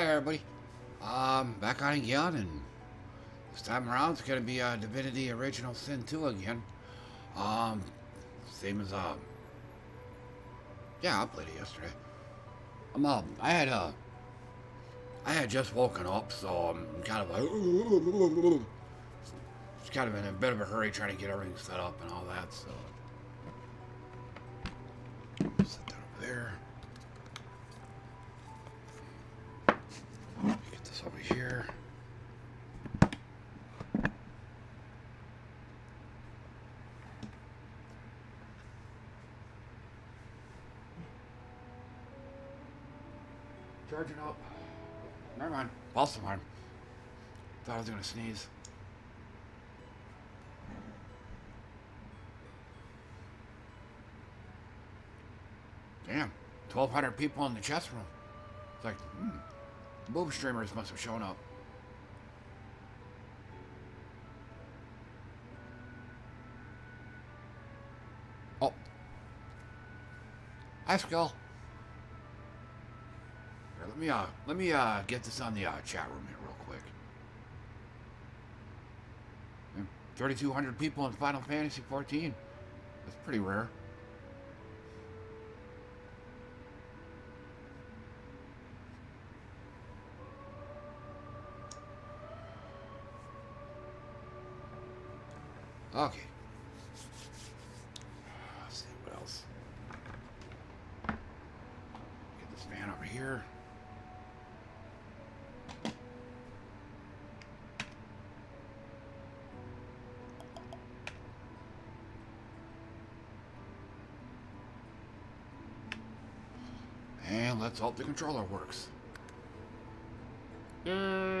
Hi everybody. Um, back on again, and this time around it's gonna be uh, Divinity Original Sin 2 again. Um, same as uh, yeah, I played it yesterday. I'm um, I had uh, I had just woken up, so I'm kind of like, it's kind of in a bit of a hurry trying to get everything set up and all that. So set that over there. Here. Charging up. Never mind. False alarm. Thought I was gonna sneeze. Damn. 1,200 people in the chess room. It's like, hmm. Boob streamers must have shown up. Oh. Hi, Skull. Here, let me uh let me uh get this on the uh, chat room here real quick. Hmm, 3,200 people in Final Fantasy 14. That's pretty rare. Okay. Uh, let's see what else. Get this man over here. And let's hope the controller works. Yay!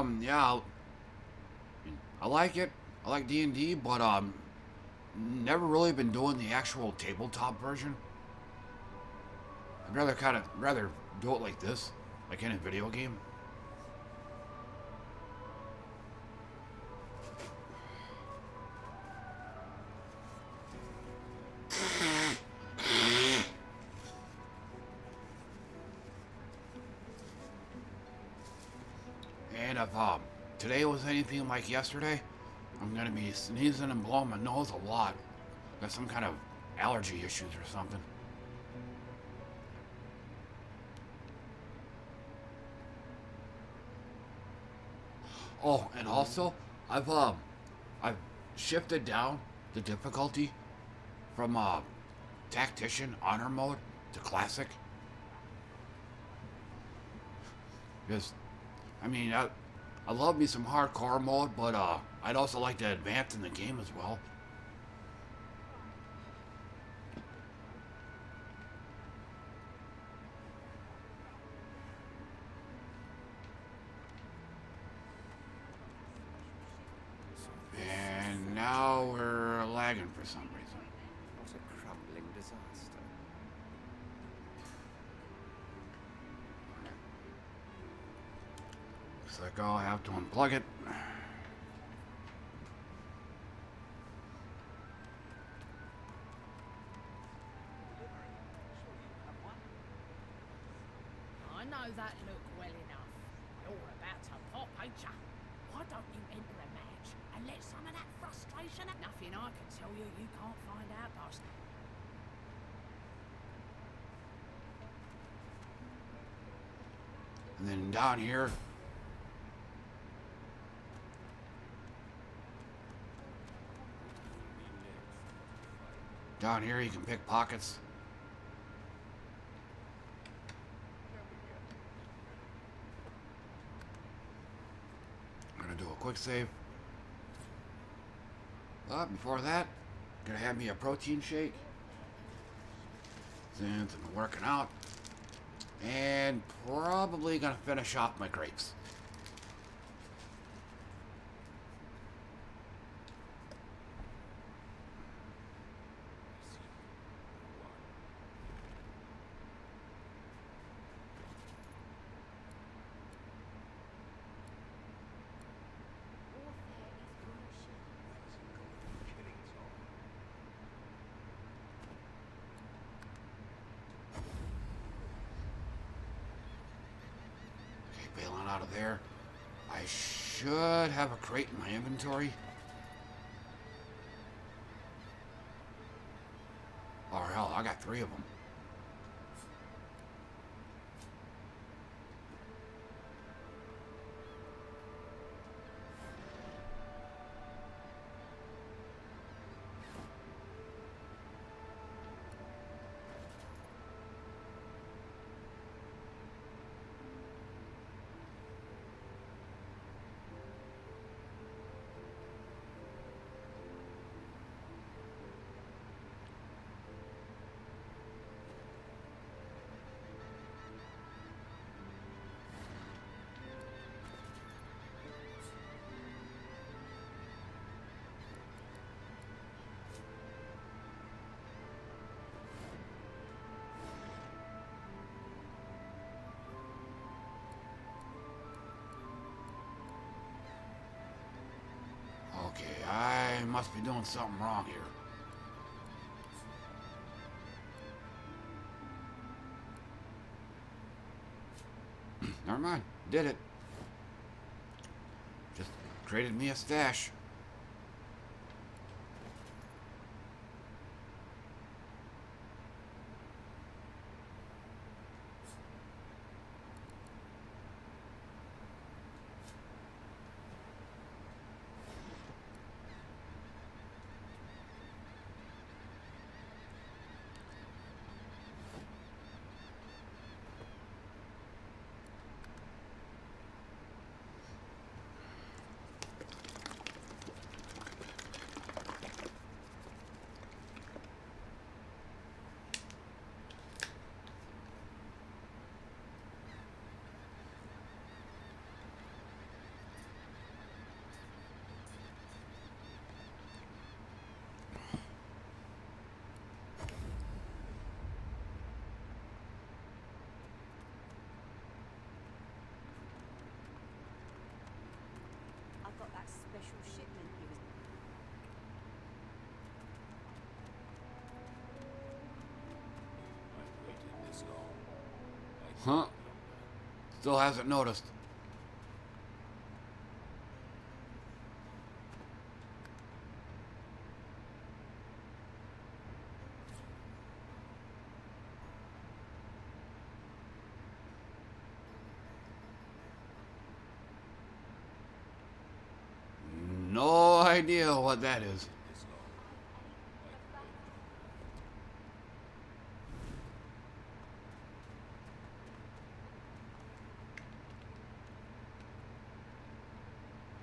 Um, yeah, I like it. I like D&D, but um, never really been doing the actual tabletop version. I'd rather kind of rather do it like this, like in a video game. Anything like yesterday, I'm gonna be sneezing and blowing my nose a lot. Got some kind of allergy issues or something. Oh, and also, I've um, I've shifted down the difficulty from uh, tactician honor mode to classic. Because, I mean, I, I love me some hardcore mode, but uh, I'd also like to advance in the game as well. And now we're lagging for some reason. What a crumbling disaster. Looks like I'll have to unplug it. I know that look well enough. You're about to pop, ain't ya? Why don't you enter a match and let some of that frustration? Nothing I can tell you you can't find out, boss. And then down here, down here you can pick pockets. I'm gonna do a quick save. But before that, gonna have me a protein shake. Since I'm working out. And probably gonna finish off my grapes. out of there. I should have a crate in my inventory. Or hell, I got three of them. Must be doing something wrong here. Never mind. Did it. Just created me a stash. I've got that special shipment he was. I've waited this long. I Huh? Still hasn't noticed. No idea what that is. this long.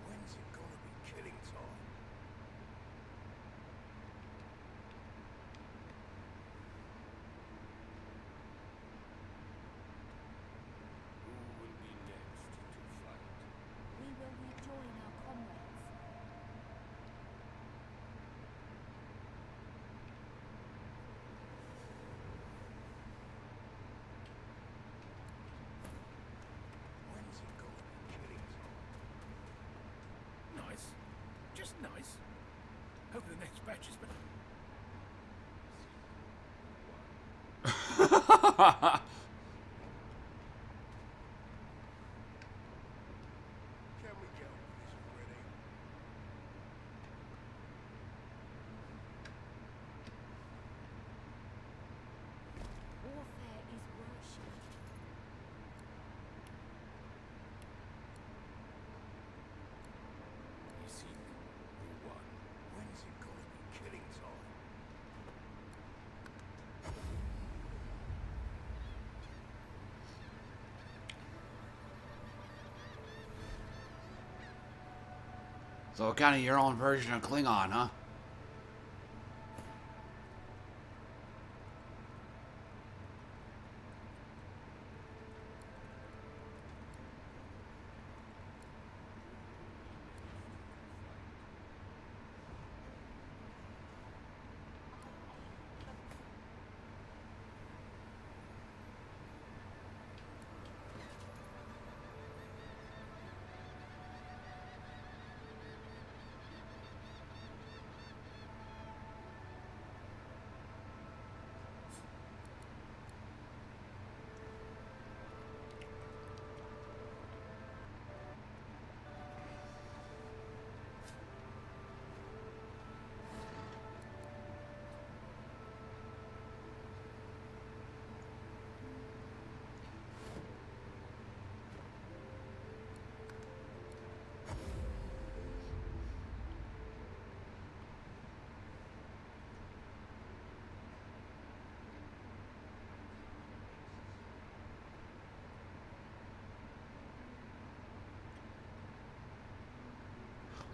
When's it gonna be killing time? Who will be next to fight? We will rejoin our comrades. When's it gonna be killing time? Nice. Just nice. Hope the next batch is better. Can we get on with this already? Warfare is worship. We seek the one. When's it gonna be killing time? So kind of your own version of Klingon, huh?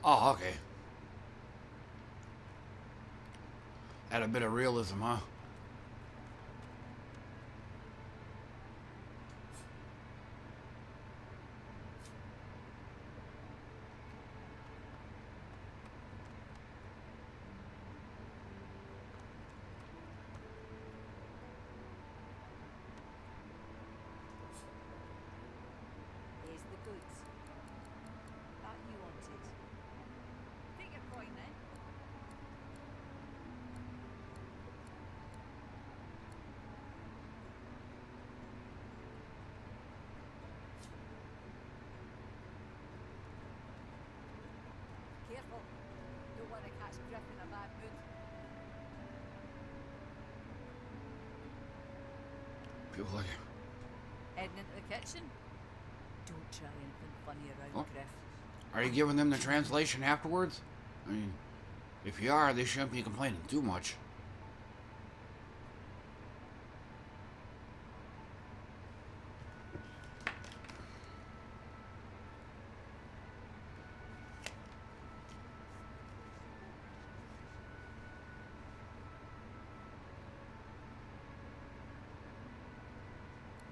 Oh, okay. Add a bit of realism, huh? Here's the goods. That you wanted. Take your coin then. Careful. Don't want to catch Griff in a bad mood. People like, Heading into the kitchen. Don't try anything funny around Oh. Griff. are you giving them the translation afterwards? I mean, if you are, they shouldn't be complaining too much.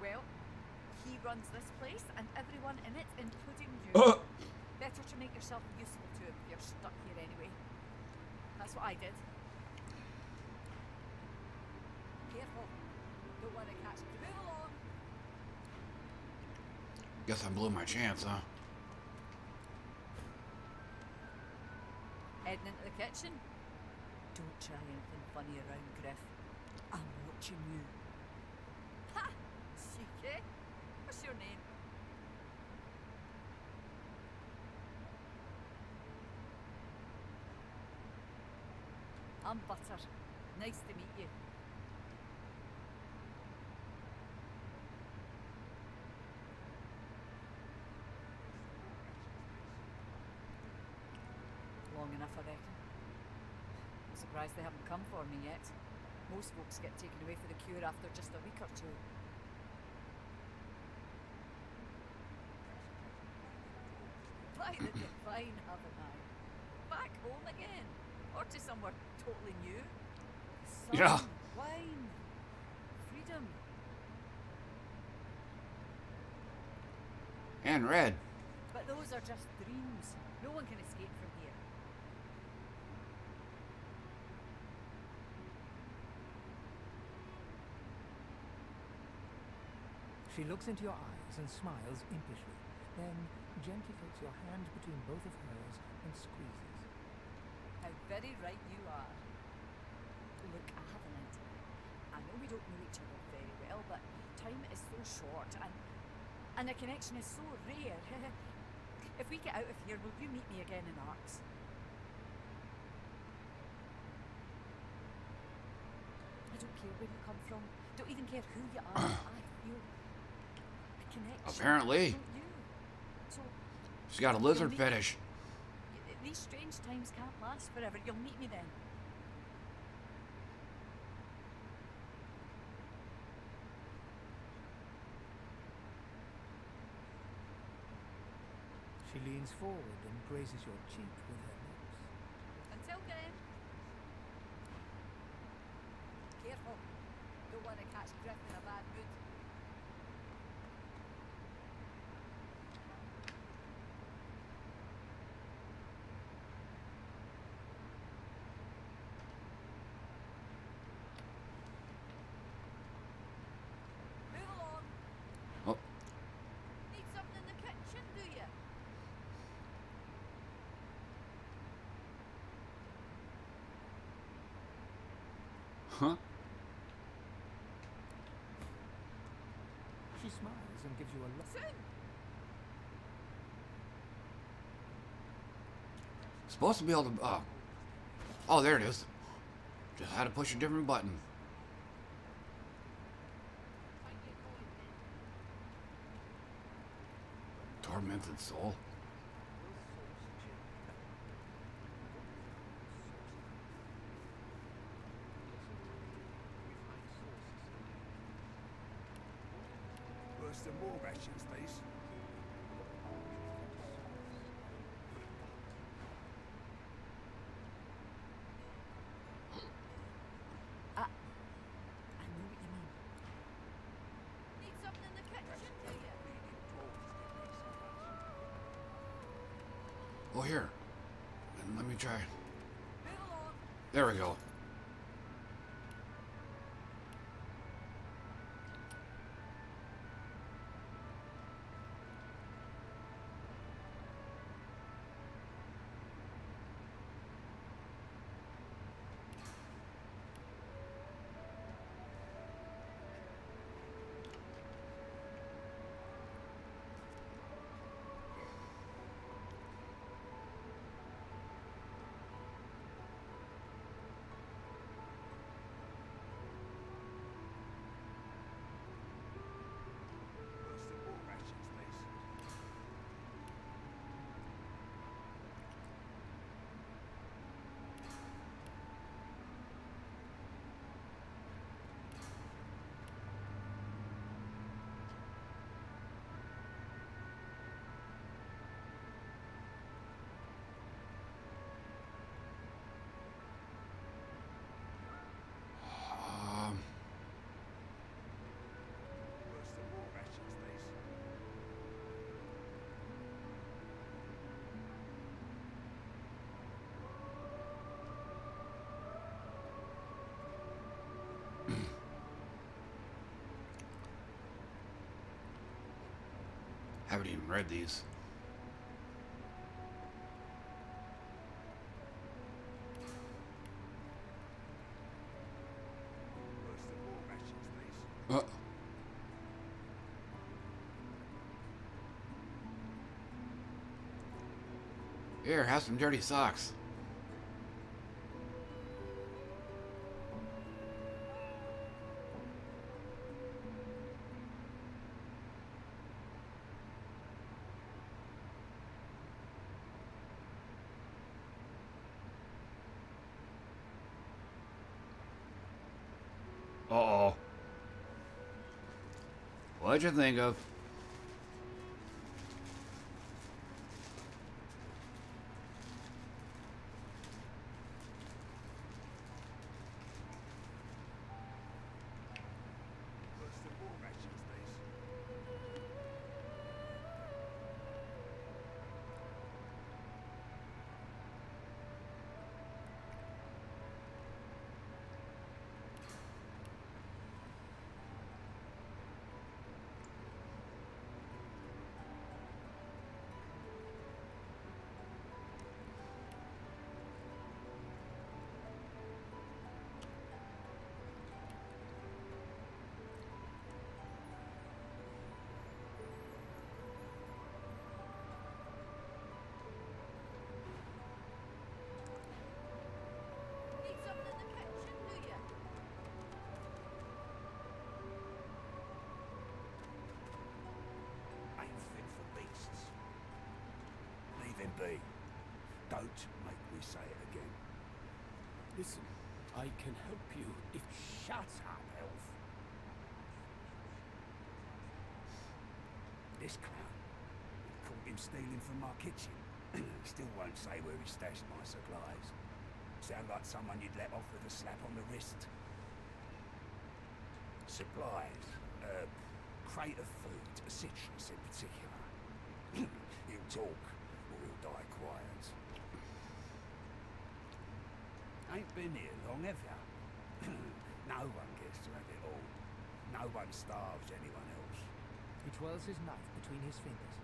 Well, he runs this place and everyone in it, including you. Uh. Better to make yourself useful to him if you're stuck here anyway. That's what I did. Careful. Don't want to catch me. Move along. Guess I blew my chance, huh? Heading into the kitchen. Don't try anything funny around Griff. I'm watching you. Ha! Cheeky. What's your name? I'm Butter. Nice to meet you. Long enough, I reckon. I'm surprised they haven't come for me yet. Most folks get taken away for the cure after just a week or two. By the divine, haven't I? Back home again? Or to somewhere totally new? Sun, Yeah. wine, freedom. And red. But those are just dreams. No one can escape from here. She looks into your eyes and smiles impishly, then gently takes your hand between both of hers and squeezes. Very right you are. Look, I have an idea. I know we don't know each other very well, but time is so short and and a connection is so rare. if we get out of here, will you meet me again in Arx? I don't care where you come from. Don't even care who you are. I feel a connection. Apparently. So She's got a lizard fetish. These strange times can't last forever. You'll meet me then. She leans forward and grazes your cheek with her lips. Until then. Careful. Don't want to catch Griff in a bad mood. Move along. Oh, Need something in the kitchen, do you? Huh? She smiles and gives you a look. Soon. Supposed to be able to. Uh, oh, there it is. Just had to push a different button. Tormented soul. Worse than more rations, these. Oh, here. Let me try. There we go. Worse than war rations, this. Um, Worse than war rations, this. Haven't even read these. Uh, here, have some dirty socks. What'd you think of? Him be. Don't make me say it again. Listen, I can help you if... Shut up, Elf. This clown. Caught him stealing from my kitchen. Still won't say where he stashed my supplies. Sound like someone you'd let off with a slap on the wrist. Supplies. Uh, crate of food, a citrus in particular. he'll talk, or quiet. Ain't been here long, have ya? no one gets to have it all. No one starves anyone else. He twirls his knife between his fingers.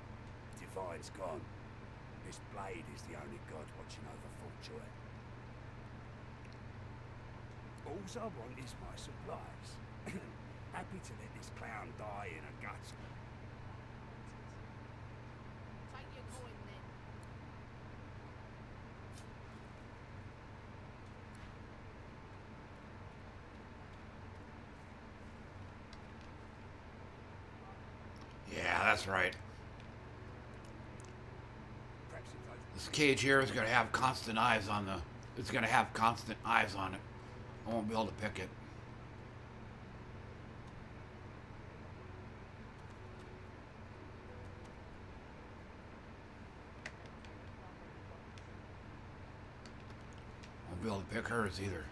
Divine's gone. This blade is the only god watching over Fort Joy. Alls I want is my supplies. Happy to let this clown die in a gutter. Take your coin then. Yeah, that's right. This cage here is gonna have constant eyes on the. It's gonna have constant eyes on it. I won't be able to pick it. I Won't be able to pick hers either.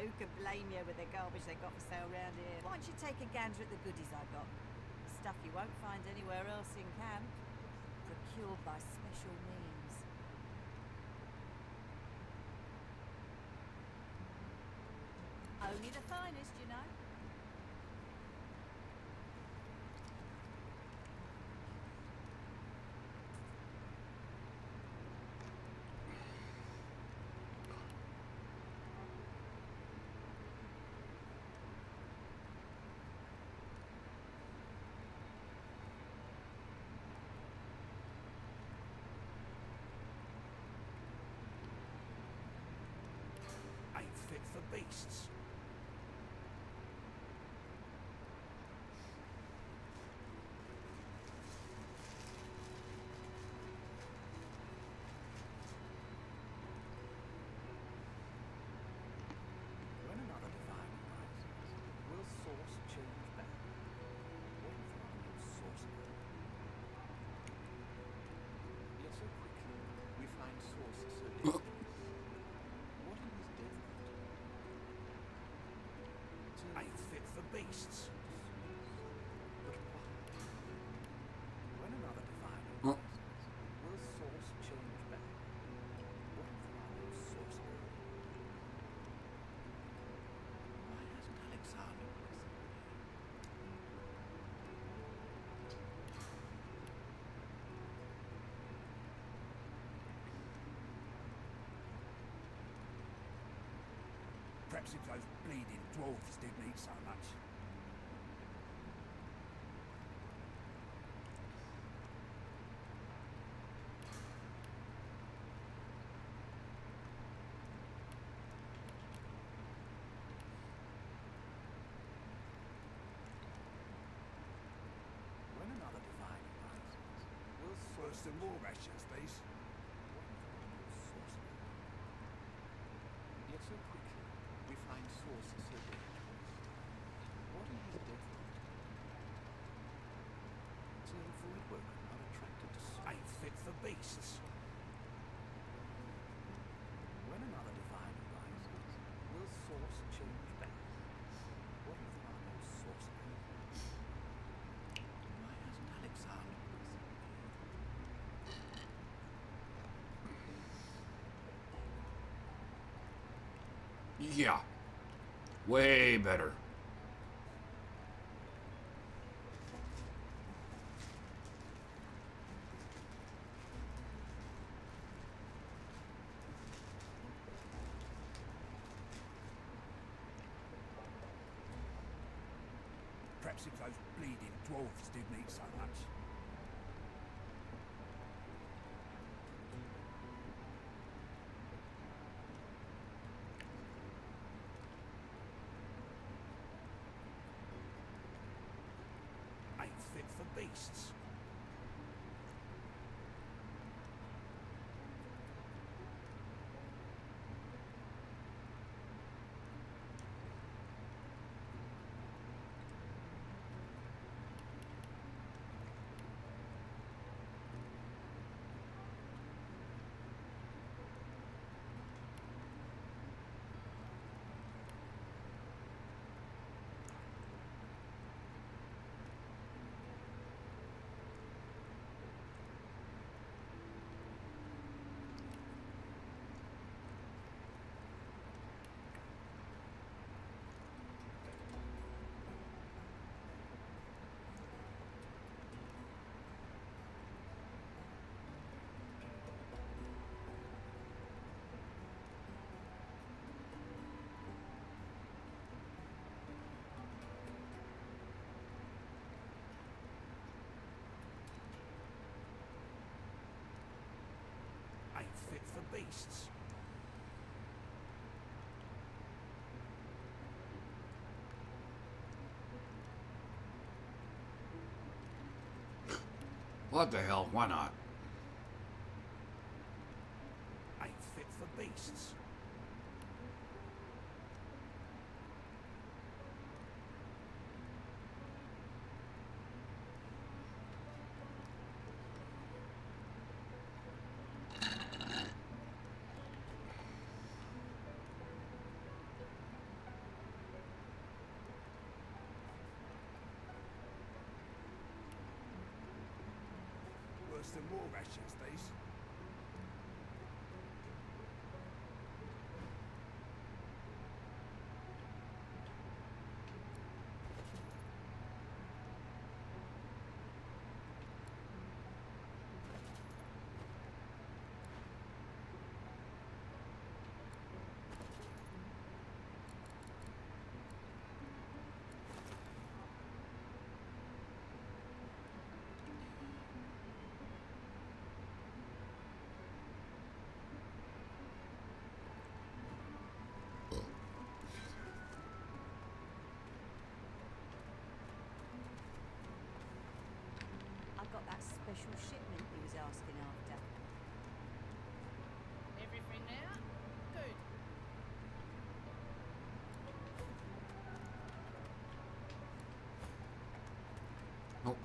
Who can blame you with the garbage they got for sale round here? Why don't you take a gander at the goodies I've got? Stuff you won't find anywhere else in camp. Procured by special means. Only the finest, you know. Ain't fit for beasts. When another divine arises, will source change back? What if our new Sourcerer? Yet so quickly we find source so distant. what in his death Turn Ain't fit for beasts. But why? When another divine Oh. arises, will source change back? What if our new Sourcerer? Why hasn't Alexandar Hmm. risen? Perhaps if those bleeding dwarves didn't eat so much. When another divine arises, source than more rations, these. Yet so quickly we find source so dangerous. What in his death Till Voidwoken are attracted to. Ain't fit for beasts. When another divine arises, will source change back? What if there are no Sourcerer? Why hasn't Alexandar risen? Yeah. Way better. Perhaps if those bleeding dwarves didn't eat so much. Ain't fit for beasts. Ain't fit for beasts. What the hell? Why not? Ain't fit for beasts. Worse than war rations, these. I've got that special shipment he was asking after. Everything there? Good. Nope.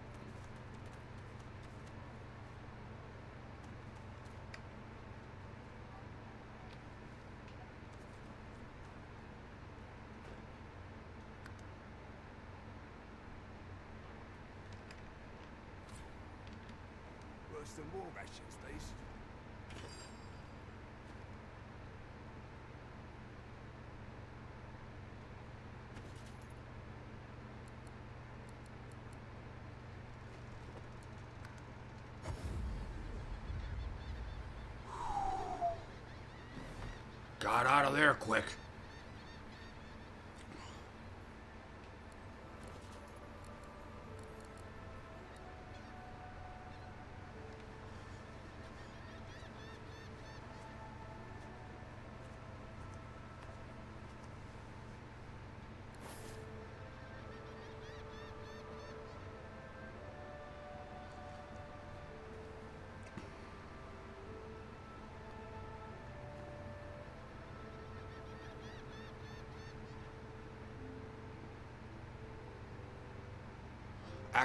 Worse than war rations, these. Got out of there quick.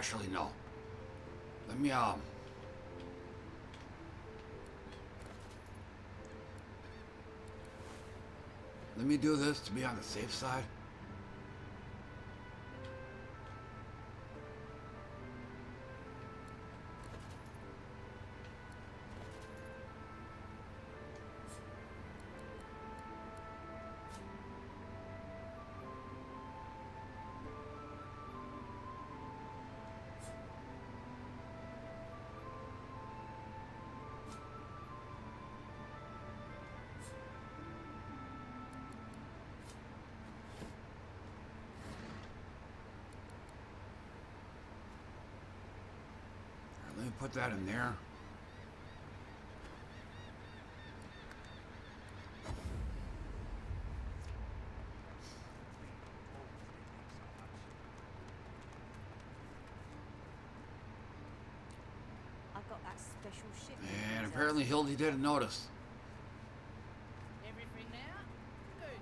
Actually, no. Let me, um... Let me do this to be on the safe side. Put that in there. I've got that special shipment. And apparently Hildy didn't notice. Everything there? Good.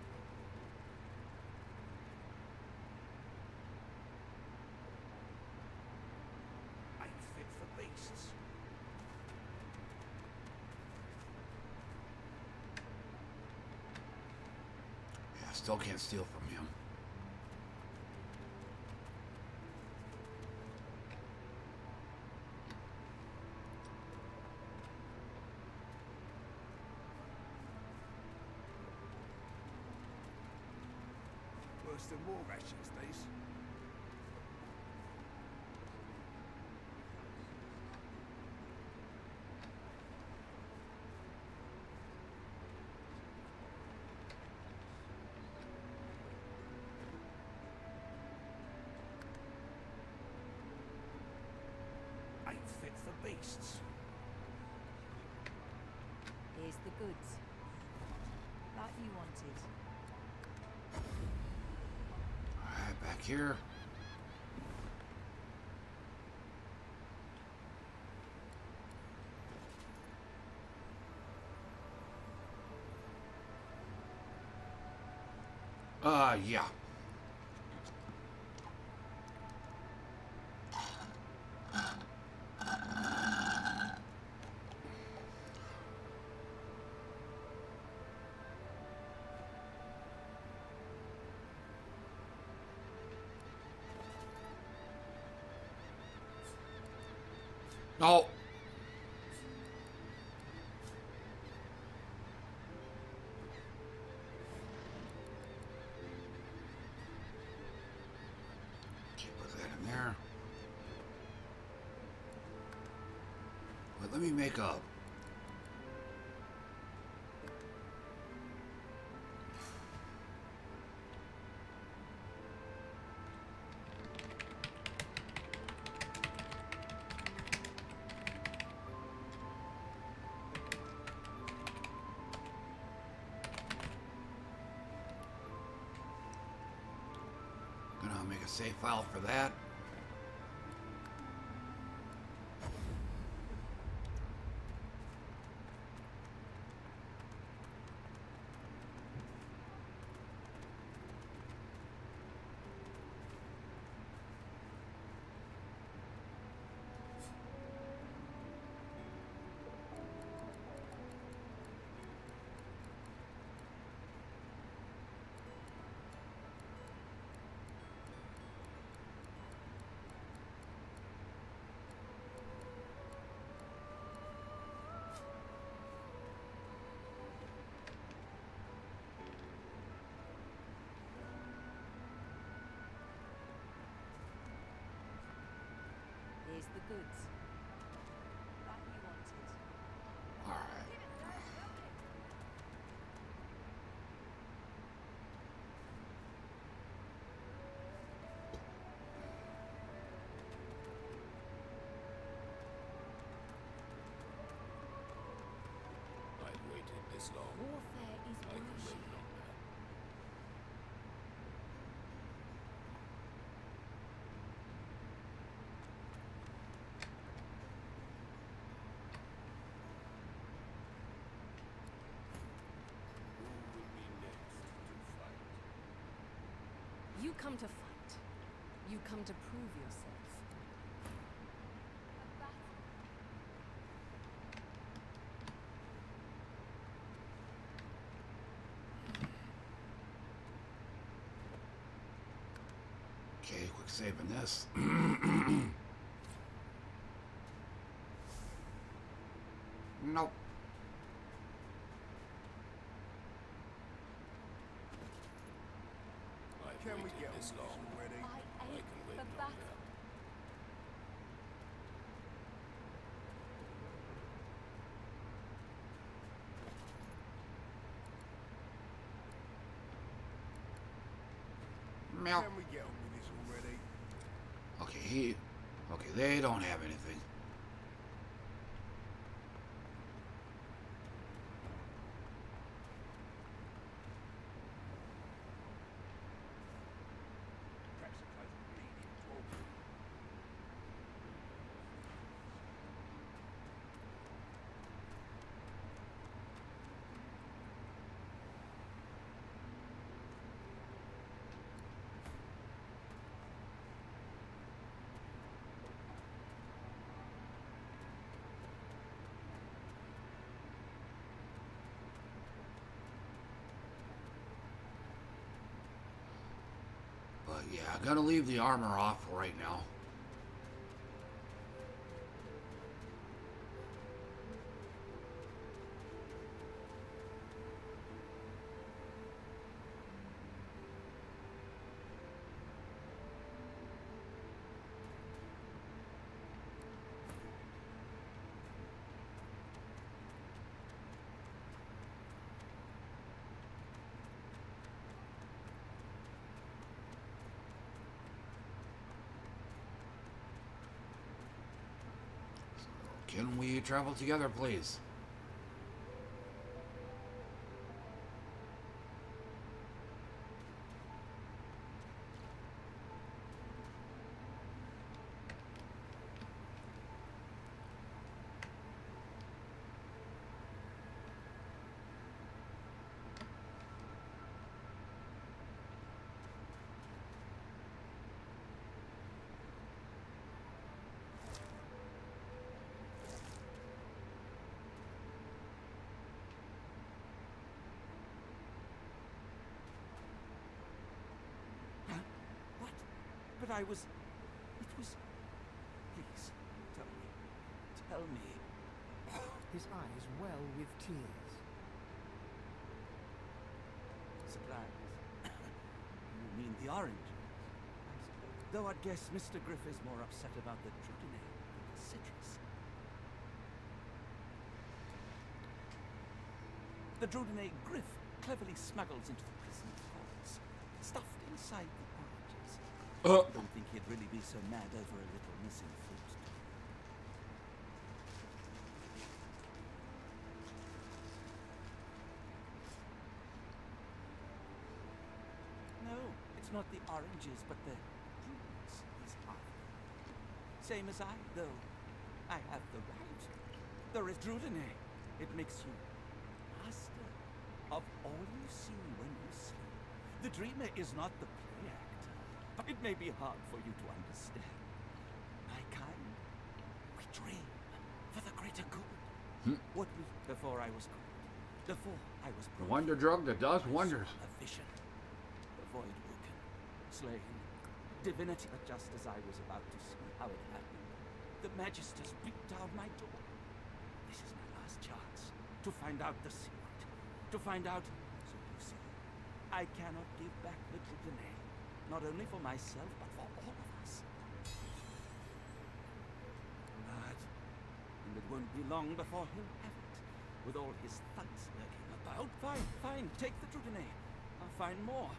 Ain't fit for beasts. Yeah, still can't steal from him. Worse than war rations, these. Ain't fit for beasts. Here's the goods. Like you wanted. Alright, back here. Uh, yeah. No. Put that in there. But let me make up. Save file for that. Goods. You wanted. Alright. I've waited this long. Warfare is I can wait bullshit. longer. Who will be next to fight? You come to fight. You come to prove yourself. Okay, quick saving this. nope. I've Can we waited get this on long. this already? I I ache can wait for longer. battle. Milk. Can we get on with this already? Okay, he. Okay, they don't have anything. Perhaps a close bleeding talk. But yeah, I gotta leave the armor off right now. Can we travel together, please? What? But I was. It was. Please, tell me. Tell me. His eyes well with tears. Supplies. you mean the suppose. Though I'd guess Mr. Griff is more upset about the Drudanae than the citrus. The Drudanae Griff cleverly smuggles into the prison vaults, stuffed inside the. Uh. Don't think he'd really be so mad over a little missing fruit. No, it's not the oranges, but the prunes he's after. Same as I, though. I have the right. There is Drudanae. It makes you master of all you see when you sleep. The dreamer is not the it may be hard for you to understand. My kind, we dream for the greater good. Hmm. What we before I was called, before I was The wonder drug that does wonders. A vision. The Voidwoken, slain, divinity. But just as I was about to see how it happened, the magisters beat down my door. This is my last chance to find out the secret. To find out. So you see, I cannot give back the Drudanae, not only for myself but for all of us. But and it won't be long before he'll have it, with all his thugs lurking about. Fine, fine, take the Drudanae. I'll find more.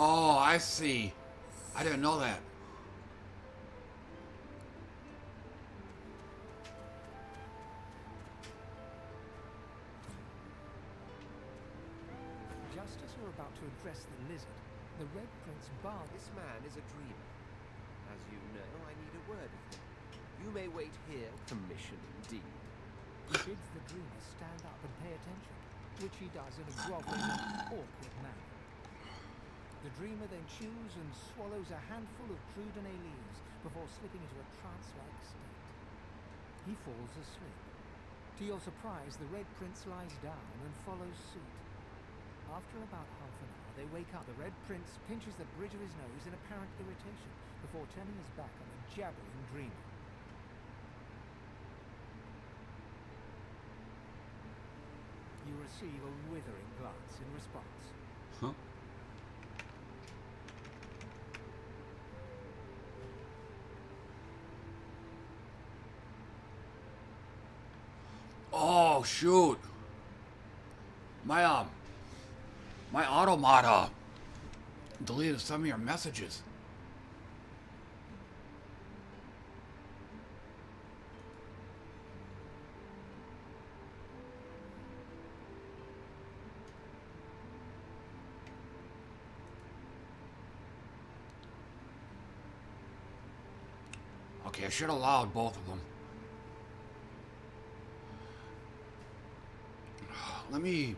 Oh, I see. I didn't know that. Just as you're about to address the lizard, the Red Prince barred This man is a dreamer. As you know, I need a word with him. You may wait here. Commission indeed. He bids the dreamer stand up and pay attention, which he does in a groveling, awkward manner. The dreamer then chews and swallows a handful of Drudanae leaves before slipping into a trance-like state. He falls asleep. To your surprise, the Red Prince lies down and follows suit. After about half an hour, they wake up. The Red Prince pinches the bridge of his nose in apparent irritation before turning his back on the jabbering dreamer. You receive a withering glance in response. Huh? Oh shoot! My um, my automata deleted some of your messages. Okay, I should have allowed both of them. Let me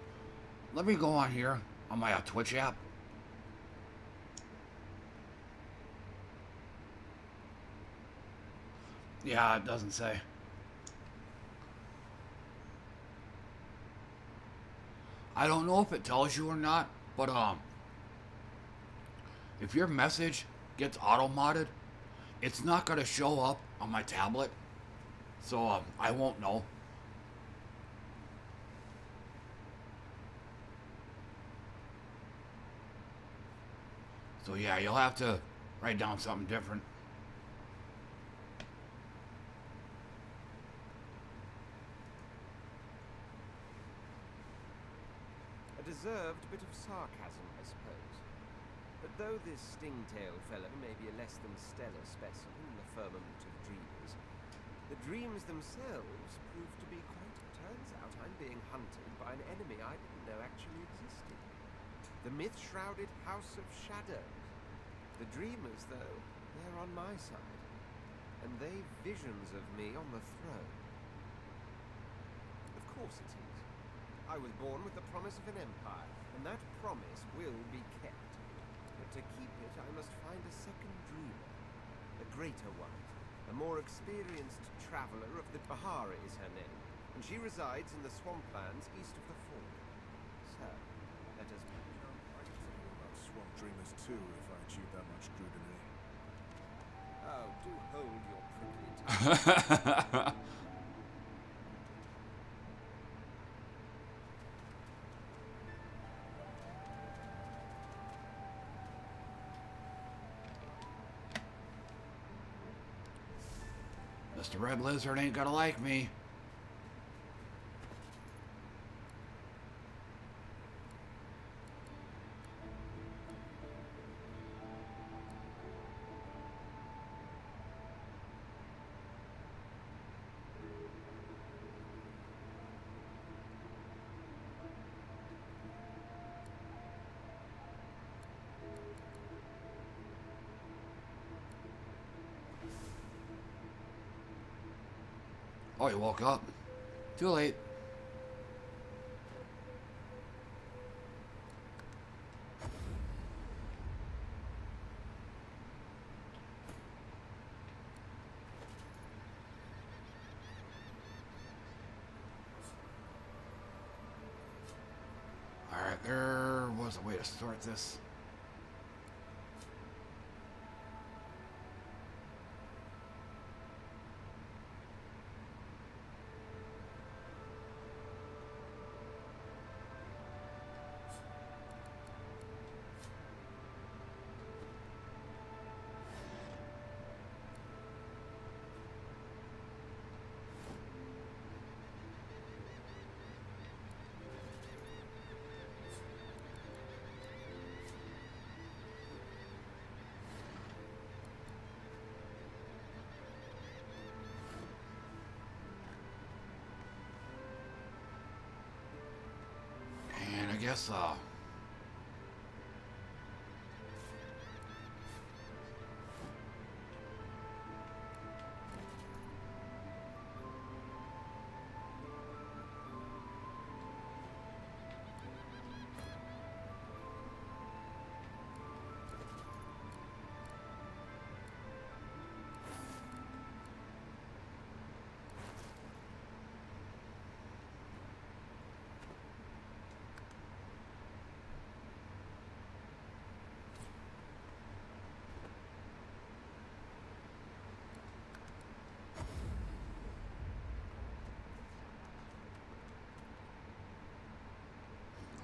let me go on here on my uh, Twitch app. Yeah, it doesn't say. I don't know if it tells you or not, but um if your message gets auto modded, it's not gonna show up on my tablet. So um, I won't know. So yeah, you'll have to write down something different. A deserved bit of sarcasm, I suppose. But though this stingtail fellow may be a less than stellar specimen in the firmament of dreams, the dreams themselves prove to be quite... Turns out I'm being hunted by an enemy I didn't know actually existed. The myth-shrouded House of Shadows. The dreamers, though, they're on my side. And they've visions of me on the throne. Of course it is. I was born with the promise of an empire, and that promise will be kept. But to keep it, I must find a second dreamer. A greater one. A more experienced traveler of the Bahara is her name, and she resides in the swamplands east of the fort. So, let us be thinking about swamp dreamers too if I chewed that much Drudanae. Oh, do hold your prickly tongue. Mr. Red Lizard ain't gonna like me. Up. Too late. Alright, there was a way to sort this. Guess, uh...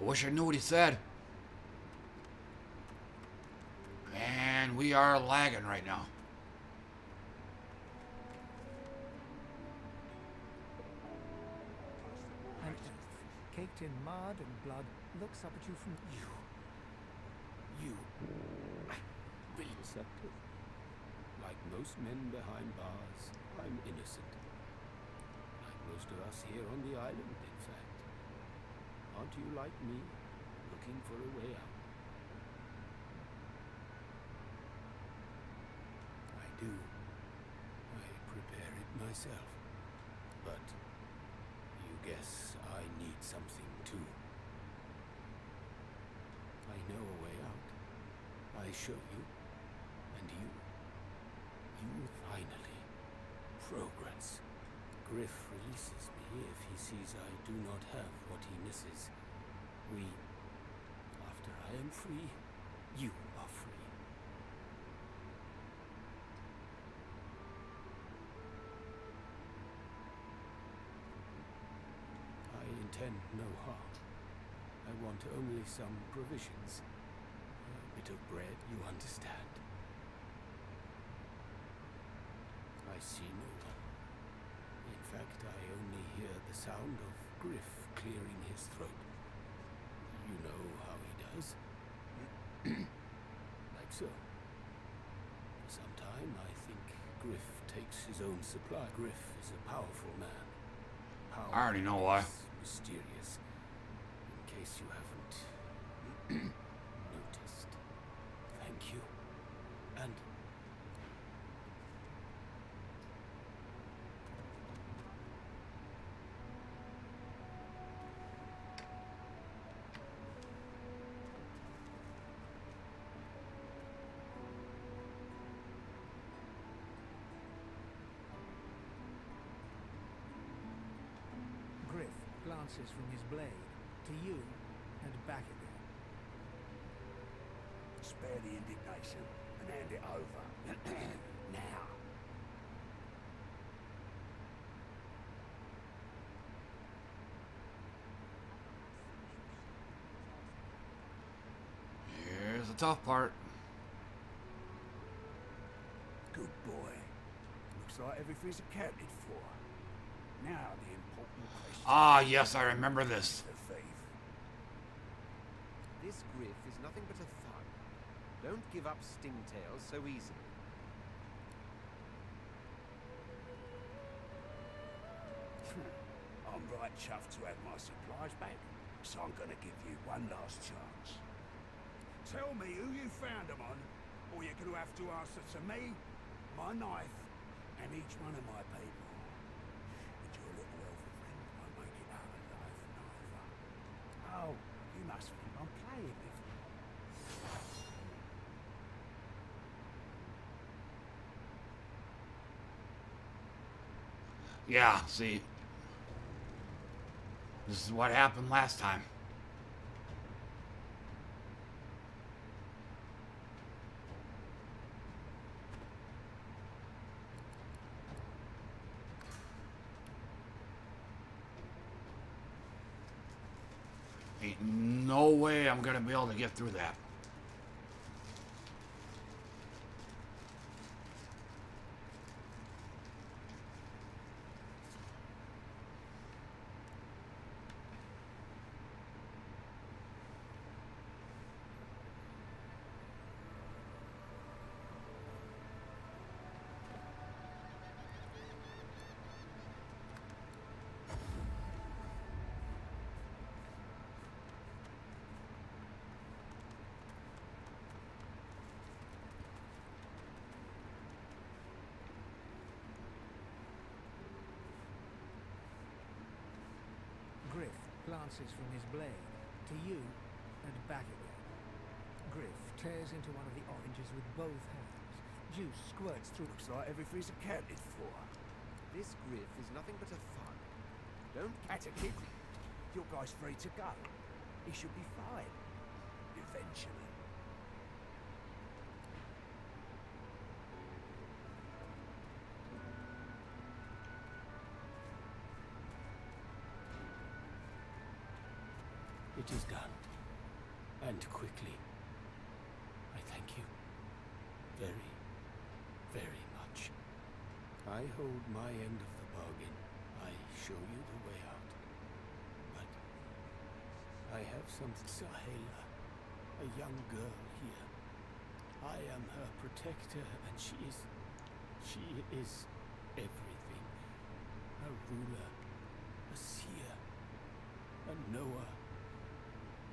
I wish I knew what he said. And we are lagging right now. An elf, caked in mud and blood, looks up at you from you. You. Receptive. Like most men behind bars, I'm innocent. Like most of us here on the island, in fact. Aren't you like me, looking for a way out? I do. I prepare it myself. But you guess I need something too. I know a way out. I show you. And you. You finally. Progress. Griff releases me if he sees I do not have what he misses. We. After I am free, you are free. I intend no harm. I want only some provisions. A bit of bread, you understand. I see no one. Fact, I only hear the sound of Griff clearing his throat. You know how he does. like so. For some time, I think Griff takes his own supply. Griff is a powerful man. Power I already know why. Mysterious. In case you haven't bounces from his blade to you and back again. Spare the indignation and hand it over. now. Here's the tough part. Good boy. Looks like everything's accounted for. Ah, yes, I remember this. This Griff is nothing but a thug. Don't give up Stingtail so easily. I'm right chuffed to have my supplies back, so I'm gonna give you one last chance. Tell me who you found them on, or you're gonna have to answer to me, my knife, and each one of my people. And your little elf friend won't make it out alive neither. Oh, you must think I'm playing with you. Yeah, see. This is what happened last time. Ain't no way I'm gonna be able to get through that. Griff glances from his blade to you and back again. Griff tears into one of with both hands. Juice squirts through. Looks like everything's accounted for. This Griff is nothing but a thug. Don't That's a kid. Your guy's free to go. He should be fine. Eventually. It is done. And quickly. I thank you. Very, very much. I hold my end of the bargain. I show you the way out. But I have some Saheila, a young girl here. I am her protector, and she is. She is everything. A ruler, a seer, a knower.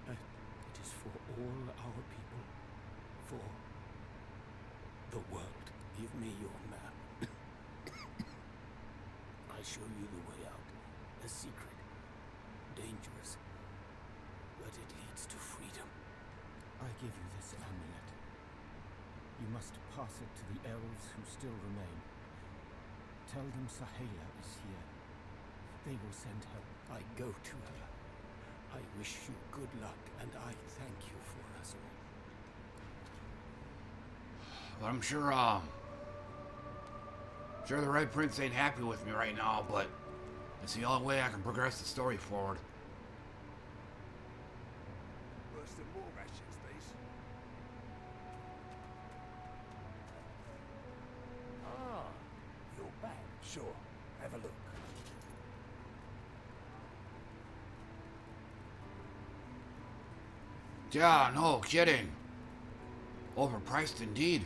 And it is for all our people. For the world. Give me your map. I show you the way out. A secret. Dangerous. But it leads to freedom. I give you this amulet. You must pass it to the elves who still remain. Tell them Saheila is here. They will send help. I go to her. I wish you good luck, and I thank you for us all. But I'm sure, um, sure the Red Prince ain't happy with me right now, but it's the only way I can progress the story forward. Worse than more rations, these. Ah, you're. Sure. Have a look. Yeah, no kidding. Overpriced indeed.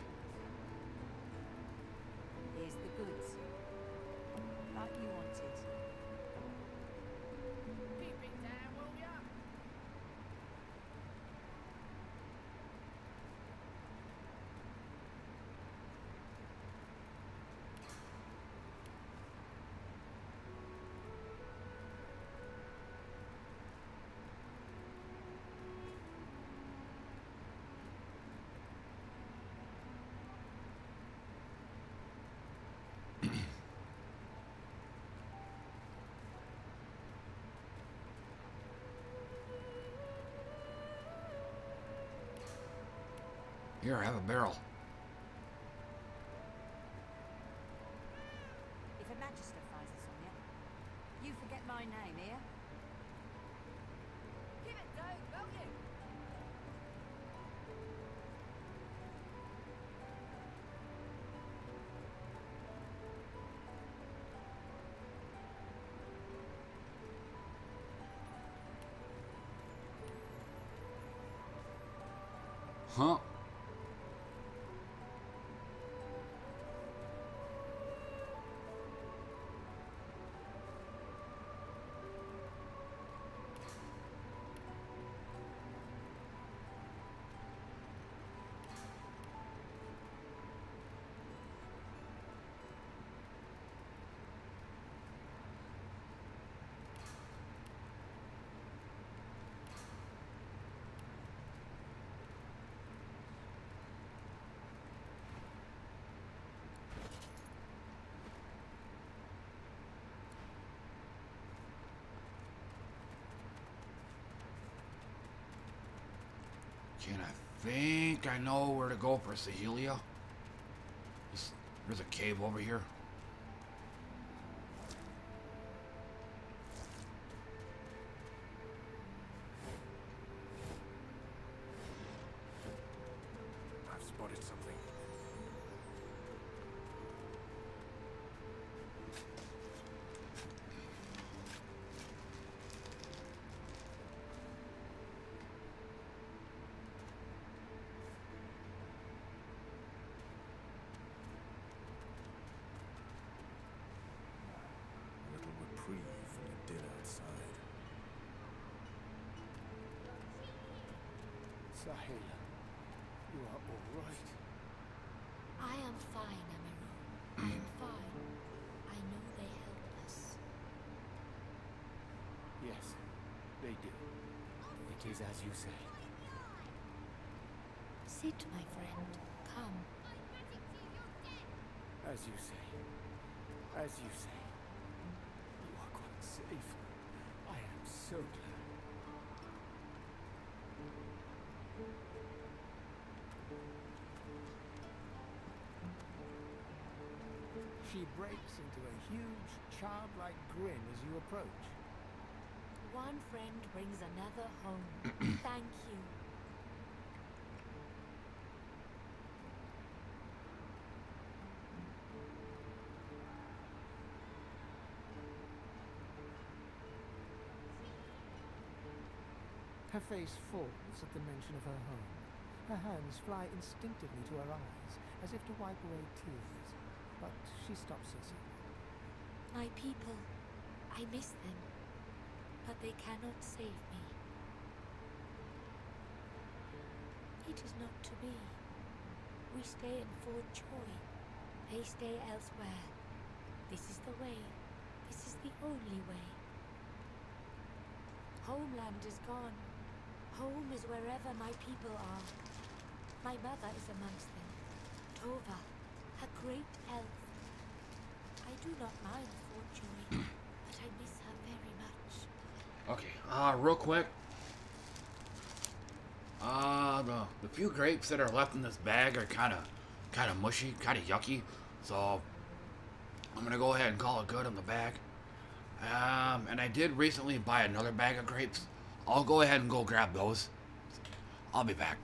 barrel. If a magister finds on you, you forget my name here. Give it, though, will you? Huh? Can I think I know where to go for Saheila? There's, a cave over here. Is as you say. Sit, my friend. Come. As you say. As you say. You are quite safe. I am so glad. She breaks into a huge, childlike grin as you approach. One friend brings another home. Thank you. Her face falls at the mention of her home. Her hands fly instinctively to her eyes, as if to wipe away tears. But she stops herself. My people. I miss them. But they cannot save me. It is not to be. We stay in Fort Joy. They stay elsewhere. This is the way. This is the only way. Homeland is gone. Home is wherever my people are. My mother is amongst them. Tova, a great elf. I do not mind Fort Joy, but I miss her. Okay, uh, real quick. Uh, the, the few grapes that are left in this bag are kind of, kind of mushy, kind of yucky. So, I'm gonna go ahead and call it good on the bag. Um, and I did recently buy another bag of grapes. I'll go ahead and go grab those. I'll be back.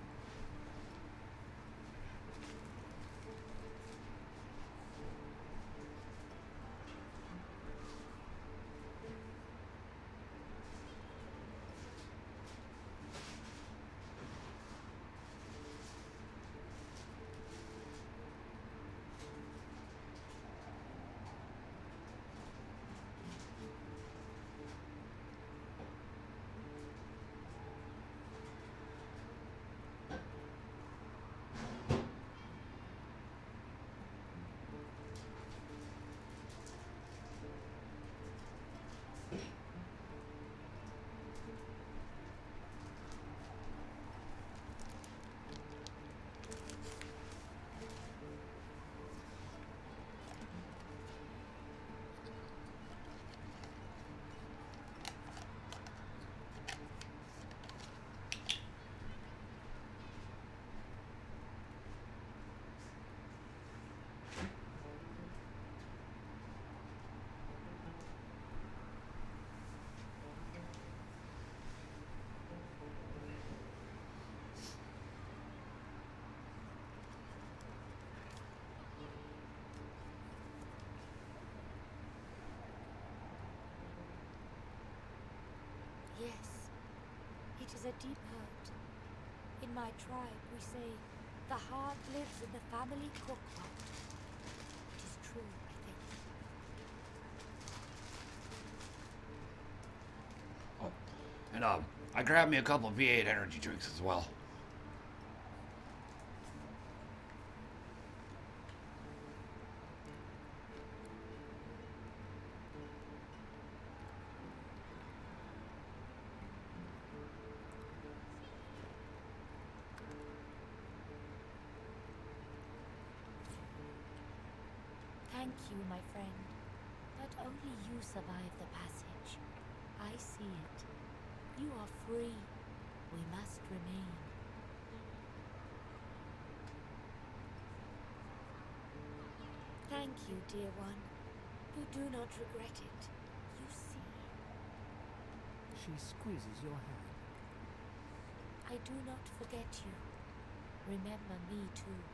Yes, it is a deep hurt. In my tribe, we say the heart lives in the family cookpot. It is true, I think. Oh, and um, I grabbed me a couple of V8 energy drinks as well. Dear one. You do not regret it. You see. She squeezes your hand. I do not forget you. Remember me too.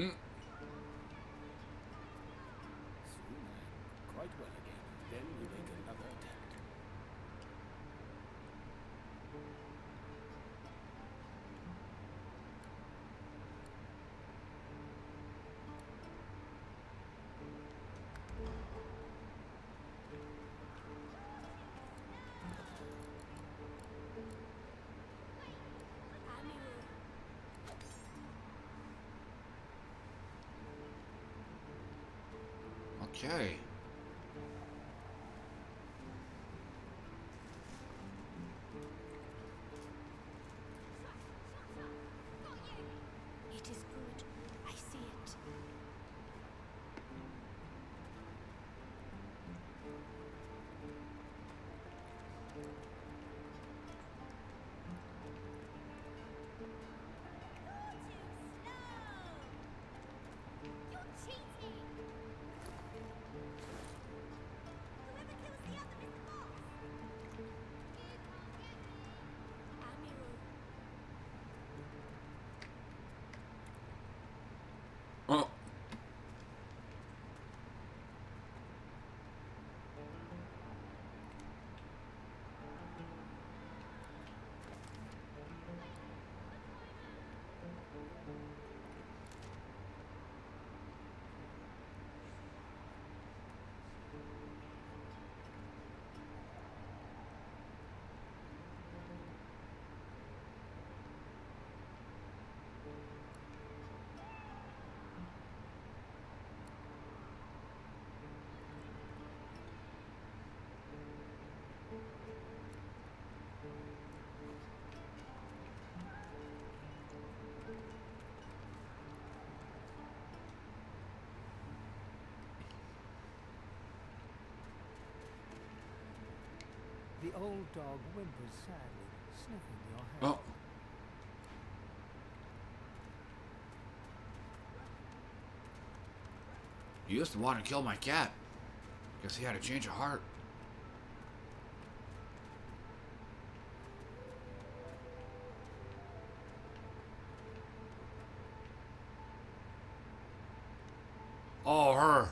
Mm. Okay. The old dog whimpers sadly, sniffing your hand. Oh. He used to want to kill my cat. Guess he had a change of heart. Oh, her.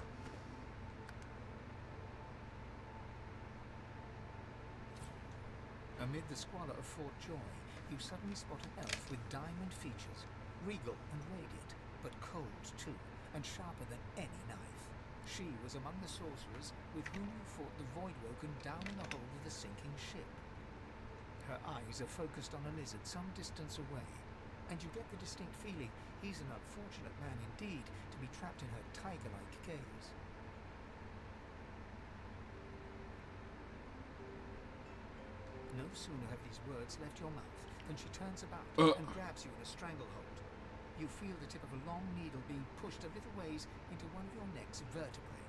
Amid the squalor of Fort Joy, you suddenly spot an elf with diamond features, regal and radiant, but cold too, and sharper than any knife. She was among the Sourcerers with whom you fought the Voidwoken down in the hold of the sinking ship. Her eyes are focused on a lizard some distance away, and you get the distinct feeling he's an unfortunate man indeed to be trapped in her tiger-like gaze. Sooner have these words left your mouth than she turns about Uh. and grabs you in a stranglehold. You feel the tip of a long needle being pushed a little ways into one of your neck's vertebrae.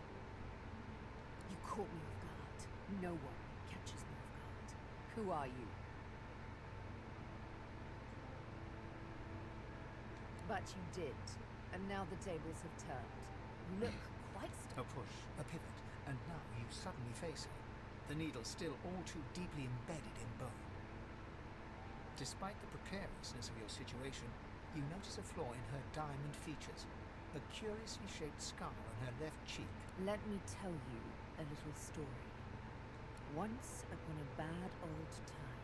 You caught me off guard. No one catches me off guard. Who are you? But you did, and now the tables have turned. You look quite A push, a pivot, and now you suddenly face her. The needle still all too deeply embedded in bone. Despite the precariousness of your situation, you notice a flaw in her diamond features, a curiously shaped scar on her left cheek. Let me tell you a little story. Once upon a bad old time,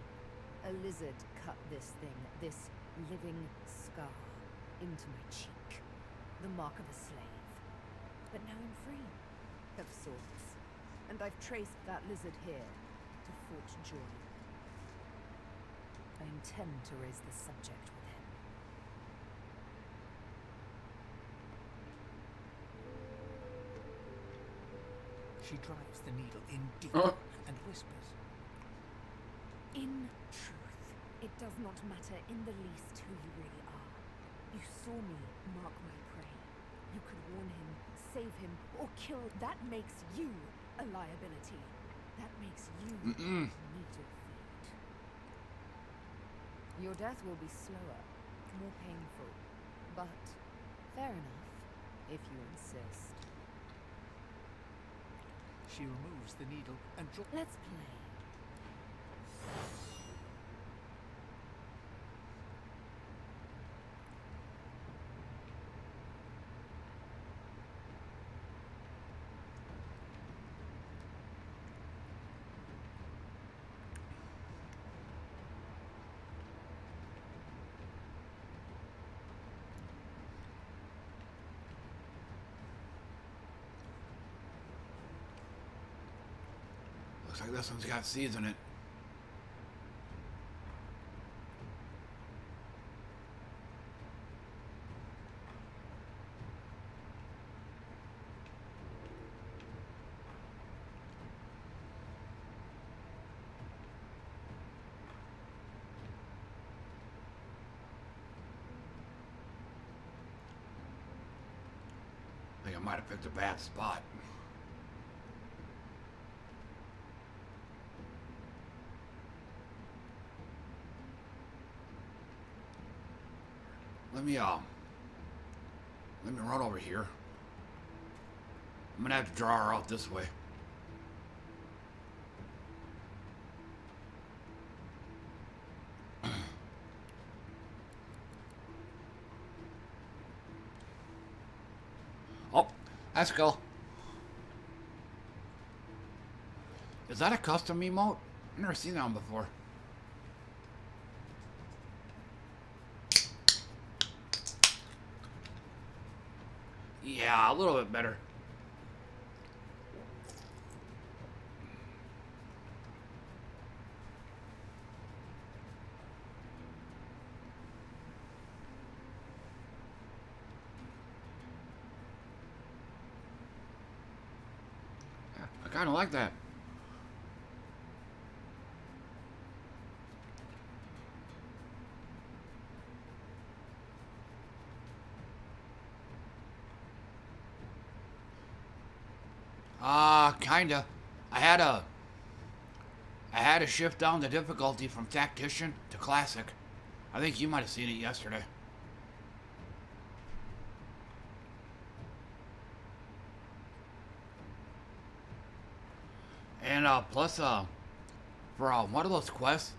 a lizard cut this thing, this living scar, into my cheek. The mark of a slave. But now I'm free, of sorts. And I've traced that lizard here to Fort Joy. I intend to raise the subject with him. She drives the needle in deep Oh. and whispers. In truth, it does not matter in the least who you really are. You saw me mark my prey. You could warn him, save him, or kill. That makes you a liability. That makes you needle feed. Your death will be slower, more painful, but fair enough, if you insist. She removes the needle and draws. Let's play. Looks like this one's got seeds in it. I think I might have picked a bad spot. Let me um let me run over here. I'm gonna have to draw her out this way. Oh, that's cool. Is that a custom emote? I've never seen that one before. Yeah, a little bit better. I kind of like that. Uh, kinda. I had a... I had to shift down the difficulty from Tactician to Classic. I think you might have seen it yesterday. And, uh, plus, uh, for, uh, one of those quests,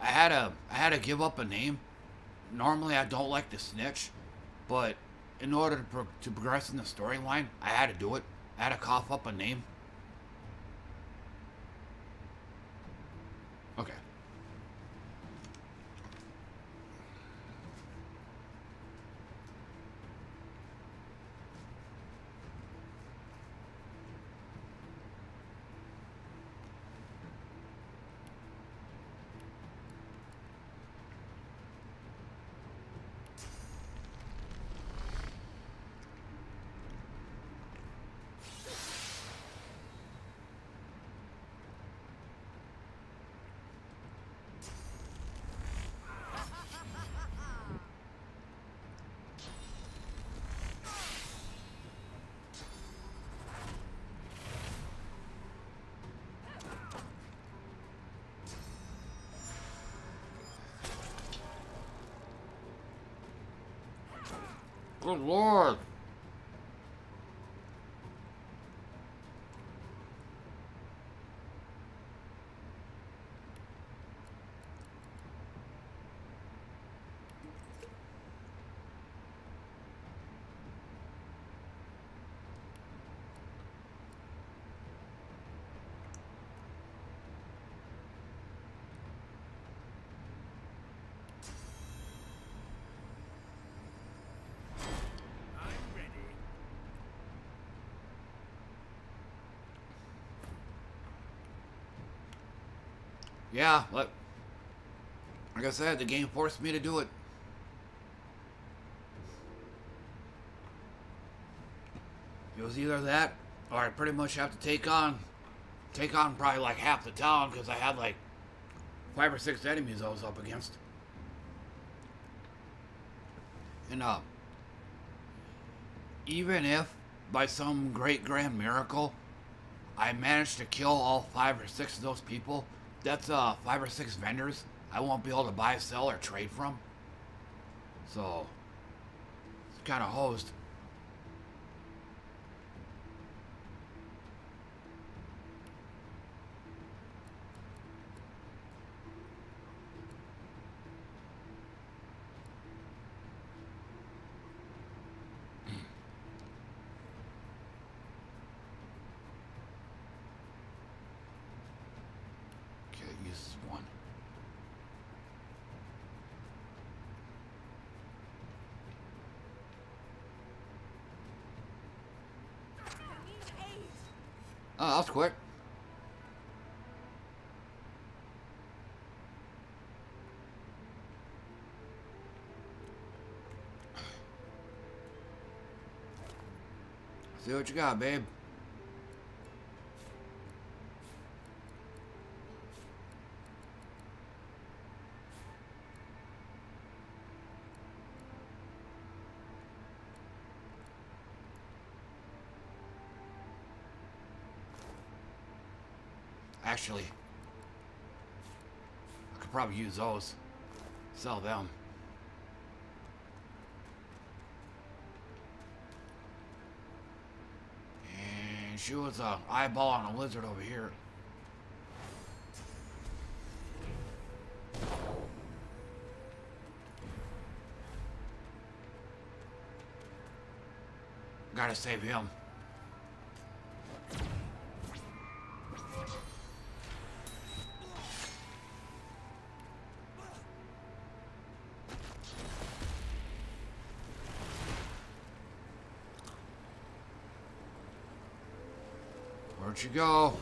I had to, I had to give up a name. Normally, I don't like to snitch, but in order to, pro- to progress in the storyline, I had to do it. Had to cough up a name. Okay. Good lord. Yeah, like, like I said, the game forced me to do it. It was either that, or I pretty much have to take on, take on probably like half the town because I had like five or six enemies I was up against. And uh, even if by some great grand miracle I managed to kill all five or six of those people, that's uh five or six vendors I won't be able to buy, sell, or trade from. So it's kind of hosed. Okay, use one. Oh, that was quick. See what you got, babe. Actually, I could probably use those. Sell them. And she was eyeball on a lizard over here. Gotta save him. You go?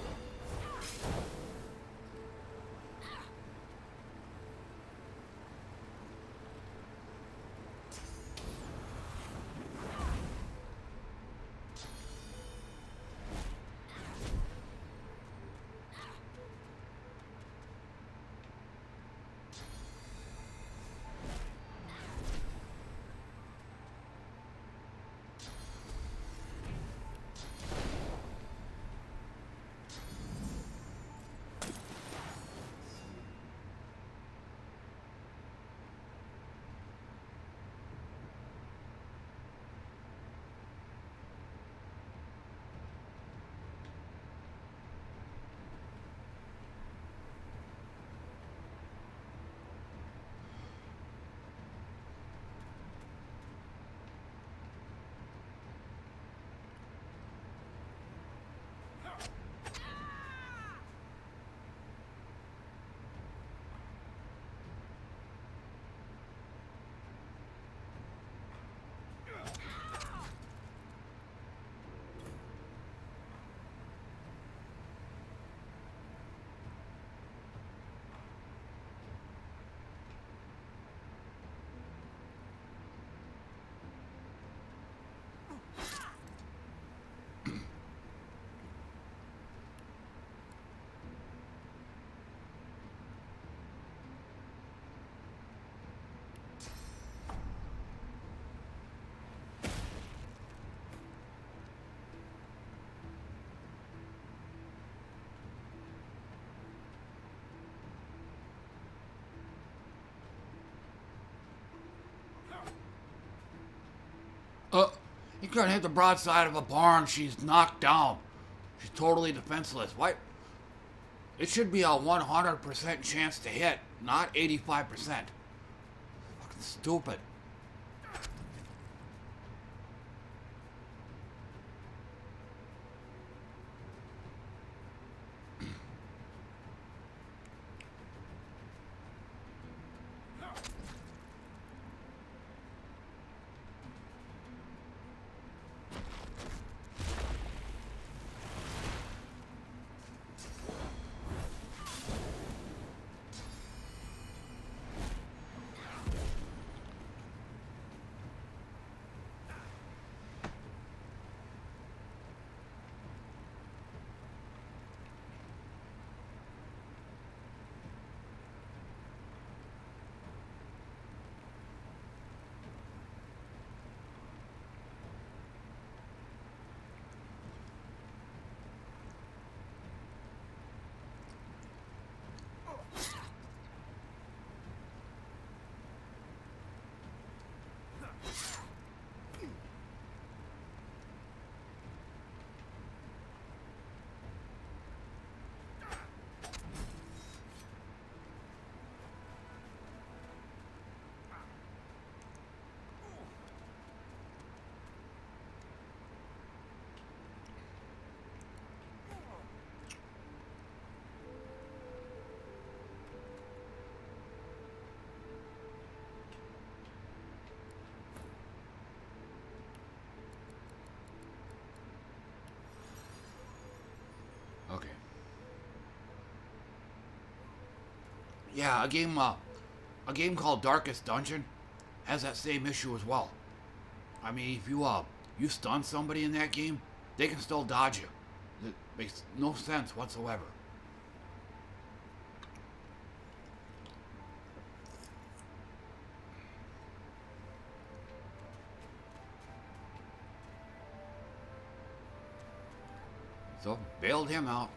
Uh, you couldn't hit the broadside of a barn. She's knocked down. She's totally defenseless. Why? It should be a 100% chance to hit, not 85%. Fucking stupid. Yeah, a game, uh, a game called Darkest Dungeon has that same issue as well. I mean, if you, uh, you stun somebody in that game, they can still dodge you. It makes no sense whatsoever. So, bailed him out.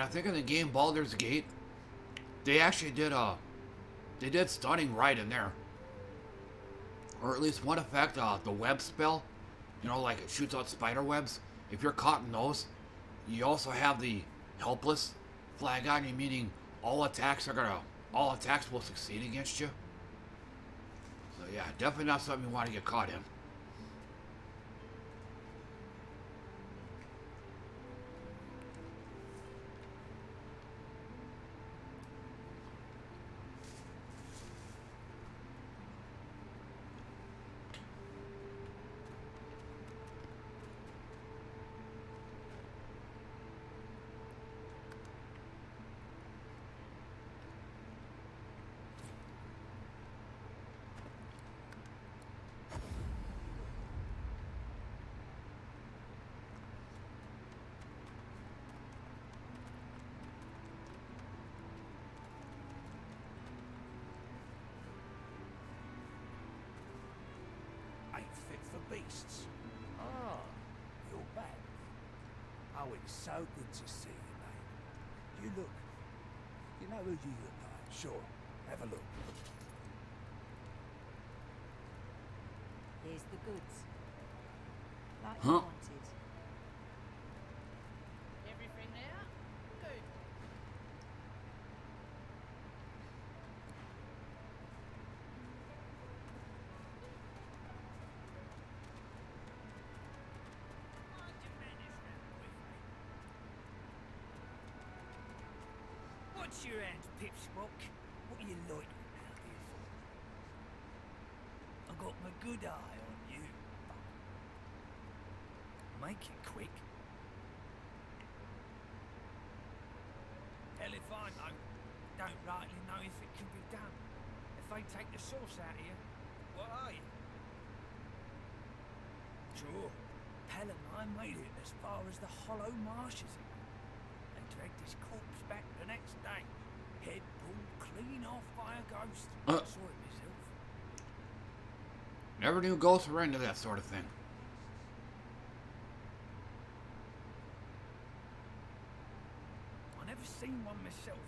And I think in the game Baldur's Gate, they actually did uh they did stunning right in there. Or at least one effect, uh the web spell. You know, like it shoots out spider webs. If you're caught in those, you also have the helpless flag on you, meaning all attacks are gonna all attacks will succeed against you. So yeah, definitely not something you want to get caught in. Ain't fit for beasts. Ah, you're back. Oh, it's so good to see you, mate. You look. You know who you look like? Sure. Have a look. Here's the goods. Like Huh? you wanted. Everything there? Good. What's your hand, Pipsqueak? What are you loitering out here for? I got my good eye on you. Make it quick. Hell if I know. Don't rightly know if it can be done. If they take the sauce out of you, what are you? Sure. Pell and I made it as far as the hollow marshes even. They dragged his corpse back the next day. Head pulled clean off by a ghost. Uh. Saw it myself. Never knew ghosts were into that sort of thing. I never seen one myself,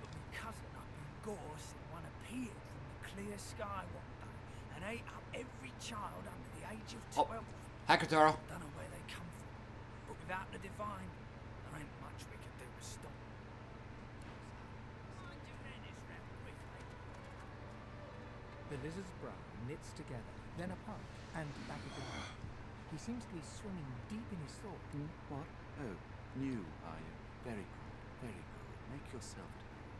but my cousin up in Gore said one appeared from the clear sky one day and ate up every child under the age of Oh. 12. Hi, Kataro. Don't know where they come from, but without the divine, there ain't much we can do to stop. Mind you, then it's round quickly. The lizard's brow knits together, then apart, and back again. He seems to be swimming deep in his thought. Hmm? What? Oh, new, are you? Very good, very good. Make yourself at home.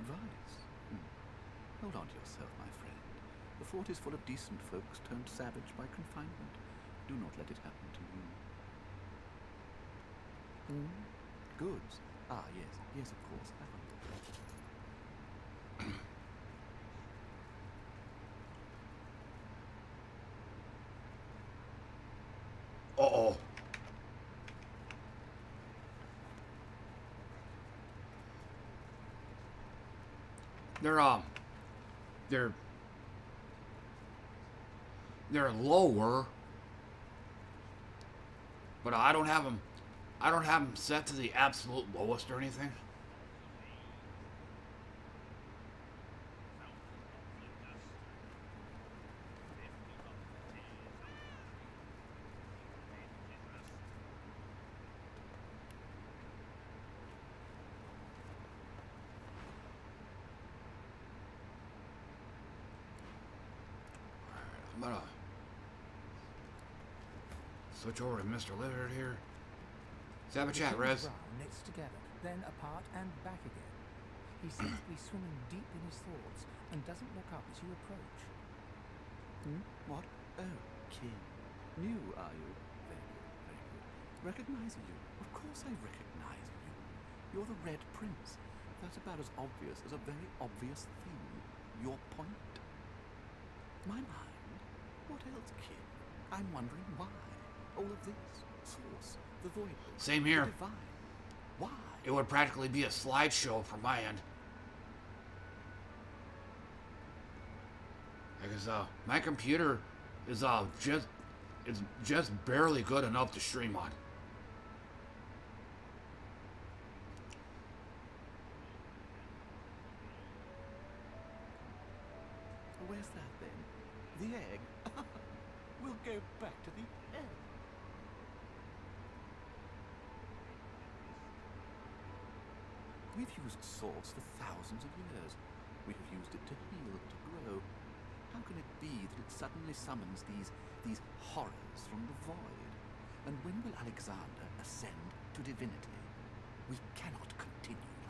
Advice? Hmm. Hold on to yourself, my friend. The fort is full of decent folks turned savage by confinement. Do not let it happen to you. Hmm? Goods? Ah, yes, yes, of course. Have a look. Uh-oh. They're, um, they're, they're lower. But I don't have them. I don't have them set to the absolute lowest or anything. I'm gonna switch over to Mr. Lizard here. Let's have a chat, two Rez. knits together, then apart and back again. He seems to be swimming deep in his thoughts and doesn't look up as you approach. Hmm? What? Oh, King. New, are you? Very good, very good. Recognize you? Of course I recognize you. You're the Red Prince. That's about as obvious as a very obvious thing. Your point. My mind? What else, King? I'm wondering why. All of this. Source. The void. Same here. Why? It would practically be a slideshow from my end. Because uh, my computer is uh just it's just barely good enough to stream on. Where's that then? The egg? we'll go back to the egg. We've used Source for thousands of years. We have used it to heal, to grow. How can it be that it suddenly summons these these horrors from the void? And when will Alexandar ascend to divinity? We cannot continue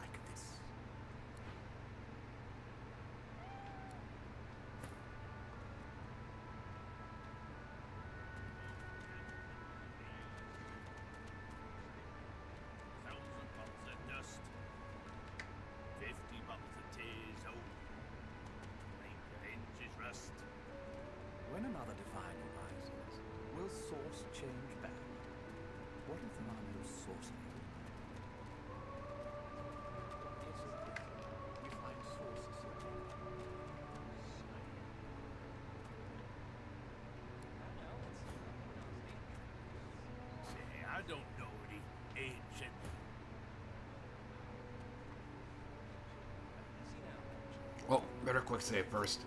Well, better quick save first.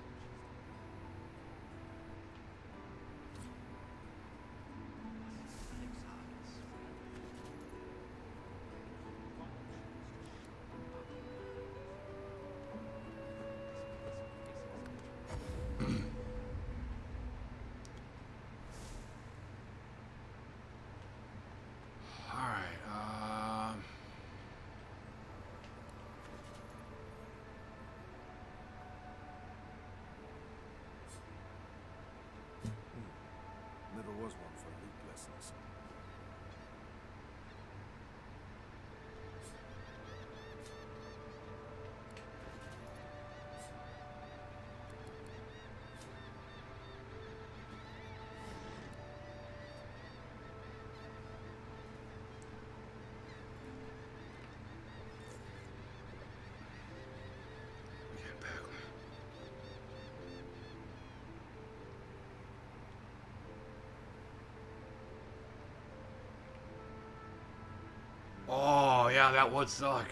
Yeah, that would suck.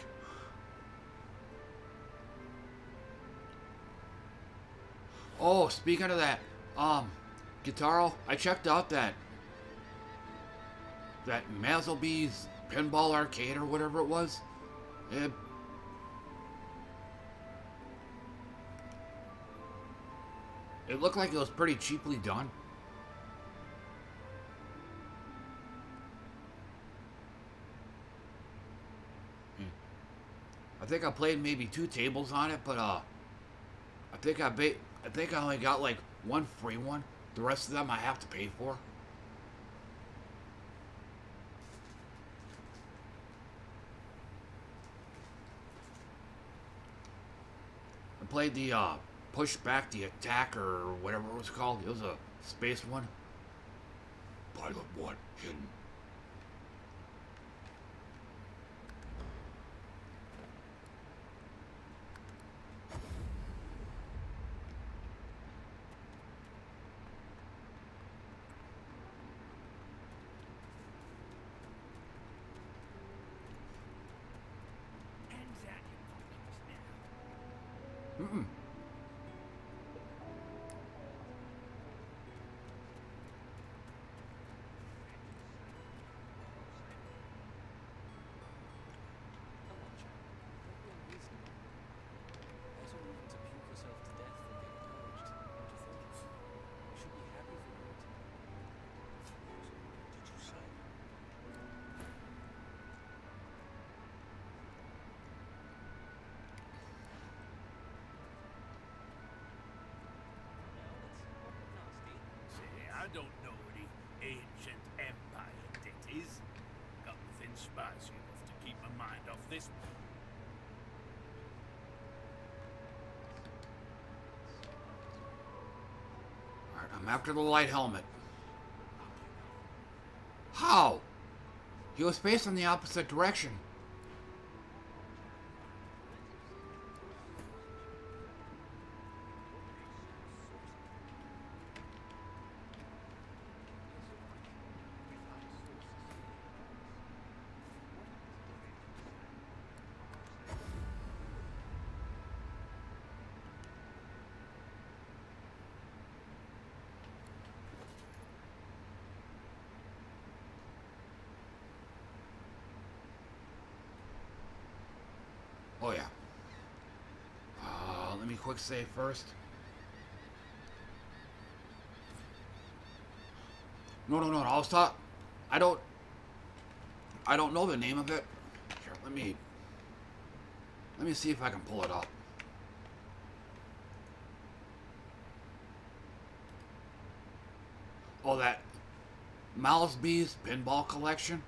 Oh, speaking of that, um, Guitaro, I checked out that that Mazzlebee's Pinball Arcade or whatever it was. It, it looked like it was pretty cheaply done. Think I played maybe two tables on it, but uh, I think I ba- I think I only got like one free one. The rest of them I have to pay for. I played the uh, push back the attack or whatever it was called. It was a space one. Pilot one hidden. I don't know any ancient empire ditties. Got nothing spicy enough to keep my mind off this. Alright, I'm after the light helmet. How? He was facing the opposite direction. Oh yeah. Uh, let me quick save first. No, no, no. I'll stop. I don't. I don't know the name of it. Here, let me. Let me see if I can pull it up. Oh, that Malsby's pinball collection.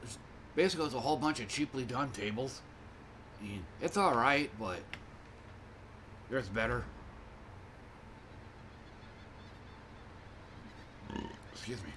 There's- Basically, it's a whole bunch of cheaply done tables. Mean, it's alright, but there's better. Excuse me.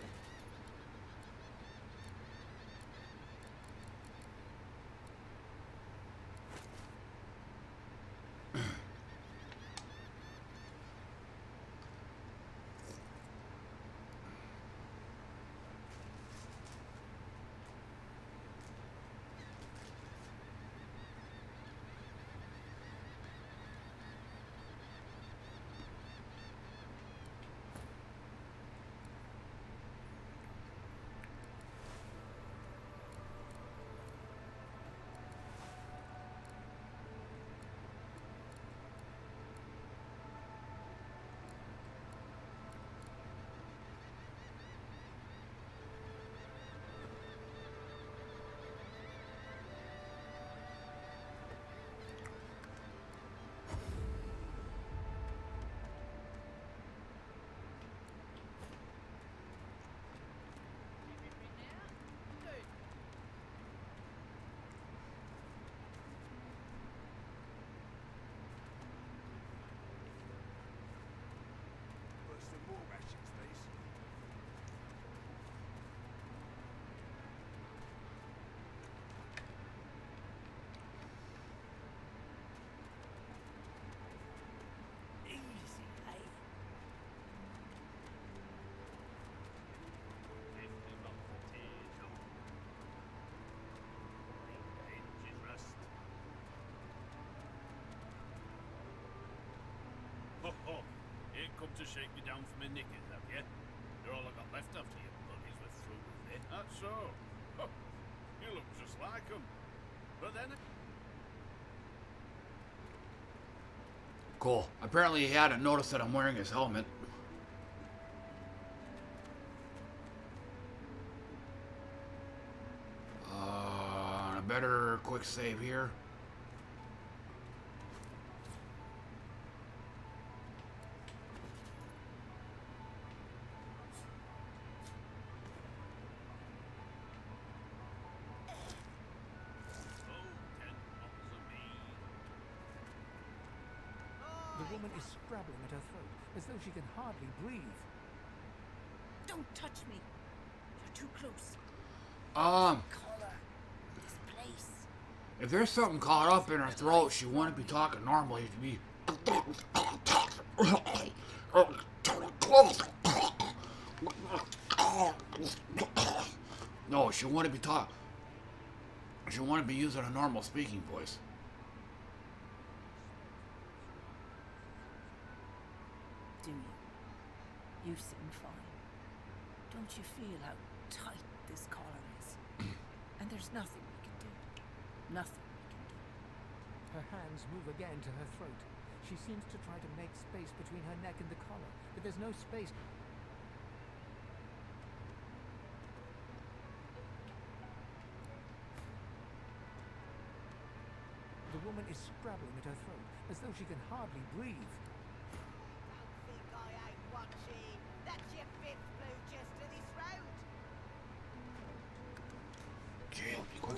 Got some more rations, please. Easy, eh? Lift him up the tears up. Hinges rust. Ho! Ain't come to shake me down my knickers, have you? They're all I got left after were through with it. That's so. You look just like 'em. But then... Cool. Apparently, he hadn't noticed that I'm wearing his helmet. Uh, a better quick save here. Hardly breathe. Don't touch me. You're too close. Um, This place. if there's something caught up in her throat, she wouldn't be talking normally. She'd be. No, she wouldn't be talk. She wouldn't be using a normal speaking voice. Do you? You seem fine. Don't you feel how tight this collar is? and there's nothing we can do. Nothing we can do. Her hands move again to her throat. She seems to try to make space between her neck and the collar, but there's no space. The woman is scrabbling at her throat, as though she can hardly breathe.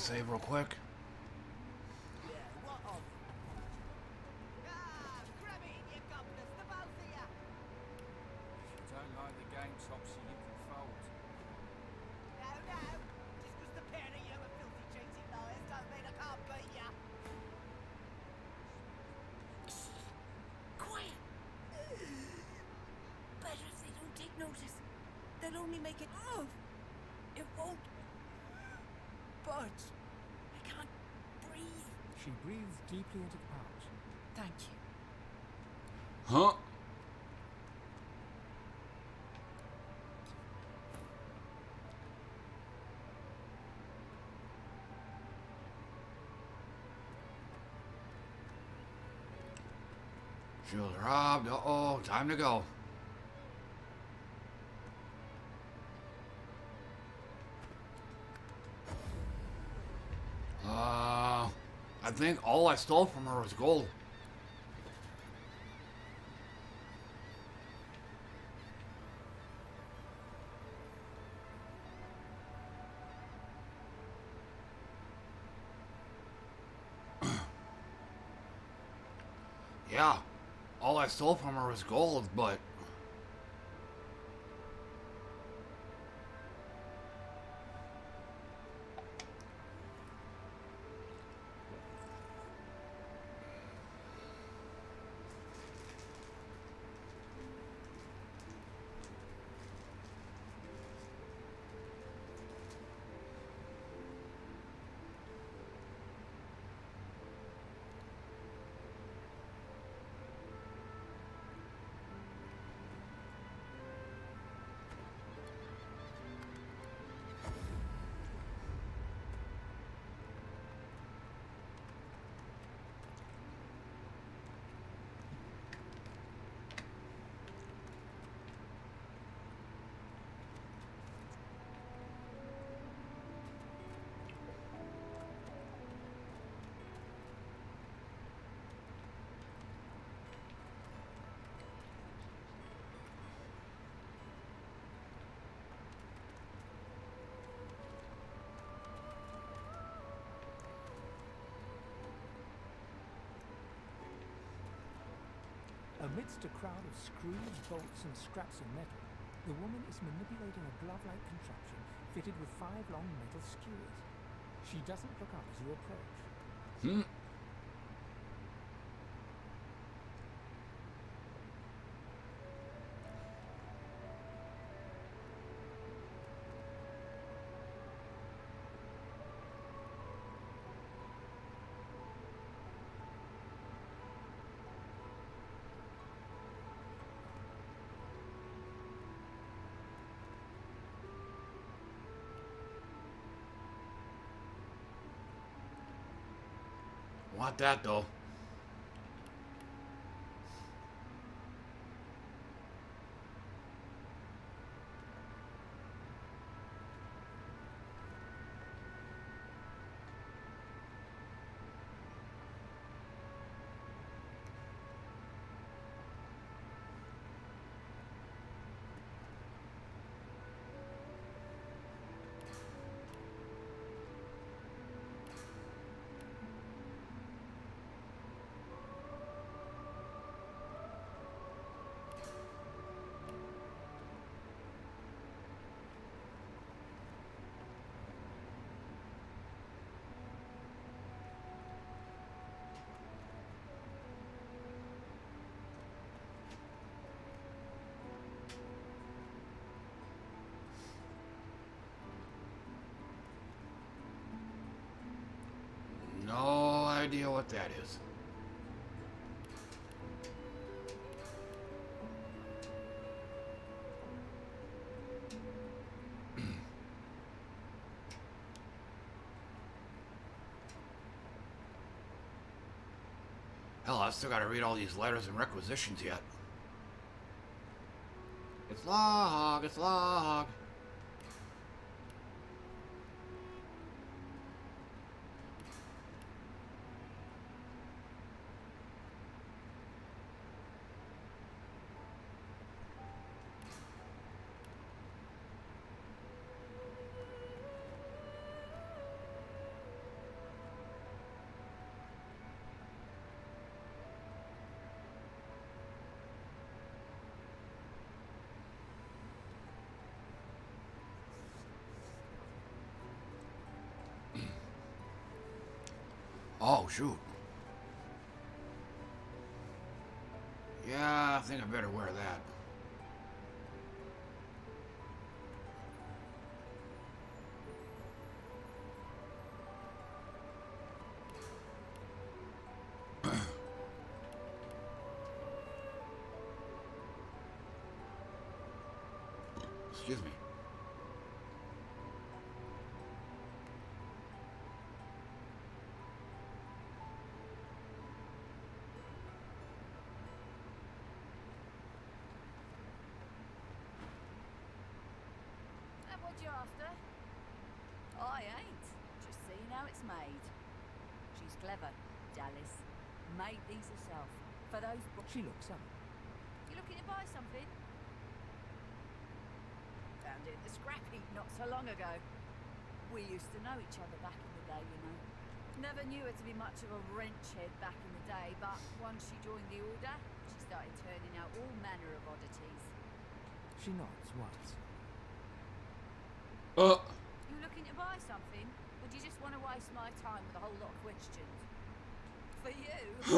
Save real quick. If you don't like the game, Topsy, you can fold. No, no. Just 'cause the pair of you are filthy cheating liars don't mean I can't beat ya. Quiet! Better if they don't take notice. They'll only make it move. It won't budge. I can't breathe. She breathes deeply into the pouch. Thank you. Huh? She was robbed. Uh-oh, time to go. Uh, I think all I stole from her was gold. yeah, all I stole from her was gold, but screws, bolts, and scraps of metal, the woman is manipulating a glove-like contraption fitted with five long metal skewers. She doesn't look up as you approach. hmm. Want that though. What that is. Hell, I still gotta read all these letters and requisitions yet. It's log, it's log. Oh, shoot. Yeah, I think I better wear that. Excuse me. Clever, Dallas. Made these herself. For those bo- She looks up. You looking to buy something? Found it in the scrap heap not so long ago. We used to know each other back in the day, you know. Never knew her to be much of a wrench head back in the day, but once she joined the order, she started turning out all manner of oddities. She nods once. Uh. You looking to buy something? Do you just want to waste my time with a whole lot of questions? For you?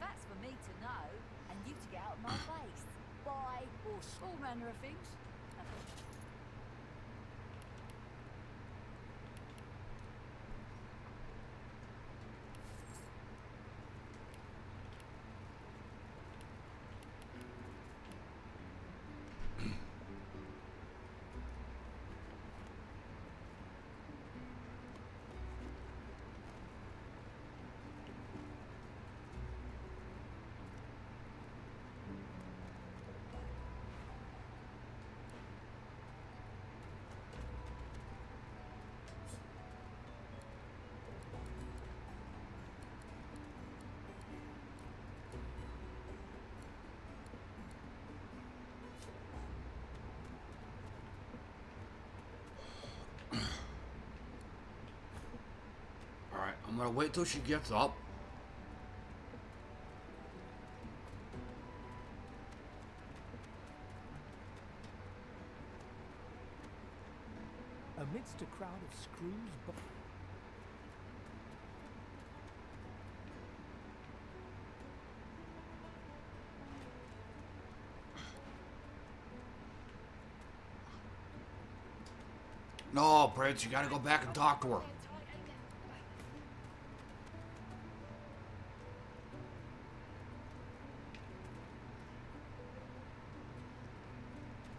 That's for me to know, and you to get out of my face. Buy or all manner of things. Alright, I'm gonna wait till she gets up. Amidst a crowd of screws, No, Prince, you gotta go back and talk to her.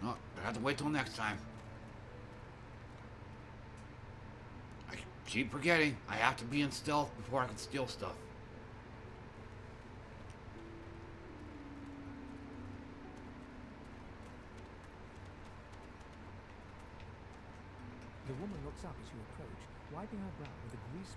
No, I have to wait till next time. I keep forgetting. I have to be in stealth before I can steal stuff. the woman looks up as you approach, wiping her brow with a grease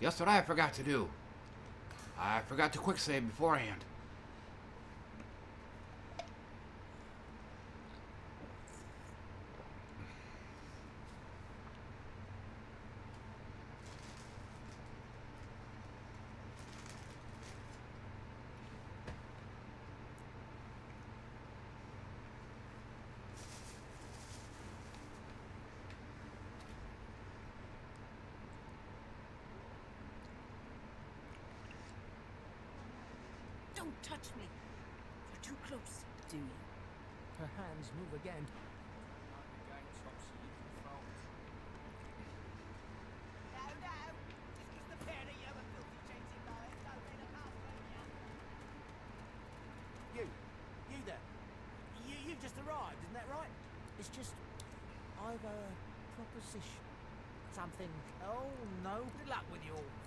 Guess what I forgot to do? I forgot to quick save beforehand. you've just arrived, isn't that right? It's just, I've a proposition. Something. Oh no, good luck with you all.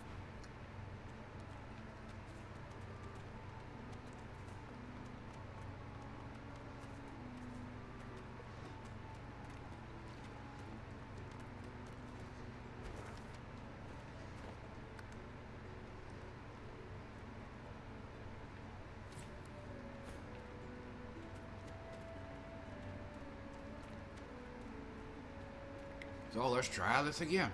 So oh, let's try this again.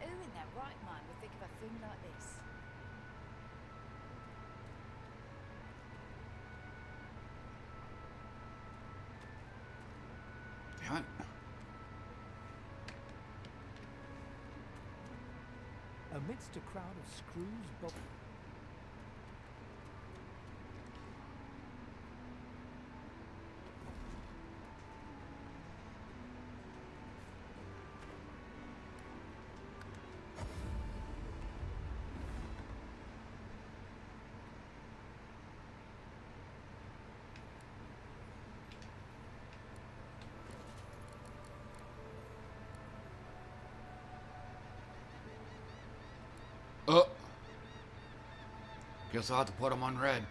Who in their right mind would think of a thing like this? Damn it. Amidst a crowd of screws. Oh. Guess I'll have to put them on red.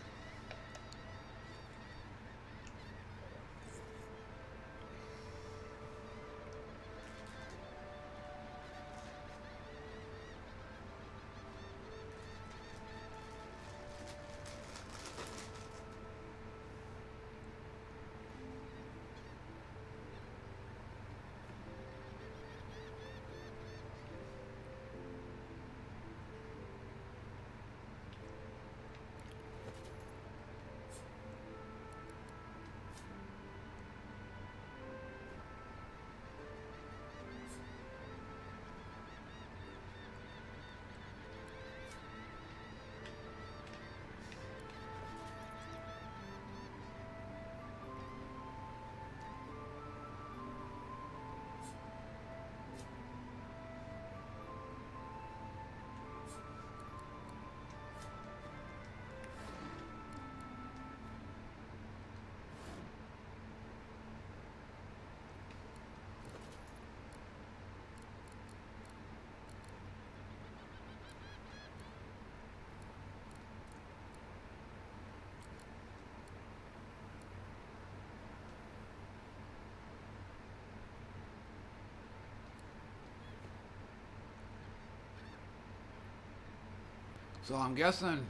So I'm guessing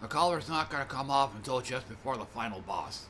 the collar's not going to come off until just before the final boss.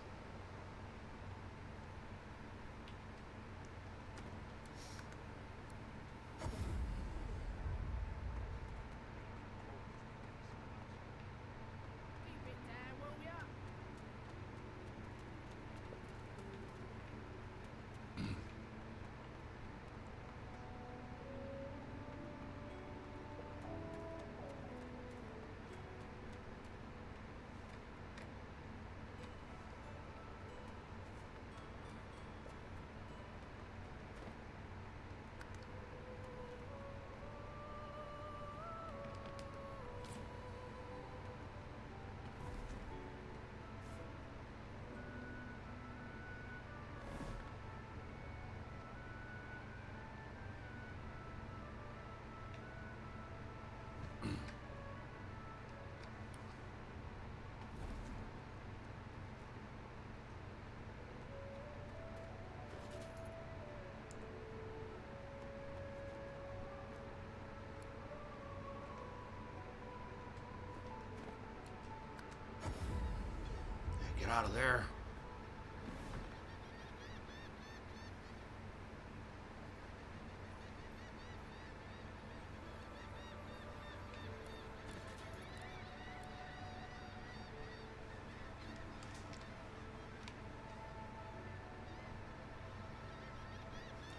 Out of there.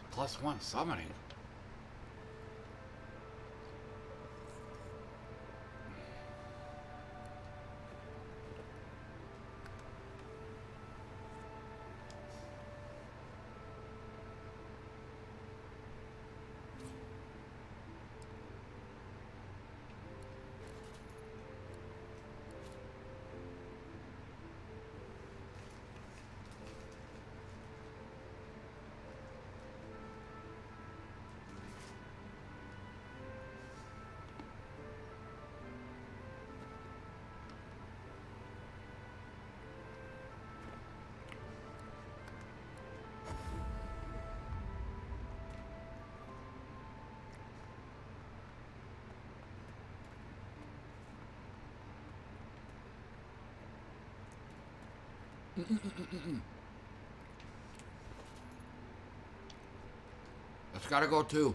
Plus one summoning. That's gotta go too.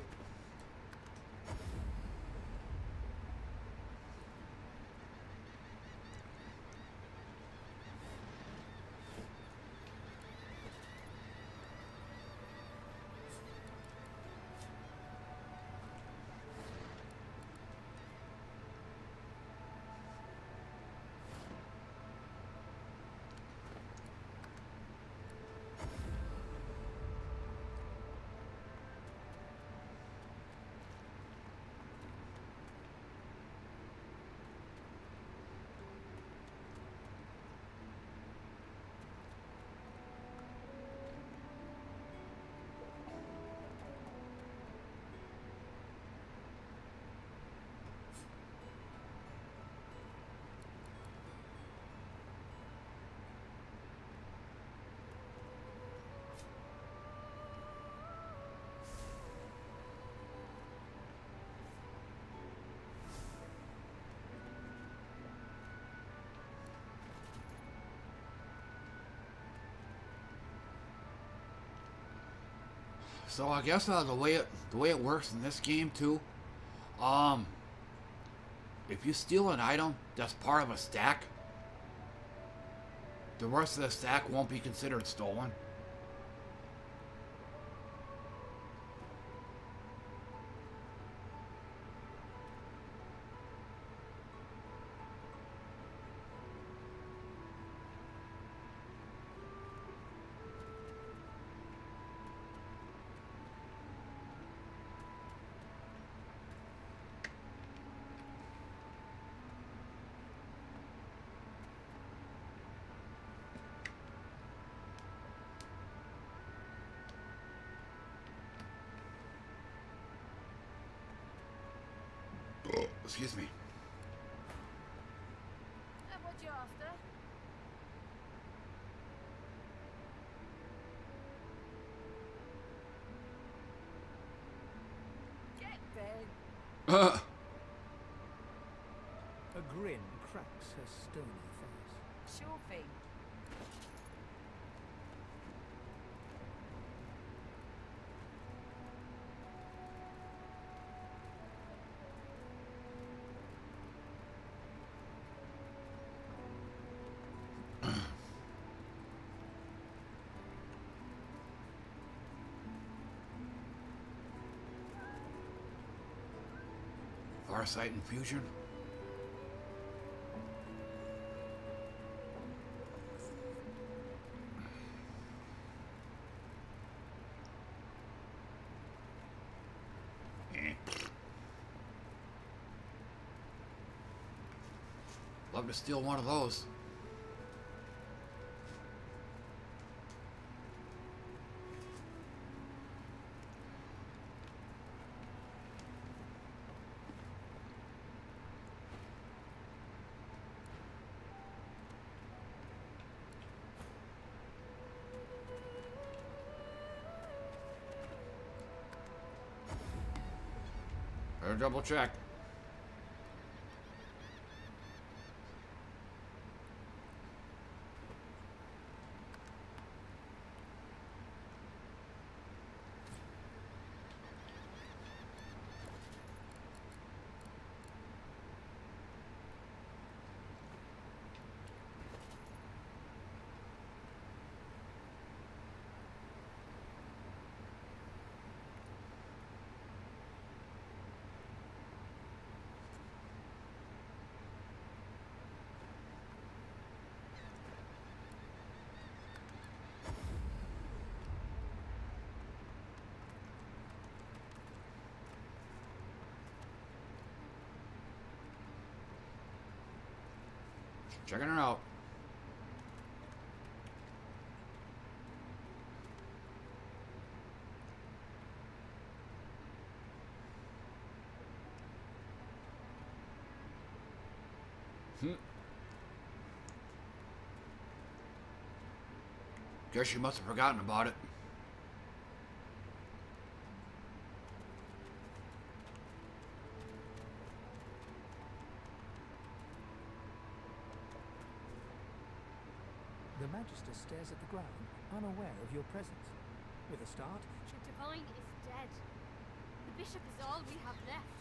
So I guess uh, the way it the way it works in this game too, um, if you steal an item that's part of a stack, the rest of the stack won't be considered stolen. Excuse me. And what you after? Get bed. Uh, A grin cracks her stony Farsight infusion. Eh. Love to steal one of those. Double check. Checking her out. Hmm. Guess you must have forgotten about it. The Magister stares at the ground, unaware of your presence. With a start, The divine is dead. The bishop is all we have left.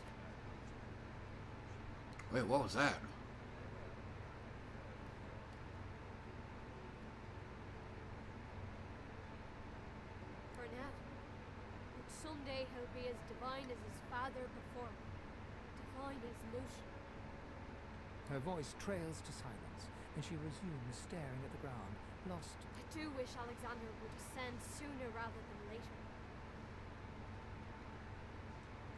Wait, what was that? For now. But someday he'll be as divine as his father before him. Divine as Lucian. her voice trails to silence, and she resumes staring at the ground, lost. I do wish Alexandar would ascend sooner rather than later.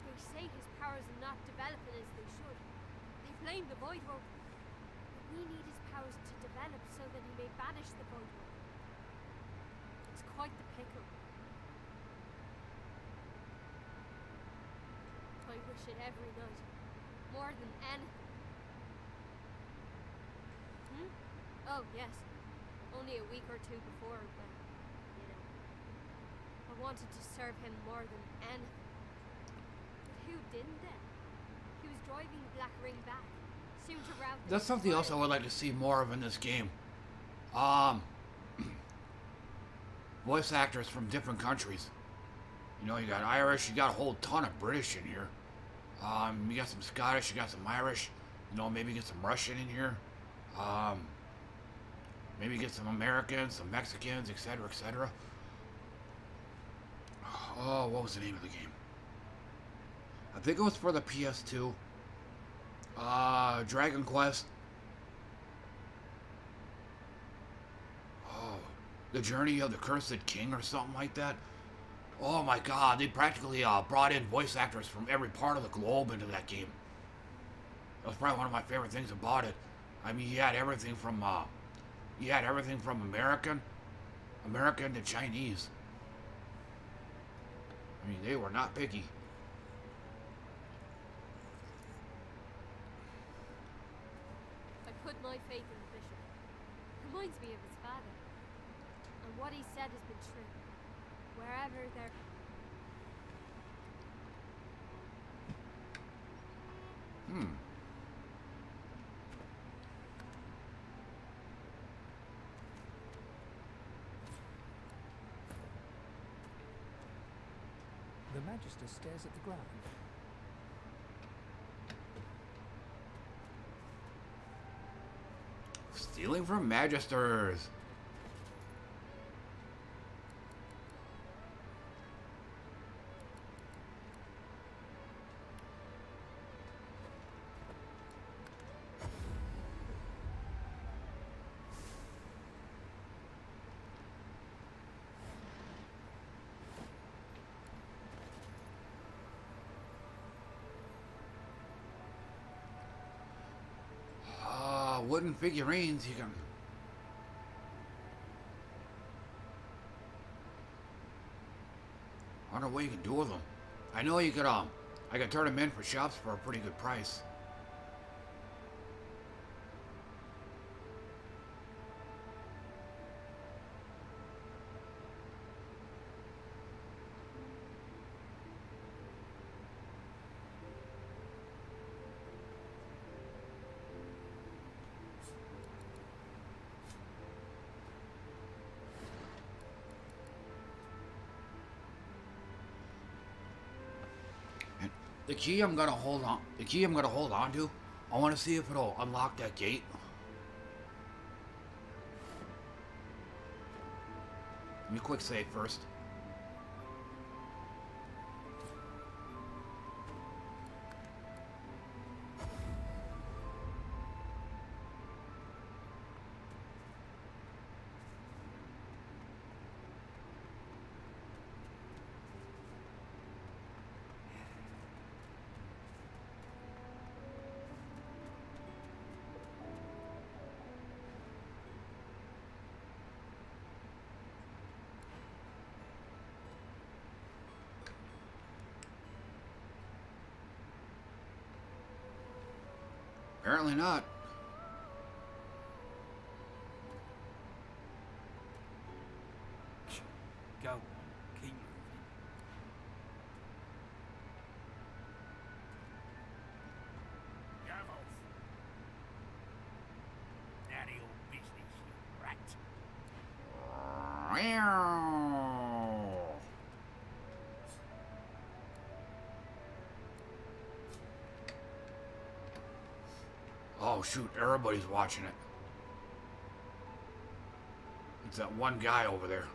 They say his powers are not developing as they should. They blame the Voidwoken. But we need his powers to develop so that he may banish the Voidwoken. It's quite the pickle. I wish it every night. More than anything. Hmm? Oh, yes. Only a week or two before, but, you know. I wanted to serve him more than anything. But who didn't then? He was driving the Black Ring back, soon to rout That's something else I would like to see more of in this game. Um, voice actors from different countries. You know, you got Irish, you got a whole ton of British in here. Um, you got some Scottish, you got some Irish. You know, maybe get some Russian in here. Um, maybe get some Americans, some Mexicans, etc., etc. Oh, what was the name of the game? I think it was for the PS2. Uh, Dragon Quest. Oh, The Journey of the Cursed King or something like that. Oh my god, they practically uh, brought in voice actors from every part of the globe into that game. That was probably one of my favorite things about it. I mean, you had everything from, uh, you had everything from American, American to Chinese. I mean, they were not picky. I put my faith in the bishop. Reminds me of his father. And what he said has been true. Wherever there. Hmm. The Magister stares at the ground. Stealing from Magisters. Ah, wooden figurines you can I don't know what you can do with them. I know you could um I could turn them in for shops for a pretty good price. Key I'm gonna hold on the key I'm gonna hold on to, I wanna see if it'll unlock that gate. Let me quick save first. Apparently not. Go on, keep moving. Devils! None of your business, you rat. Oh shoot, everybody's watching it. It's that one guy over there.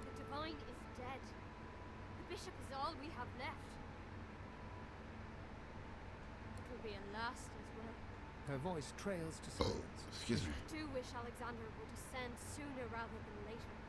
The divine is dead. The bishop is all we have left. It will be a last as well. Her voice trails to oh, silence. Oh, Excuse me. I do wish Alexandar would ascend sooner rather than later.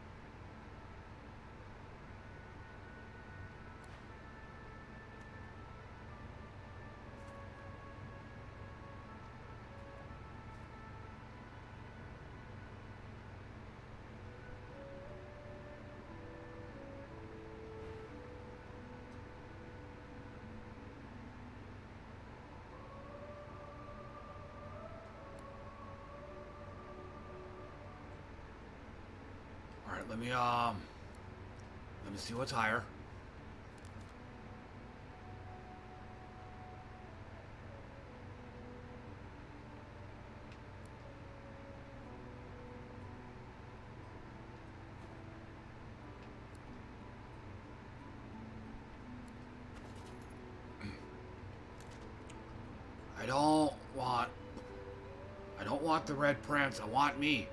Let me um, let me see what's higher. I don't want. I don't want the red prince. I want me.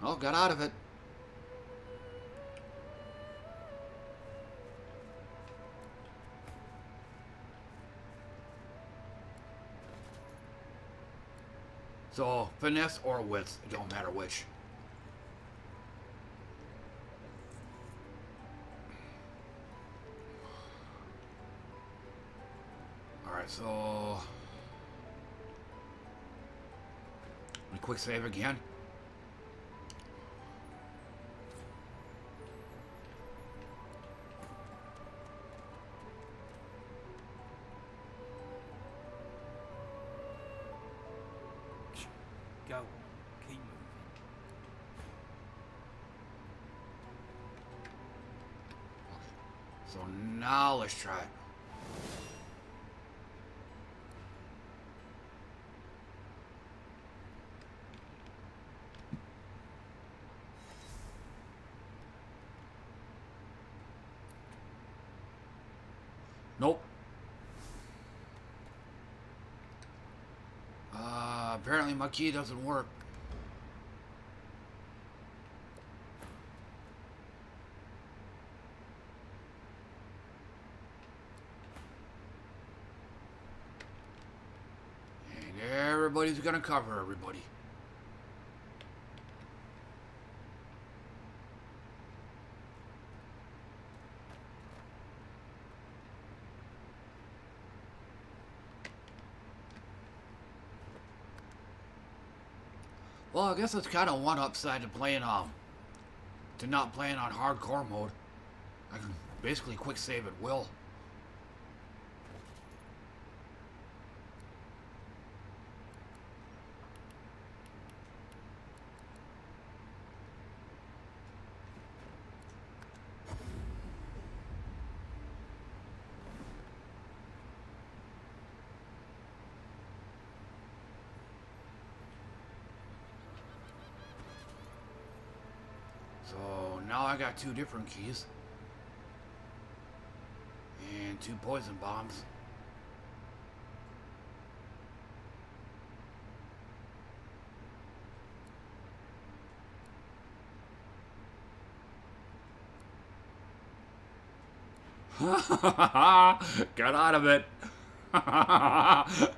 Oh, got out of it. So, finesse or wits, it don't matter which. Alright, so... Quick save again. Try. Nope. Uh, apparently my key doesn't work. Everybody's gonna cover everybody. Well, I guess it's kind of one upside to playing um to not playing on hardcore mode. I can basically quick save at will. So now I got two different keys. And two poison bombs. Got out of it.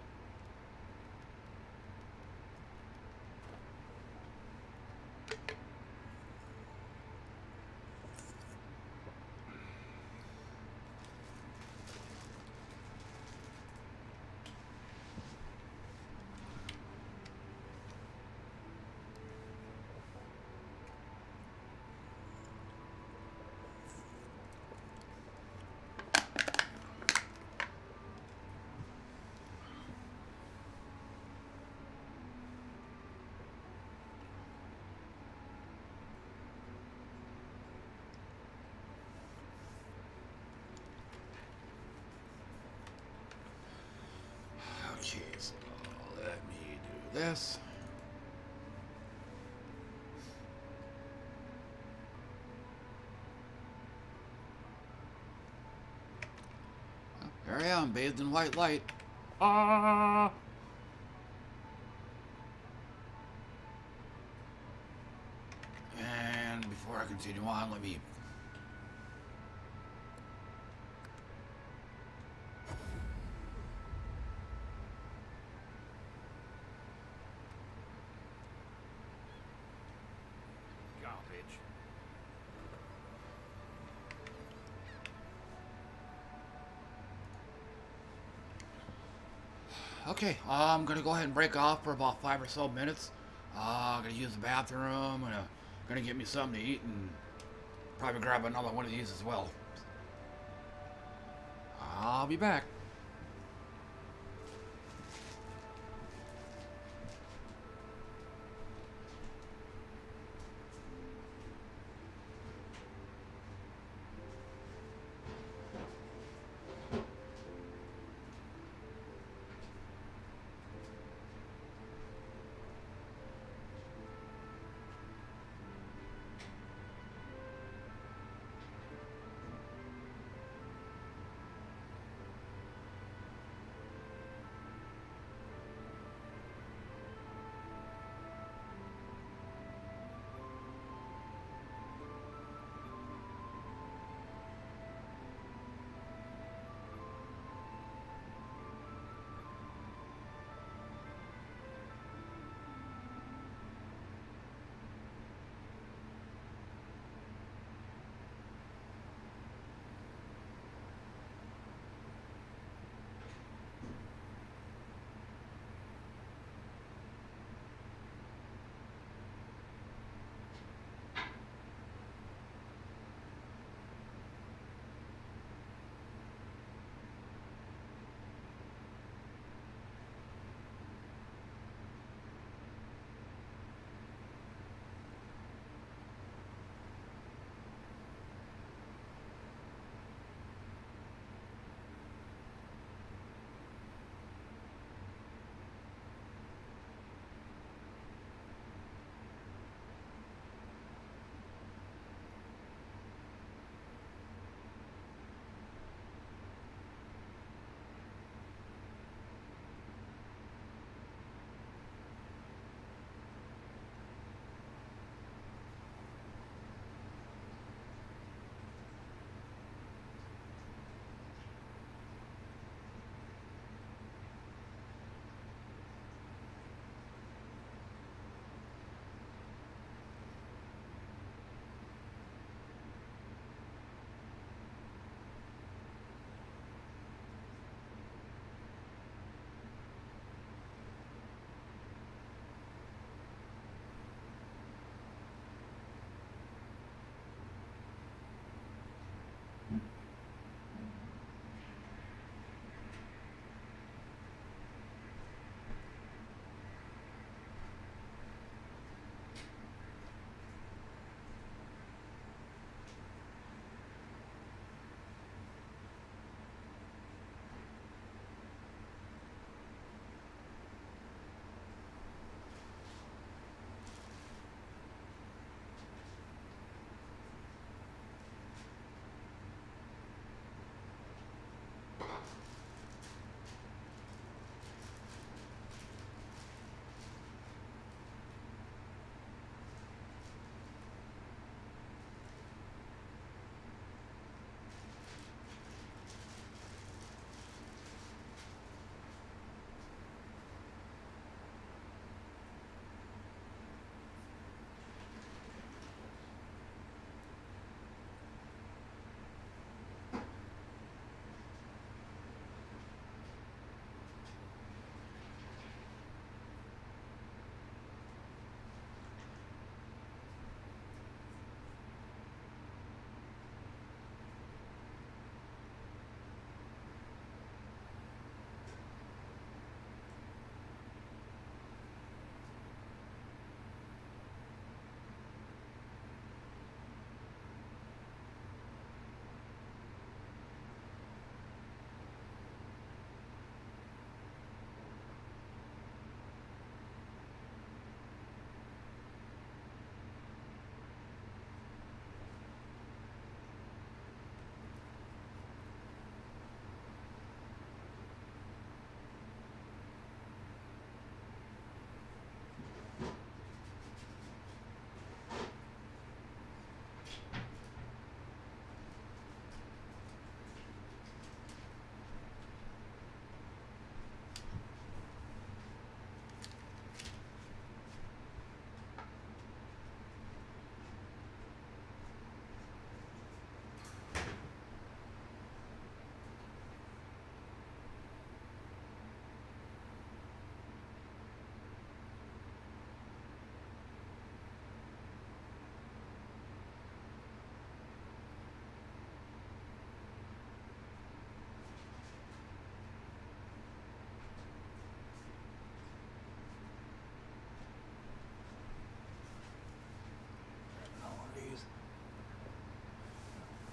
Am, bathed in white light. Ah! And before I continue on, let me Okay, uh, I'm gonna go ahead and break off for about five or so minutes. Uh, I'm gonna use the bathroom, and uh, gonna get me something to eat, and probably grab another one of these as well. I'll be back.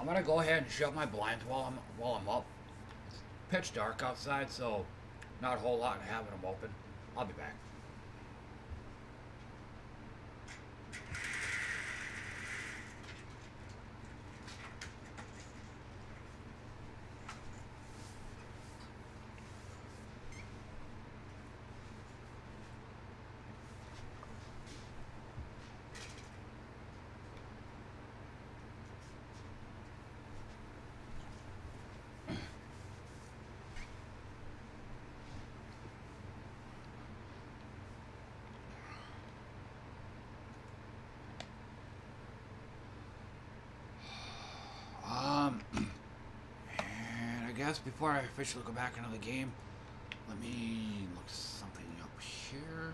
I'm gonna go ahead and shut my blinds while I'm while I'm up. It's pitch dark outside, so not a whole lot in having them open. I'll be back. Um, and I guess before I officially go back into the game, let me look something up here.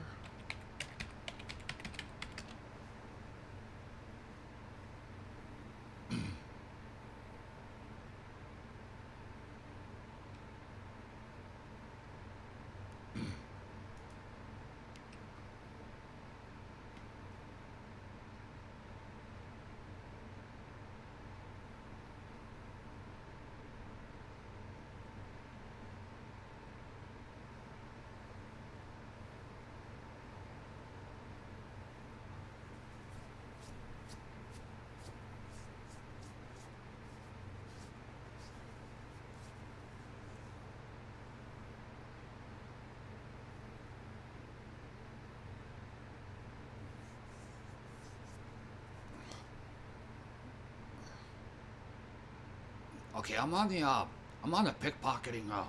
Okay, I'm on the uh, I'm on the pickpocketing uh,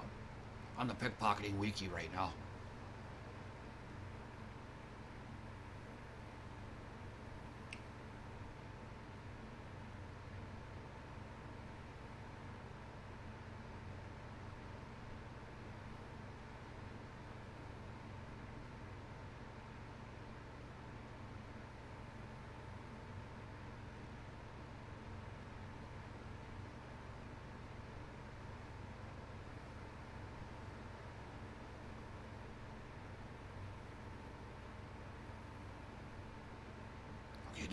on the pickpocketing wiki right now.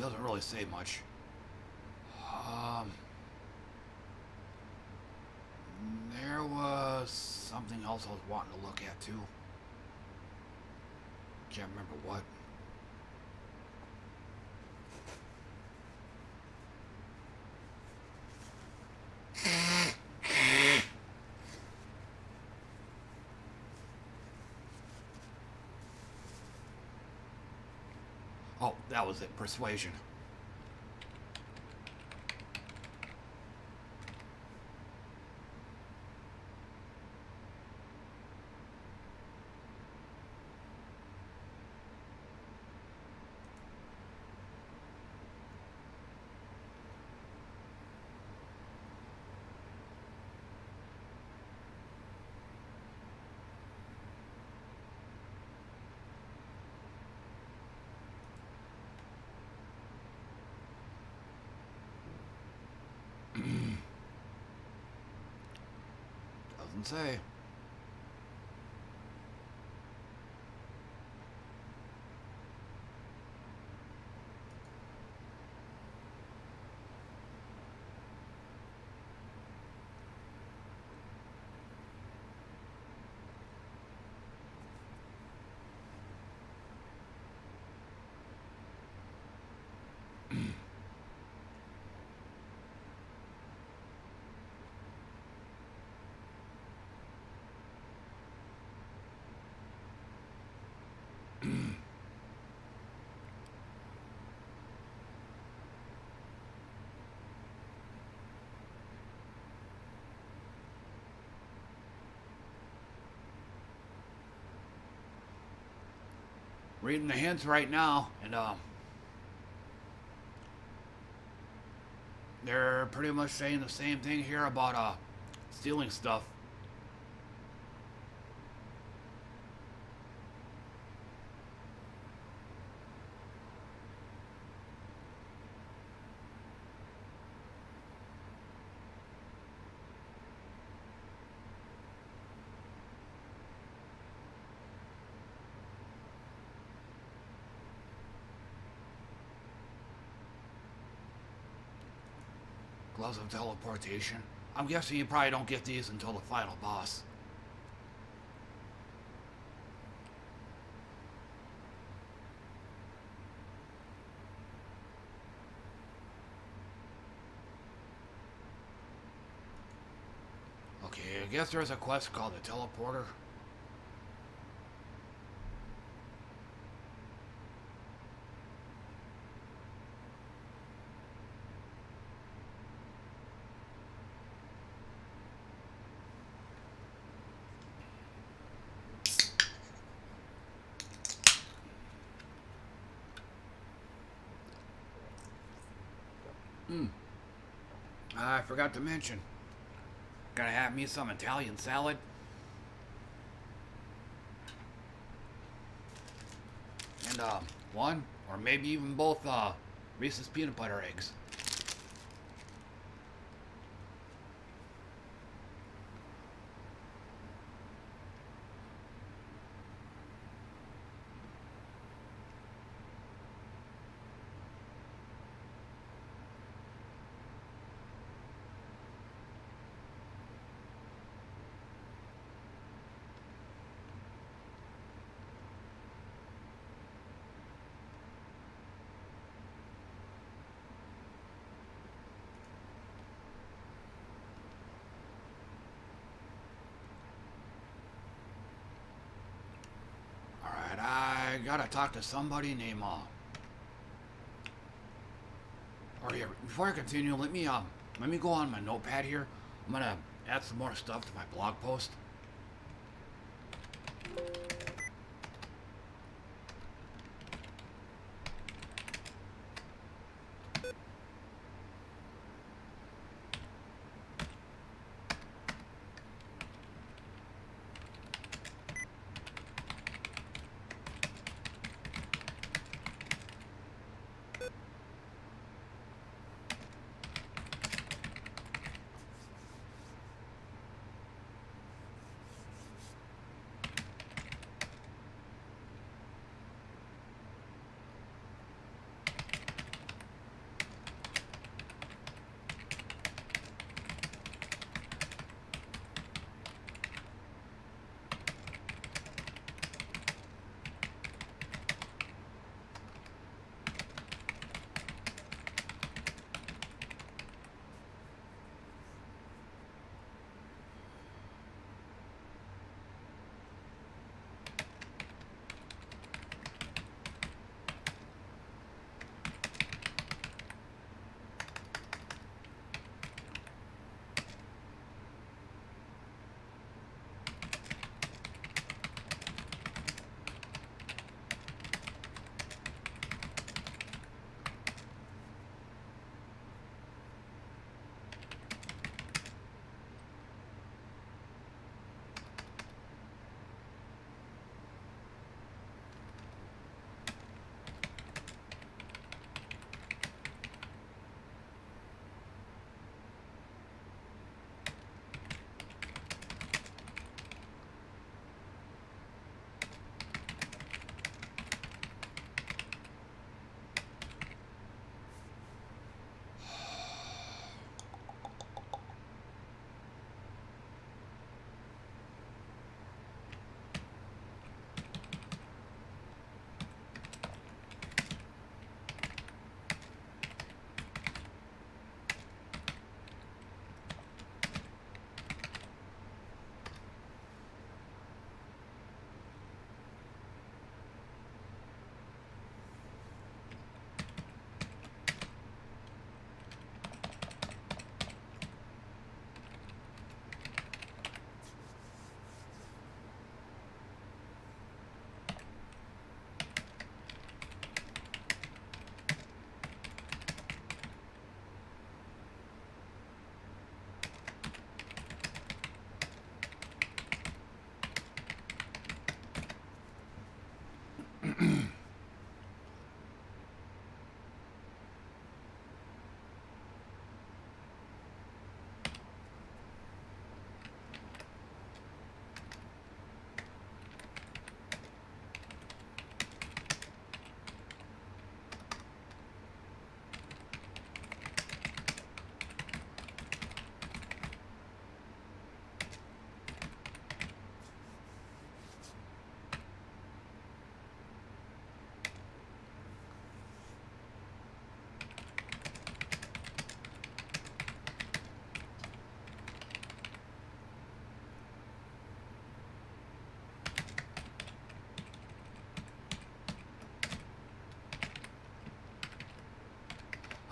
Doesn't really say much. Um, there was something else I was wanting to look at too. Can't remember what. Oh, that was it. Persuasion. Say. Reading the hints right now, and uh, they're pretty much saying the same thing here about uh, stealing stuff. Of teleportation. I'm guessing you probably don't get these until the final boss. Okay, I guess there's a quest called the Teleporter. Forgot to mention. Gotta have me some Italian salad. And, uh, one, or maybe even both, uh, Reese's peanut butter eggs. Alright, I gotta talk to somebody named, uh... Or here, before I continue, let me, um, let me go on my notepad here. I'm gonna add some more stuff to my blog post.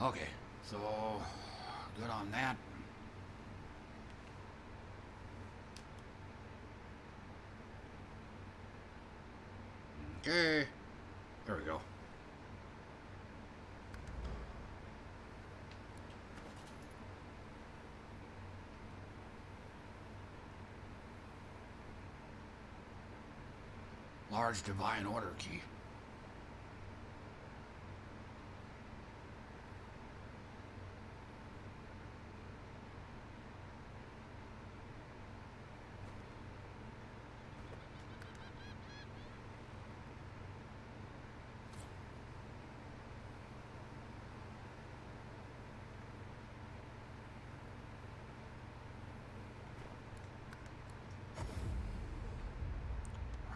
Okay, so good on that. Okay, there we go. Large divine order key.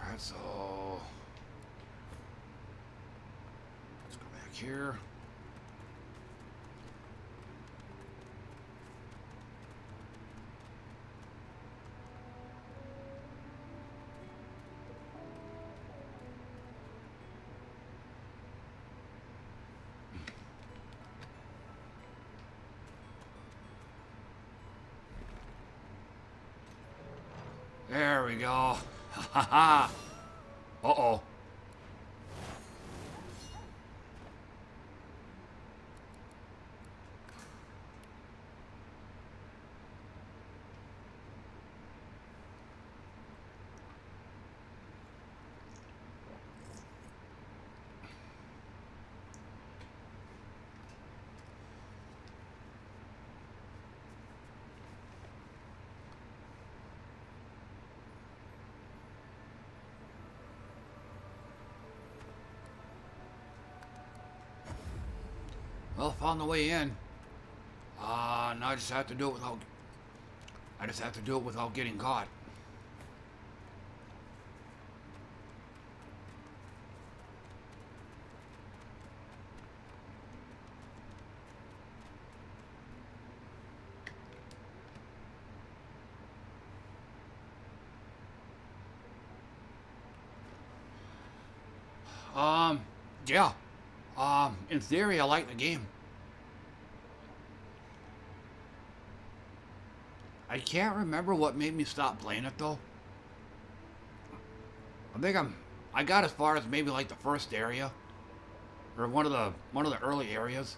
Alright, so let's go back here. There we go. Ha ha ha. Uh-oh. Found the way in. Uh, now I just have to do it without... I just have to do it without getting caught. Um, yeah. Um, in theory, I like the game. Can't remember what made me stop playing it though. I think I'm I got as far as maybe like the first area or one of the one of the early areas.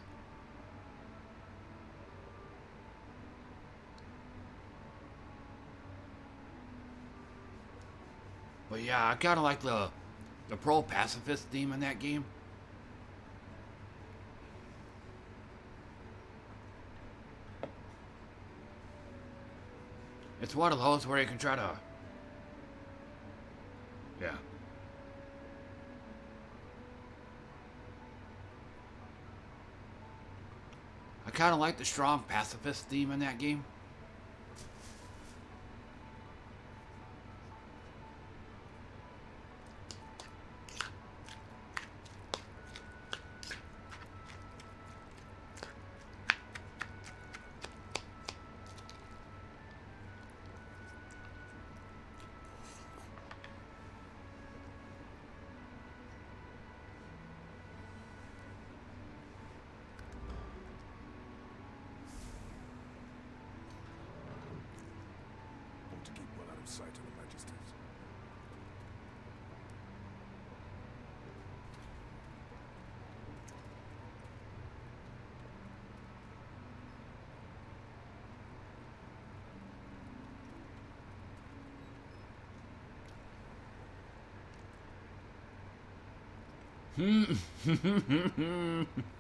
But yeah, I kind of like the the pro pacifist theme in that game. It's one of those where you can try to... Yeah. I kind of like the strong pacifist theme in that game. Want to keep well out of sight of the Magisters. Hmm.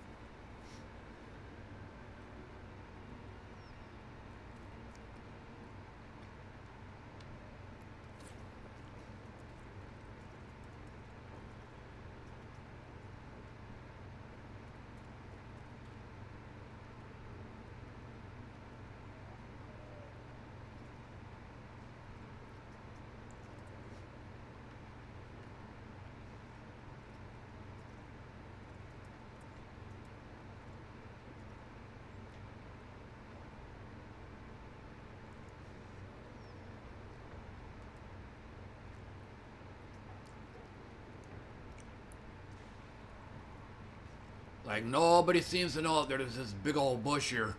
Like nobody seems to know that there's this big old bush here.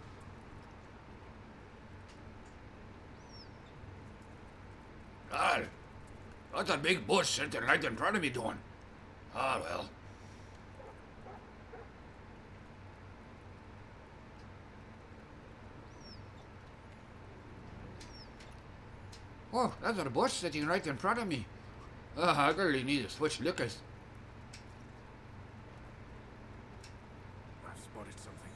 God, what's a big bush sitting right in front of me doing? Ah, well. Oh, that's a bush sitting right in front of me. Uh, I really need to switch liquors. I've spotted something.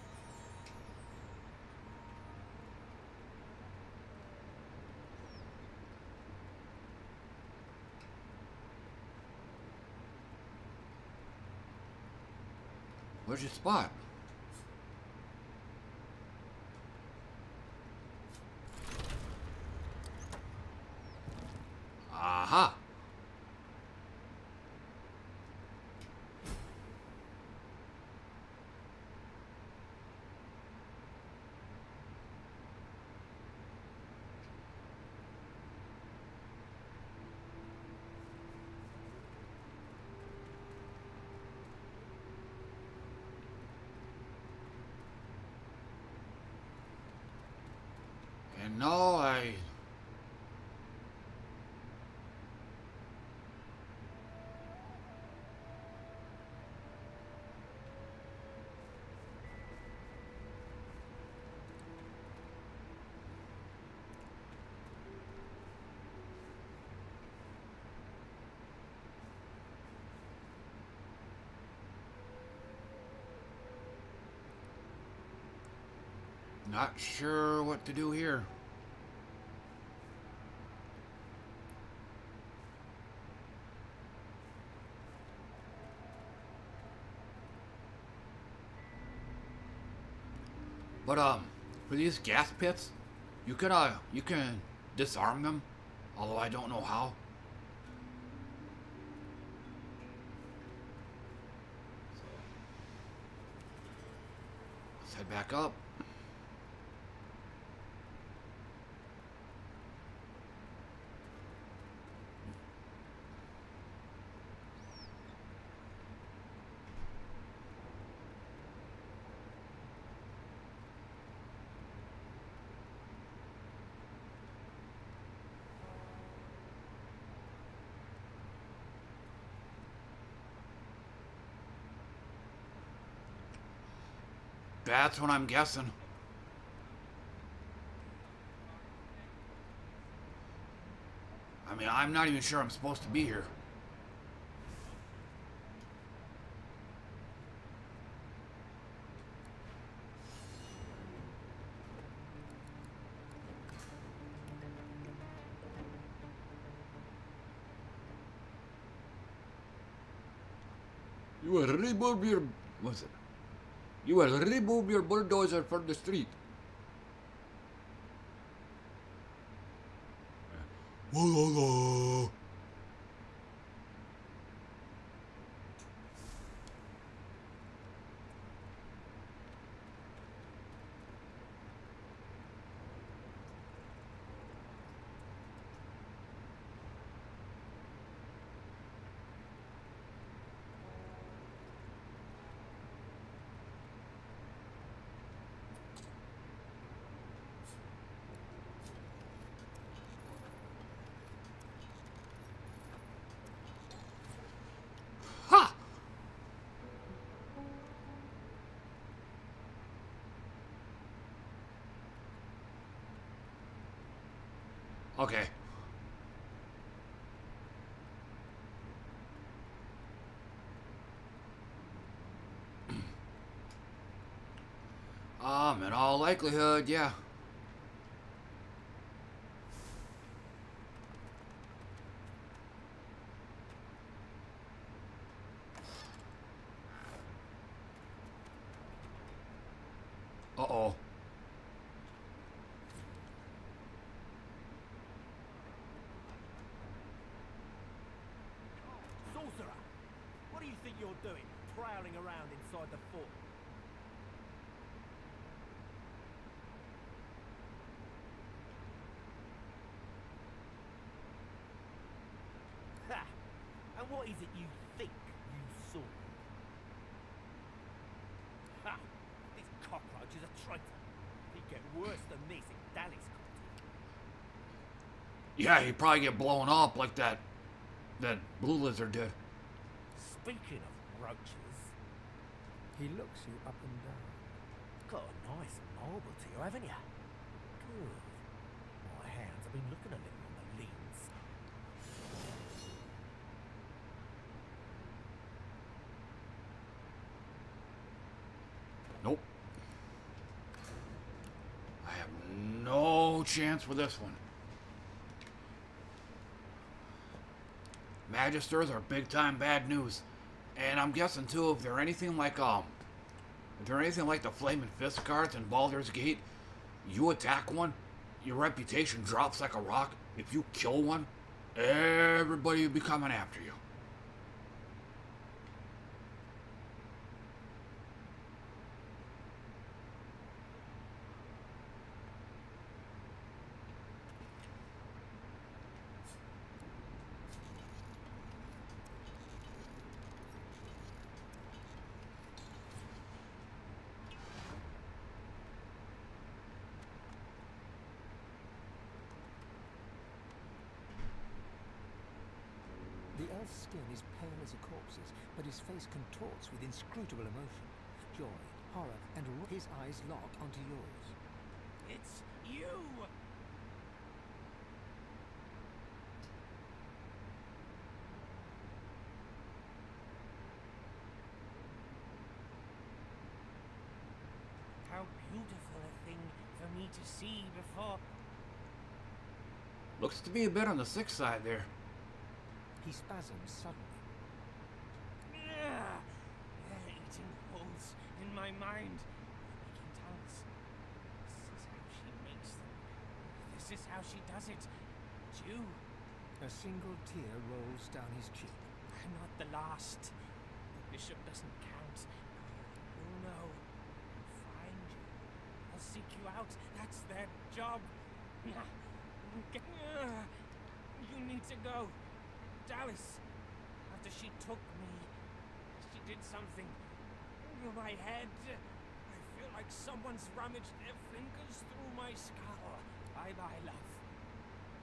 Your spot? Aha! And now I Not sure what to do here. But um, for these gas pits, you can uh, you can disarm them, although I don't know how. Let's head back up. That's what I'm guessing. I mean, I'm not even sure I'm supposed to be here. You will remove your... What's it? You will remove your bulldozer from the street. Ha! Okay. Um, in all likelihood, yeah. What is it you think you saw? Ha! This cockroach is a traitor. He'd get worse than this if Dallis caught Yeah, he'd probably get blown up like that that blue lizard did. Speaking of roaches. He looks you up and down. Got a nice marble to you, haven't you? Good. My hands have been looking a little. Chance with this one. Magisters are big time bad news. And I'm guessing too, if they're anything like um if they're anything like the Flaming Fist cards in Baldur's Gate, you attack one, your reputation drops like a rock. If you kill one, everybody will be coming after you. The elf's skin is pale as a corpse's, but his face contorts with inscrutable emotion. Joy, horror, and ro- his eyes lock onto yours. It's you! How beautiful a thing for me to see before. Looks to be a bit on the sick side there. He spasms suddenly. Ugh. They're eating holes in my mind. Making. This is how she makes them. This is how she does it. Jew, A single tear rolls down his cheek. I'm not the last. The bishop doesn't count. You'll know. I'll find you. I'll seek you out. That's their job. You need to go. Dallis. After she took me, she did something to my head. I feel like someone's rummaged their fingers through my skull. Bye bye, love.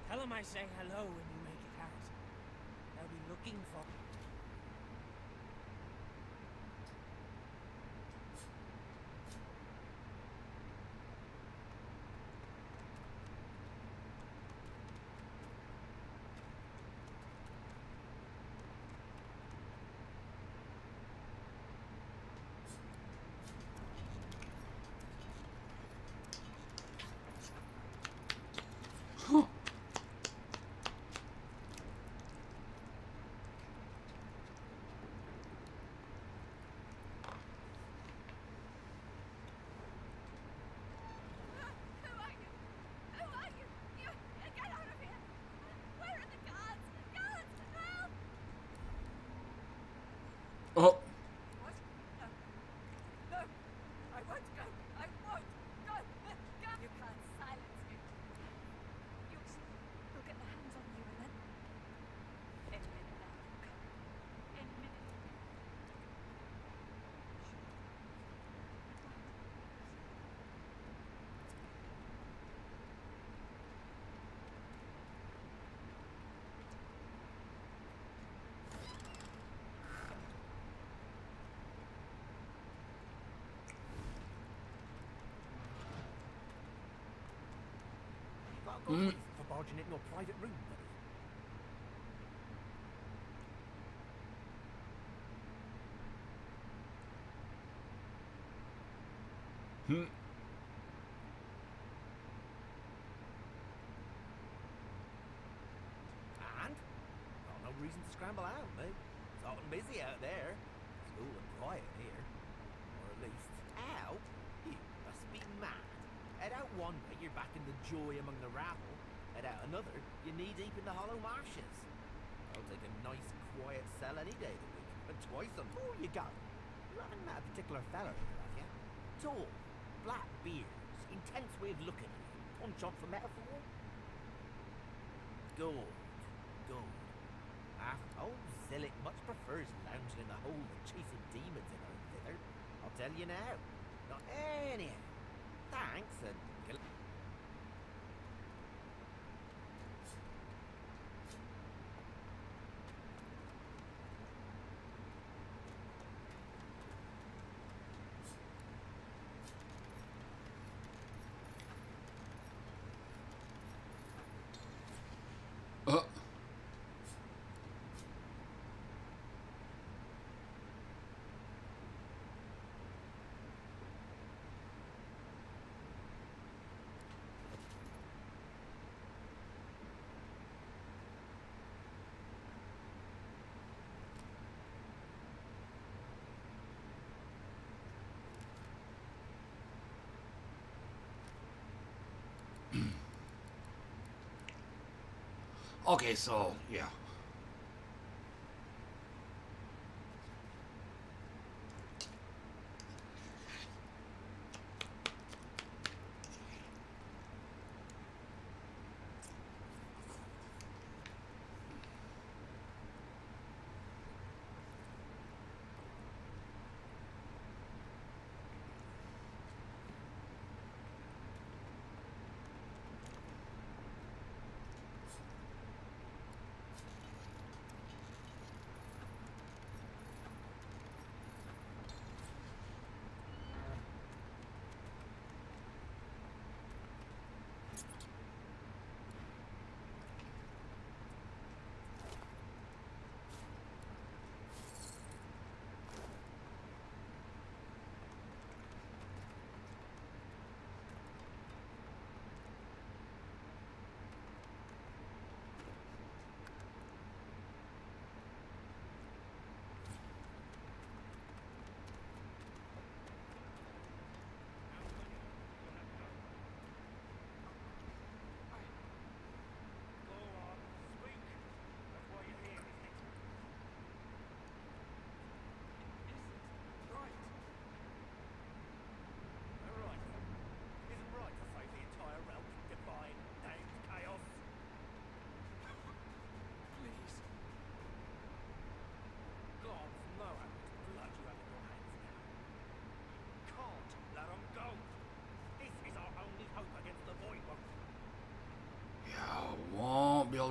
Tell them I say hello when you make it out. They'll be looking for. Huh. Who are you? Who are you? You, you get out of here! Where are the guards? Guards, help! Oh, What? No. No. I won't go. I won't go. Go. You can't silence me. You look at the hands on you and then. Any minute now. Any minute. Got a Mm. for barging in your private room, buddy. Hmm. And? Got no reason to scramble out, mate. It's hot and busy out there. one way you're back in the joy among the rabble, and out another you're knee deep in the hollow marshes. I'll take a nice quiet cell any day of the week, but twice on. Who you got? You haven't met a particular fella here, have you? Tall, black beards, intense way of looking punch up for metaphor. Gold, gold. Ah, oh, old Zillic much prefers lounging in the hole and chasing demons in her thither. I'll tell you now. Not any. Thanks and que Okay, so, yeah.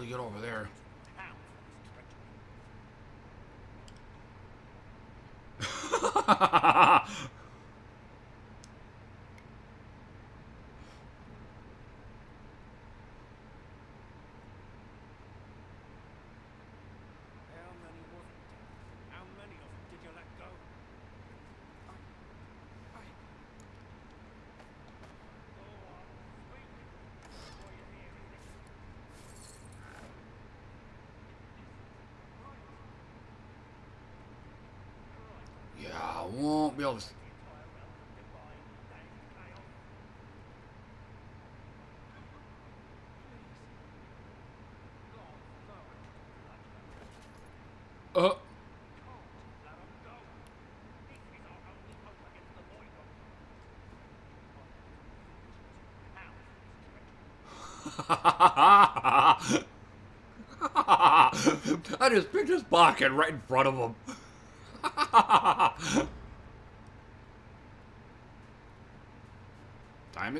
get over there. won't be able to... Uh. I just picked his pocket right in front of him.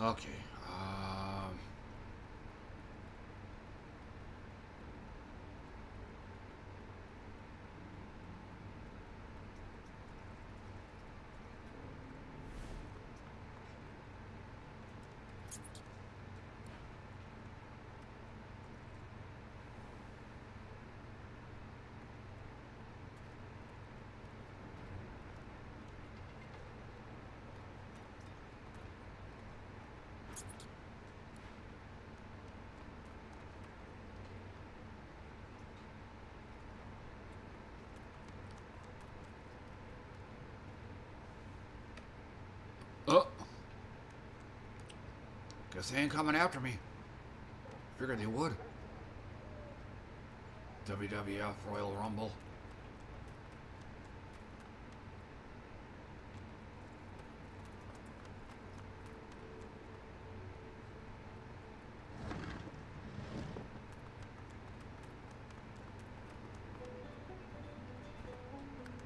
Okay. Guess they ain't coming after me. Figured they would. WWF Royal Rumble.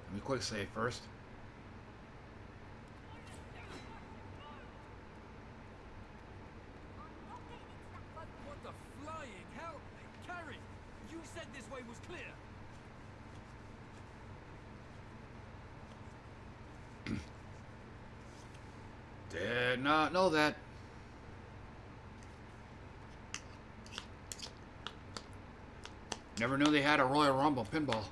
Let me quick save first. What the flying hell? Carrie, you said this way was clear. Did know that. Never knew they had a Royal Rumble pinball.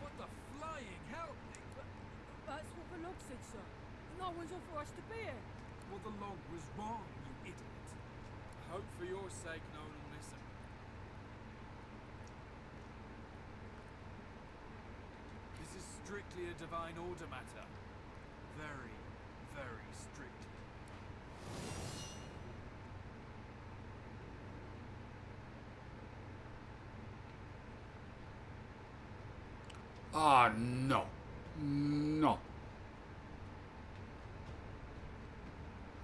What the flying hell? That's what the log said, sir. No one's authorised to be here. Well, the log was wrong, you idiot. I hope for your sake no one will listen. This is strictly a divine order matter. Very, very strictly. Ah, no. No.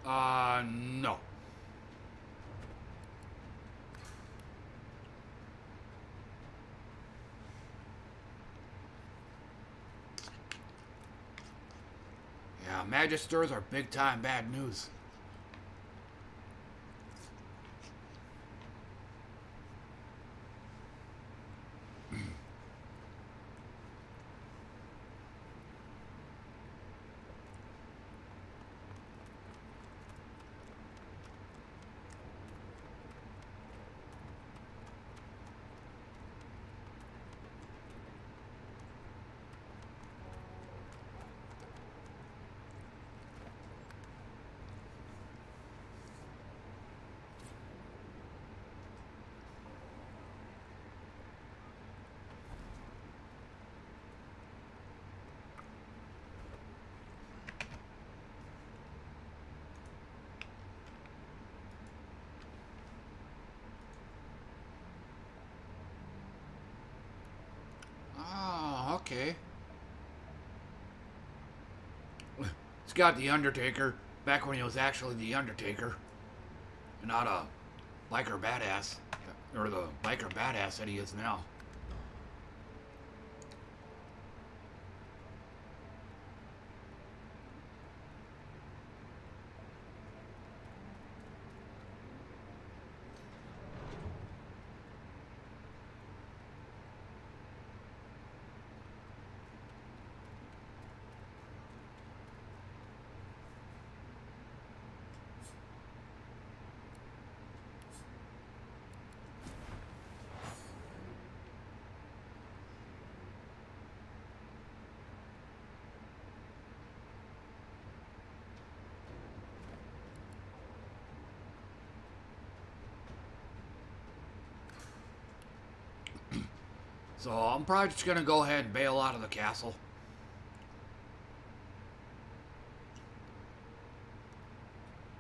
Ah, no. Yeah, Magisters are big time bad news. Oh, okay. It's got The Undertaker back when he was actually The Undertaker. And not a biker badass. Or the biker badass that he is now. So I'm probably just gonna go ahead and bail out of the castle.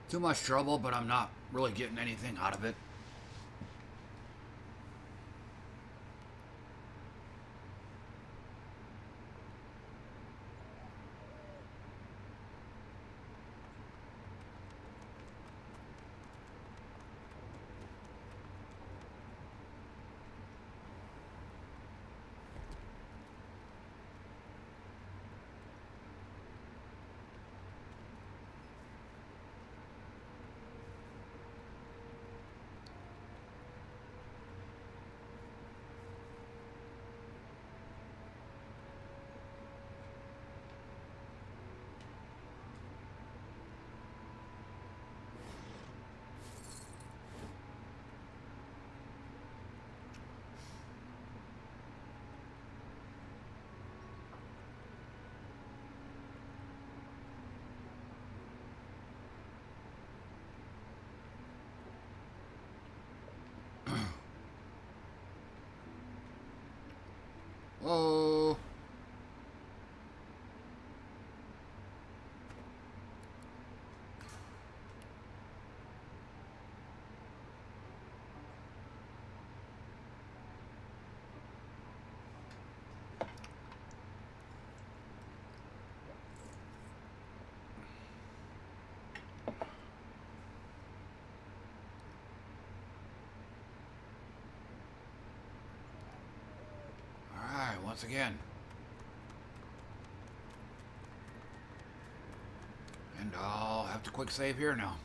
Too much trouble, but I'm not really getting anything out of it. Whoa. All right, once again. And I'll have to quick save here now.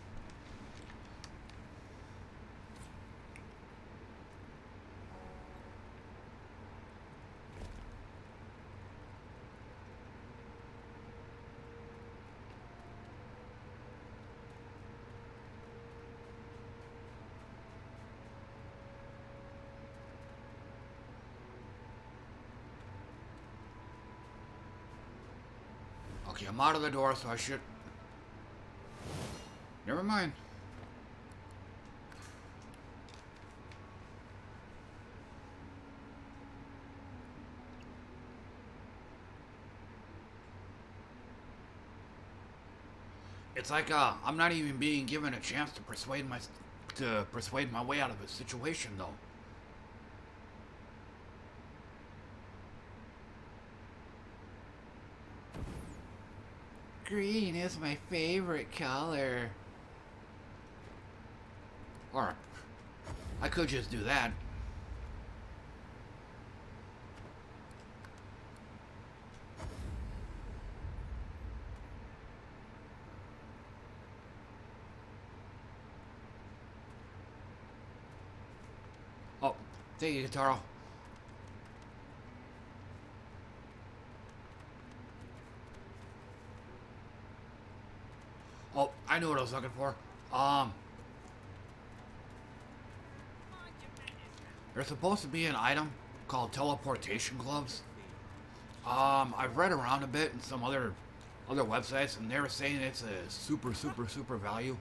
Okay, I'm out of the door, so I should... Never mind. It's like uh, I'm not even being given a chance to persuade my to persuade my way out of a situation, though. Green is my favorite color. Or, I could just do that. Oh, thank you, Taro. Oh, I knew what I was looking for. Um, there's supposed to be an item called teleportation gloves. Um, I've read around a bit in some other other websites, and they were saying it's a super, super, super value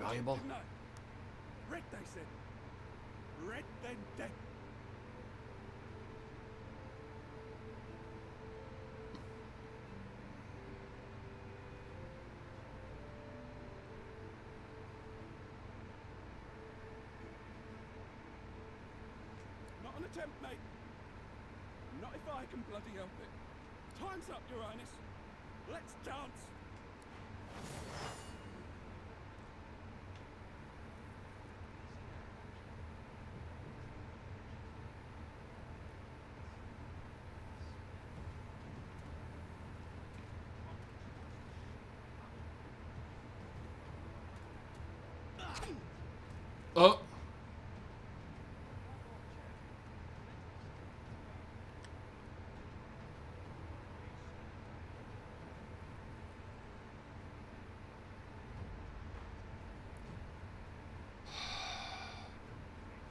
valuable. Red, they said. Red, then dead. Not an attempt, mate. Not if I can bloody Time's up, Your Highness. Let's dance. Oh.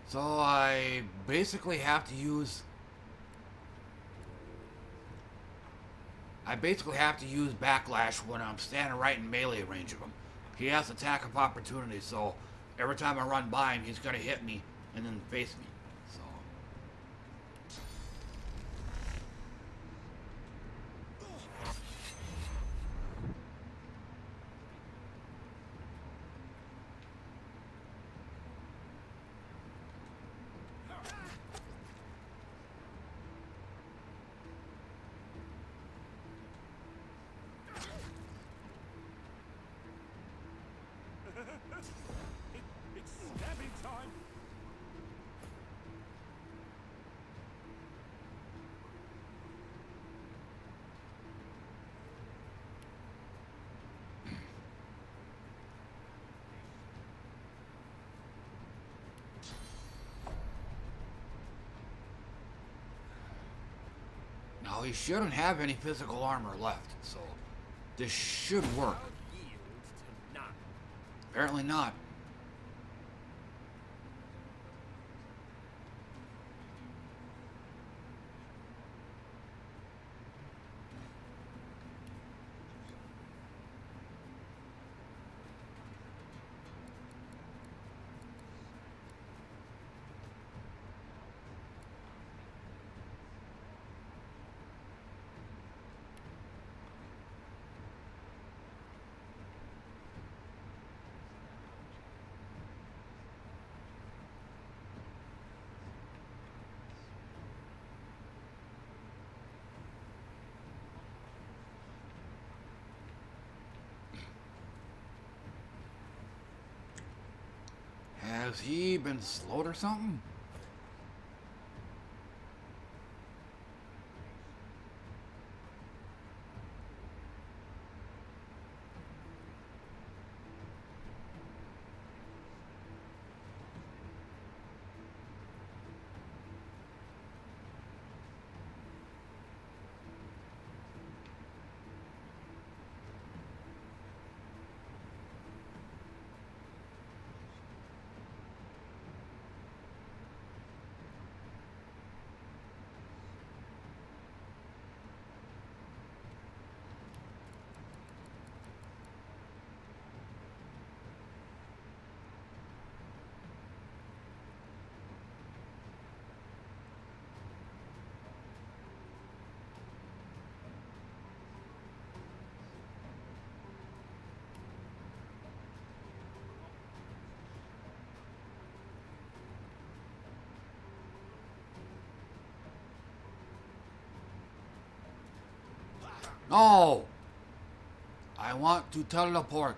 So I basically have to use I basically have to use backlash when I'm standing right in melee range of him. He has attack of opportunity, so every time I run by him, he's gonna hit me and then face me. So it, it's stabbing time. He shouldn't have any physical armor left, so this should work. Apparently not. Been slowed or something? No! I want to teleport.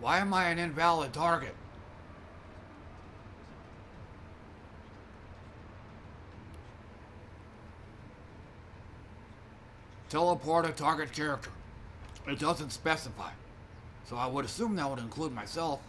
Why am I an invalid target? Teleport a target character. It doesn't specify. So I would assume that would include myself.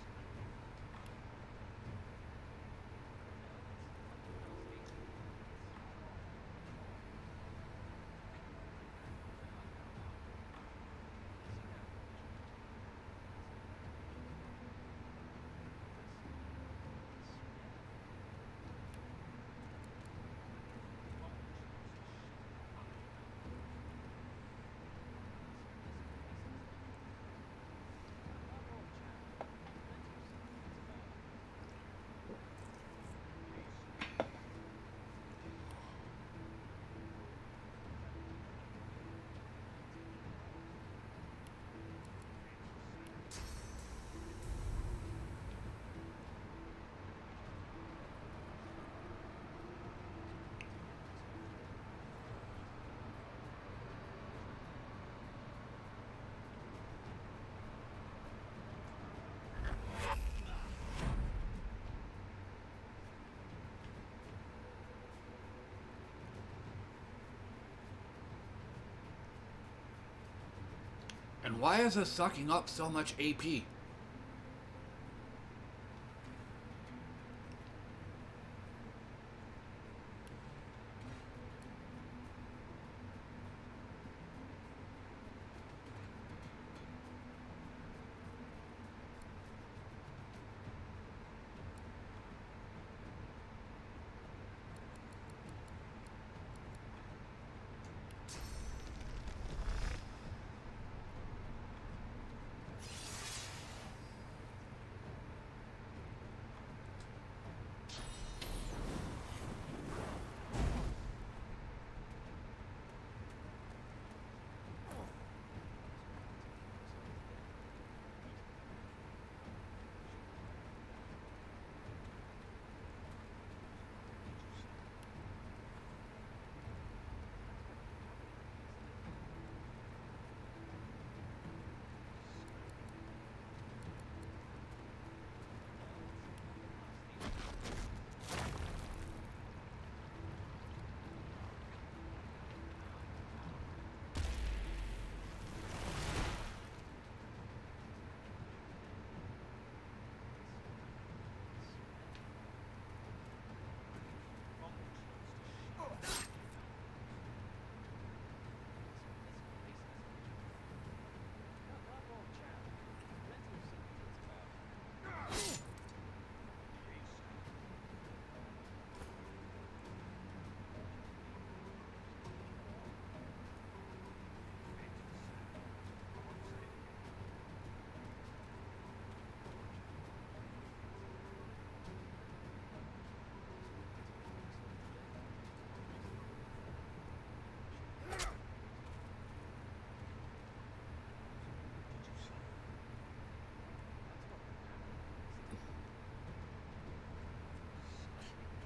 And why is this sucking up so much AP?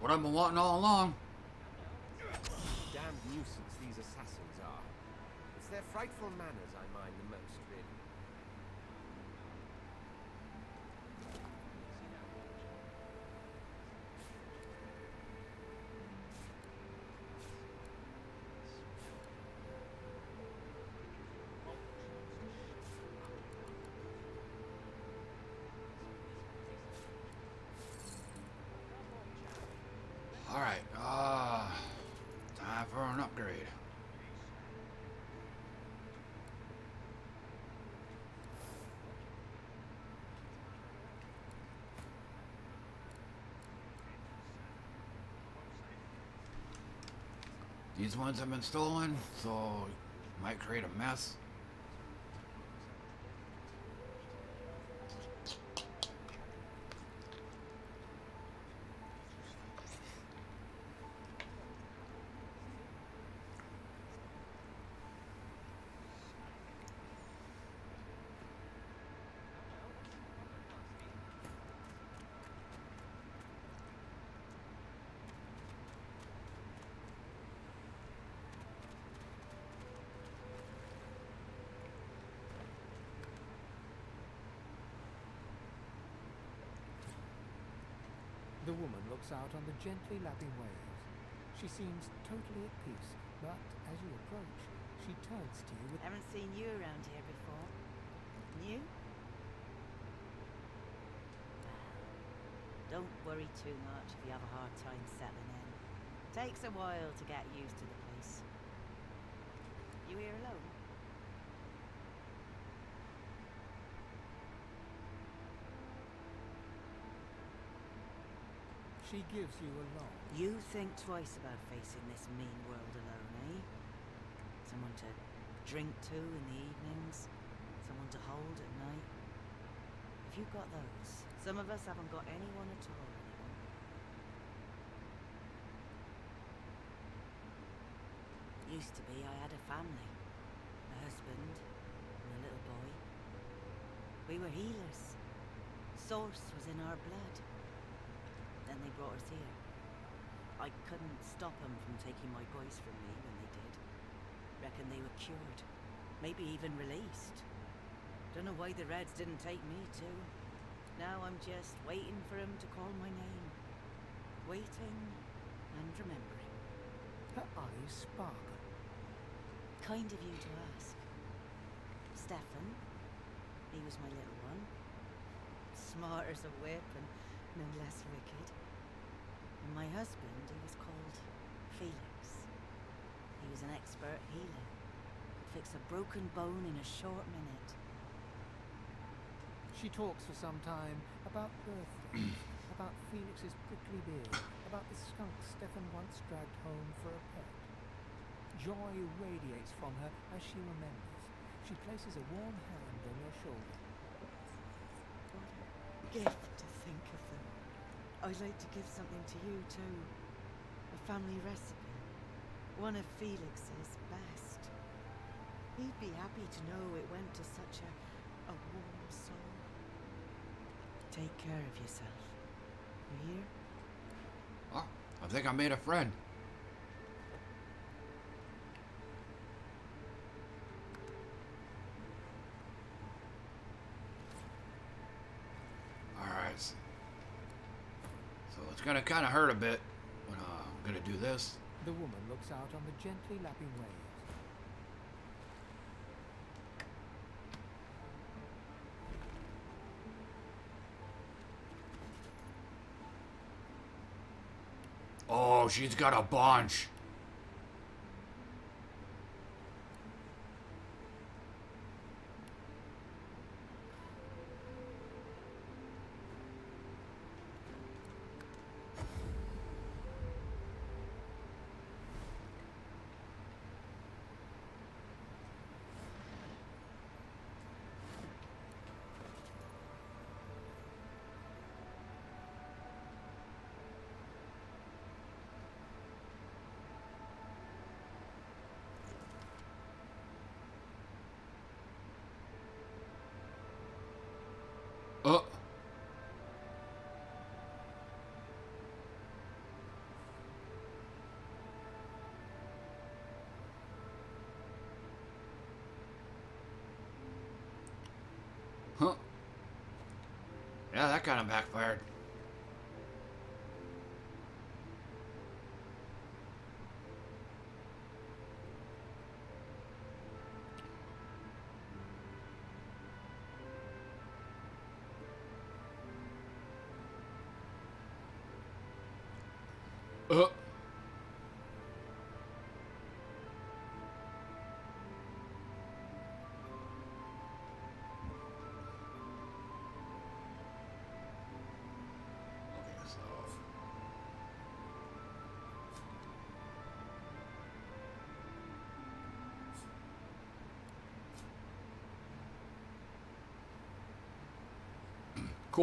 What I've been wanting all along. Damned nuisance these assassins are. It's their frightful manners I mind the most, really. Alright, uh, time for an upgrade. These ones have been stolen, so might create a mess. The woman out on the gently lapping waves. She seems totally at peace, but as you approach, she turns to you with Haven't seen you around here before. New? Don't worry too much if you have a hard time settling in. Takes a while to get used to the place. You here alone? She gives you a long, You think twice about facing this mean world alone, eh? Someone to drink to in the evenings, someone to hold at night. If you've got those, some of us haven't got anyone at all. Used to be I had a family, a husband, and a little boy. We were healers. Source was in our blood. Then they brought us here. I couldn't stop them from taking my boys from me when they did. Reckon they were cured. Maybe even released. Don't know why the Reds didn't take me too. Now I'm just waiting for him to call my name. Waiting and remembering. her eyes sparkle. Kind of you to ask. Stefan, he was my little one. Smart as a whip and no less wicked. And my husband, he was called Felix. He was an expert healer. Could fix a broken bone in a short minute. She talks for some time about birthdays, about Felix's prickly beard, about the skunk Stefan once dragged home for a pet. Joy radiates from her as she remembers. She places a warm hand on your shoulder. Gift to think of. I'd like to give something to you too. A family recipe. One of Felix's best. He'd be happy to know it went to such a, a warm soul. Take care of yourself. You hear? Oh, I think I made a friend. Alright. So it's gonna kinda hurt a bit when uh, I'm gonna do this. The woman looks out on the gently lapping waves. Oh, she's got a bunch. Uh. Okay,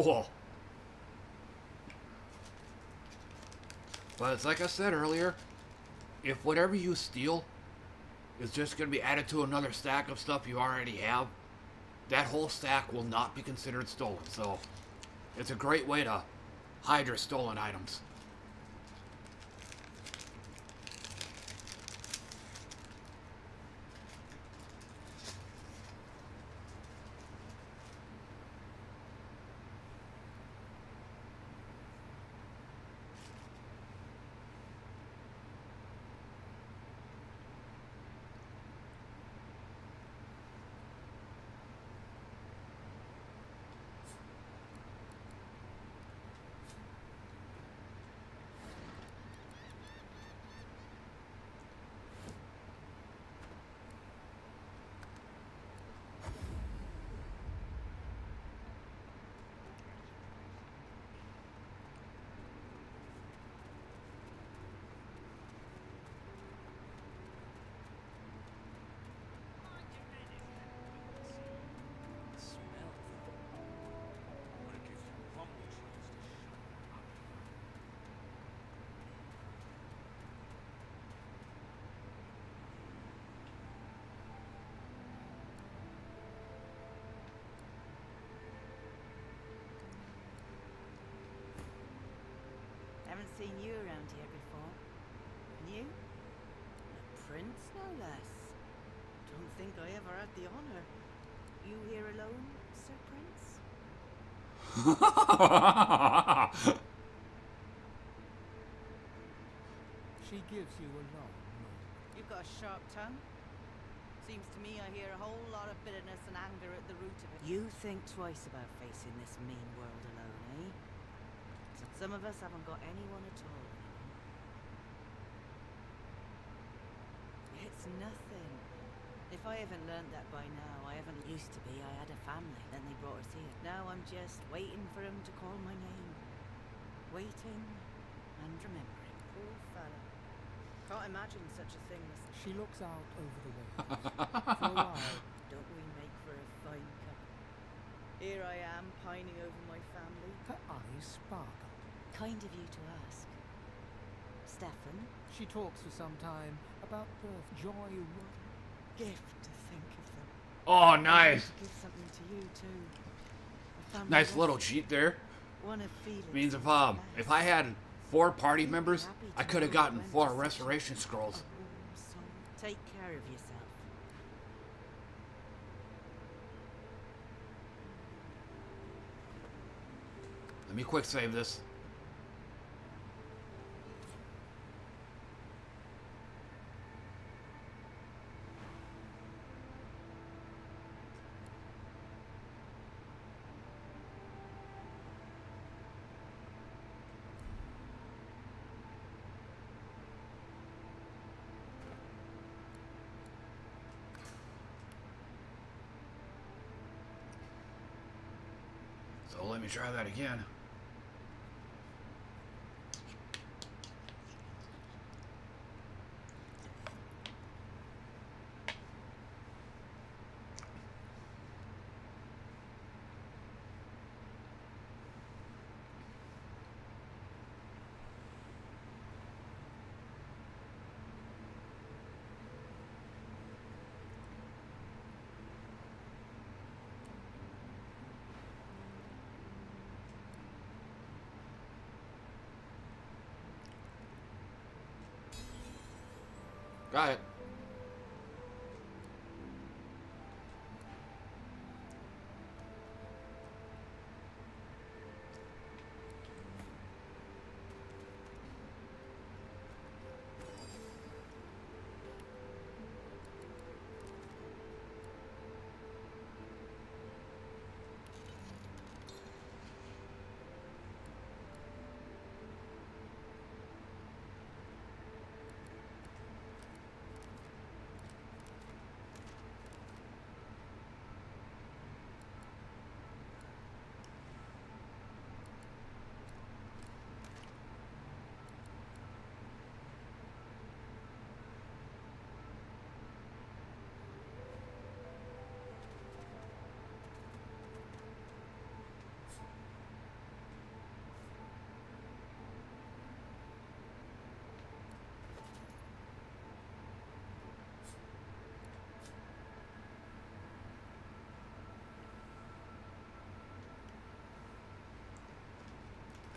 so But it's like I said earlier, if whatever you steal is just going to be added to another stack of stuff you already have, that whole stack will not be considered stolen. So it's a great way to hide your stolen items. Haven't seen you around here before. And you? A prince, no less. Don't think I ever had the honor. You here alone, Sir Prince? She gives you a long look. You've got a sharp tongue. Seems to me I hear a whole lot of bitterness and anger at the root of it. You think twice about facing this mean world alone? Some of us haven't got anyone at all. It's nothing. If I haven't learned that by now, I haven't used to be. I had a family, then they brought us here. Now I'm just waiting for him to call my name. Waiting and remembering. Poor fella. Can't imagine such a thing as She looks out over the waves. for a while, Don't we make for a fine couple? Here I am, pining over my family. her eyes sparkle. Kind of you to ask. Stefan, She talks for some time about birth, joy, what gift to think of them. Oh, nice. give something to you too. Nice little cheat there. One of Means if um if I had four party members, I could have gotten four restoration scrolls. Take care of yourself. Let me quick save this. So let me try that again. Got it.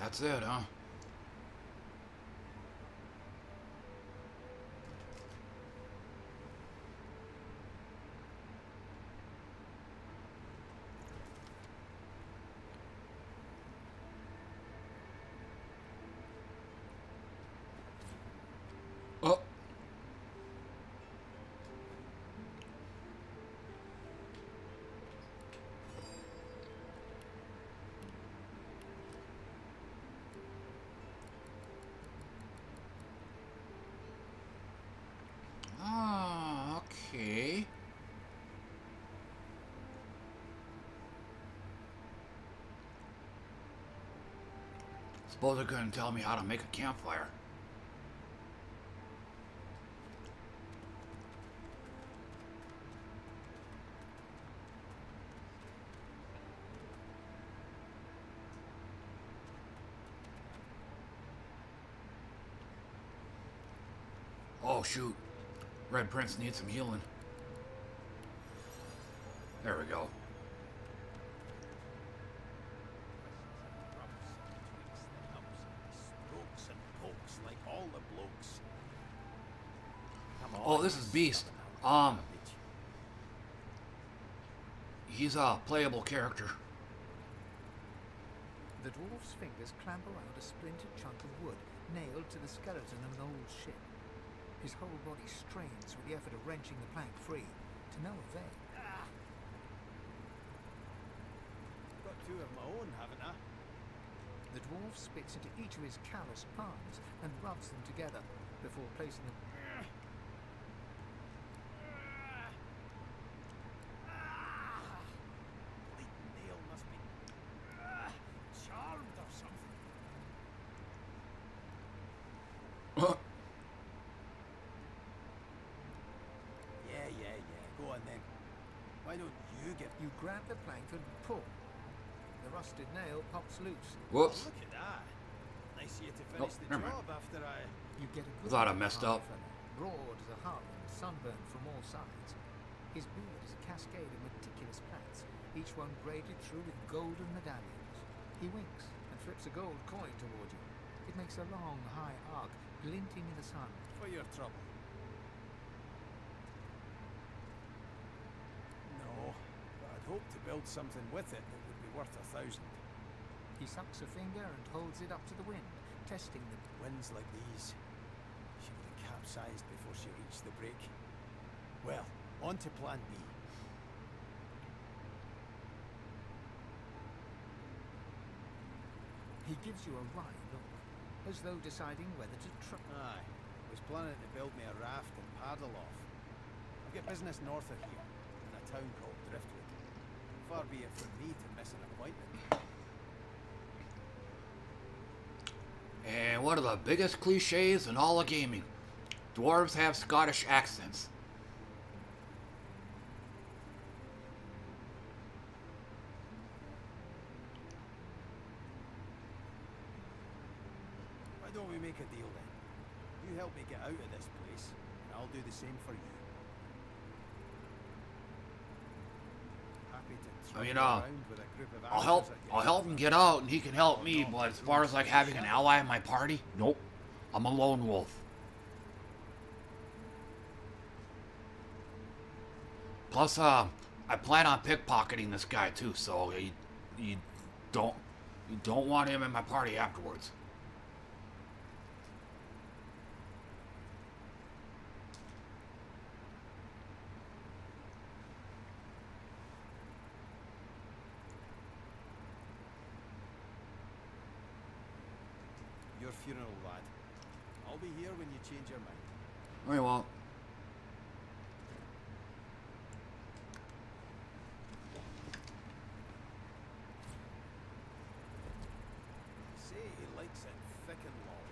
That's it, huh? Oh. Ah, okay. Suppose they're gonna tell me how to make a campfire. Oh shoot. Red Prince needs some healing. There we go. Oh, this is Beast. Um, he's a playable character. The dwarf's fingers clamp around a splintered chunk of wood nailed to the skeleton of an old ship. His whole body strains with the effort of wrenching the plank free, to no avail. Ah. Got two of my own, haven't I? The dwarf spits into each of his calloused palms and rubs them together before placing them. Bleeding nail must be uh, charmed or something. Yeah, yeah, yeah. Go on then. Why don't you get You grab the plank and pull. The rusted nail pops loose. Whoops. Look at that. Nice of you to Oh, finish the never mind. job after I. You get a I good thought I look at messed up. fellow, broad as a Harlan, sunburned from all sides. His beard is a cascade of meticulous plaits, each one braided through with golden medallions. He winks and flips a gold coin toward you. It makes a long, high arc, glinting in the sun. For your trouble. No, but I'd hoped to build something with it that would be worth a thousand. He sucks a finger and holds it up to the wind, testing the Winds like these. She would have capsized before she reached the break. Well, on to plan B. He gives you a wry look, as though deciding whether to try. Aye, was planning to build me a raft and paddle off. I've got business north of here, in a town called Driftwood. Far be it from me to miss an appointment. And one of the biggest cliches in all of gaming. Dwarves have Scottish accents. Why don't we make a deal then? You help me get out of this place, and I'll do the same for you. Happy to I travel mean, uh, around with a group of I'll help. archers at your I'll help him get out, and he can help me. But as far as like having an ally in my party, nope. I'm a lone wolf. Plus, uh, I plan on pickpocketing this guy too, so you, you don't, you don't want him in my party afterwards. Your funeral, lad. I'll be here when you change your mind. Very well. Say he likes it thick and long.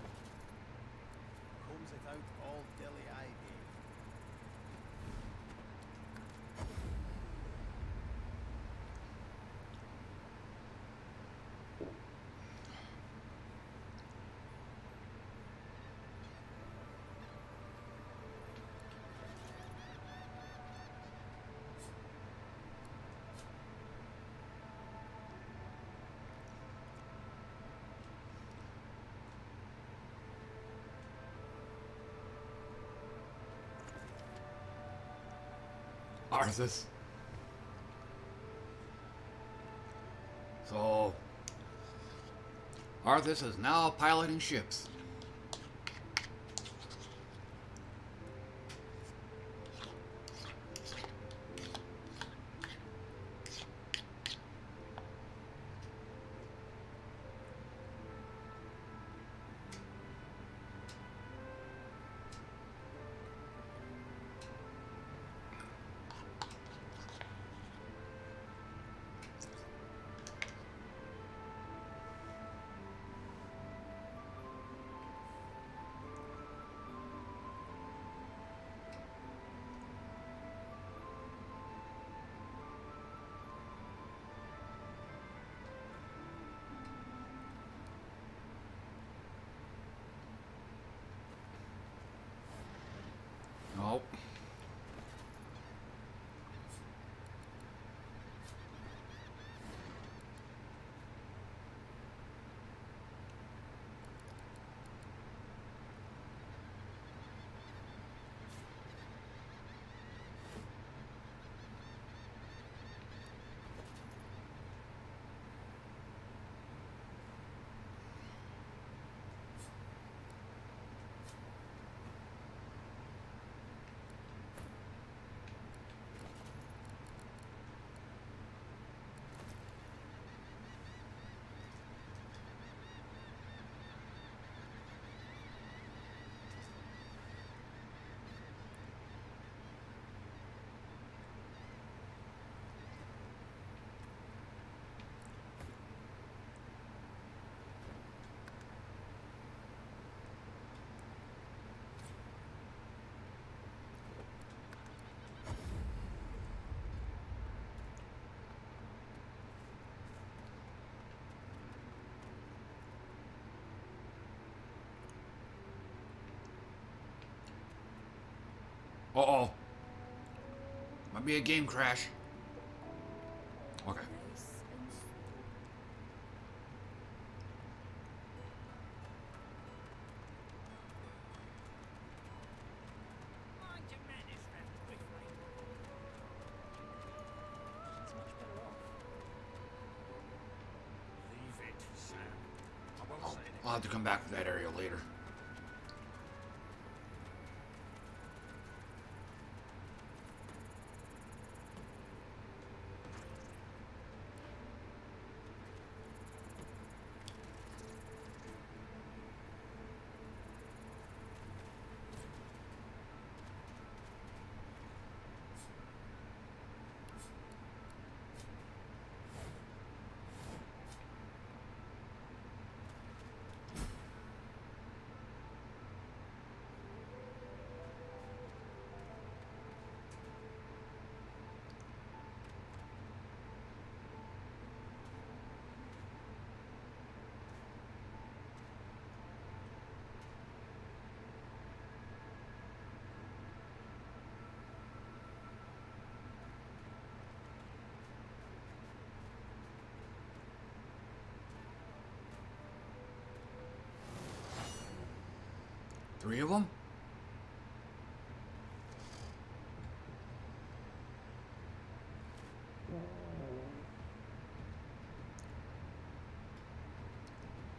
Combs it out all dilly eye day. Arthas. So, Arthas is now piloting ships. Uh-oh. Might be a game crash. Okay. Leave it, Sam. I won't I'll, say anything. I'll have to come back to that area later. Three of them?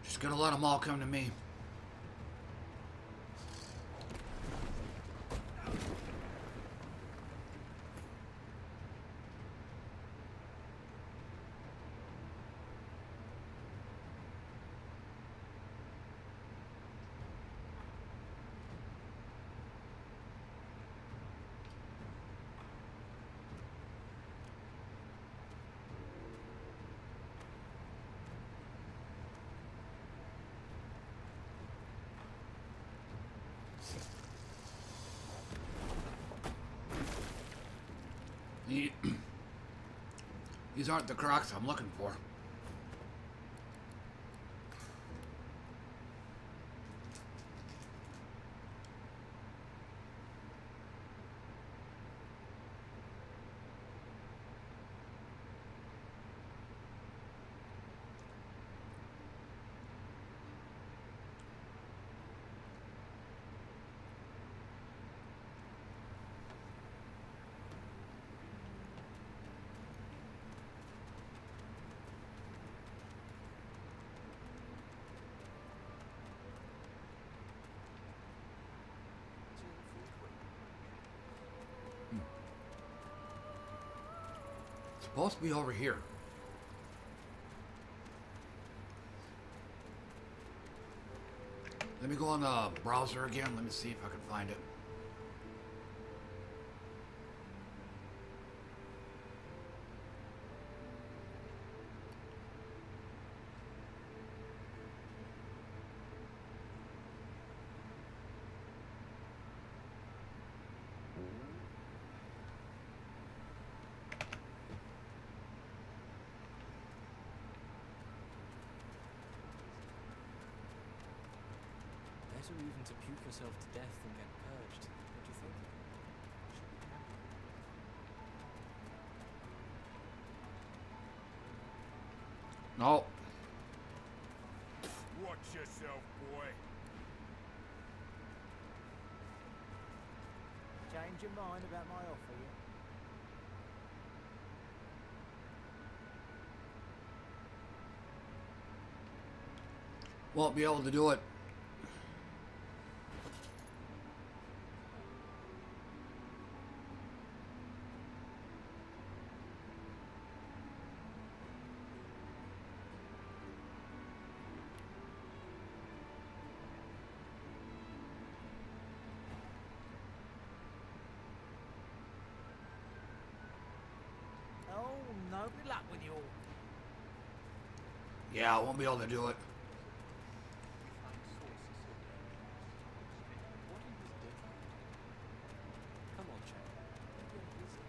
Just gonna let them all come to me. The- These aren't the crocs I'm looking for. Be over here. Let me go on the browser again. Let me see if I can find it. Better even to puke yourself to death than get purged. What do you think? No. Watch yourself, boy. Change your mind about my offer, yeah? Won't be able to do it. Oh, no good luck with you all. I won't be able to do it. Come on, chap. Don't get busy.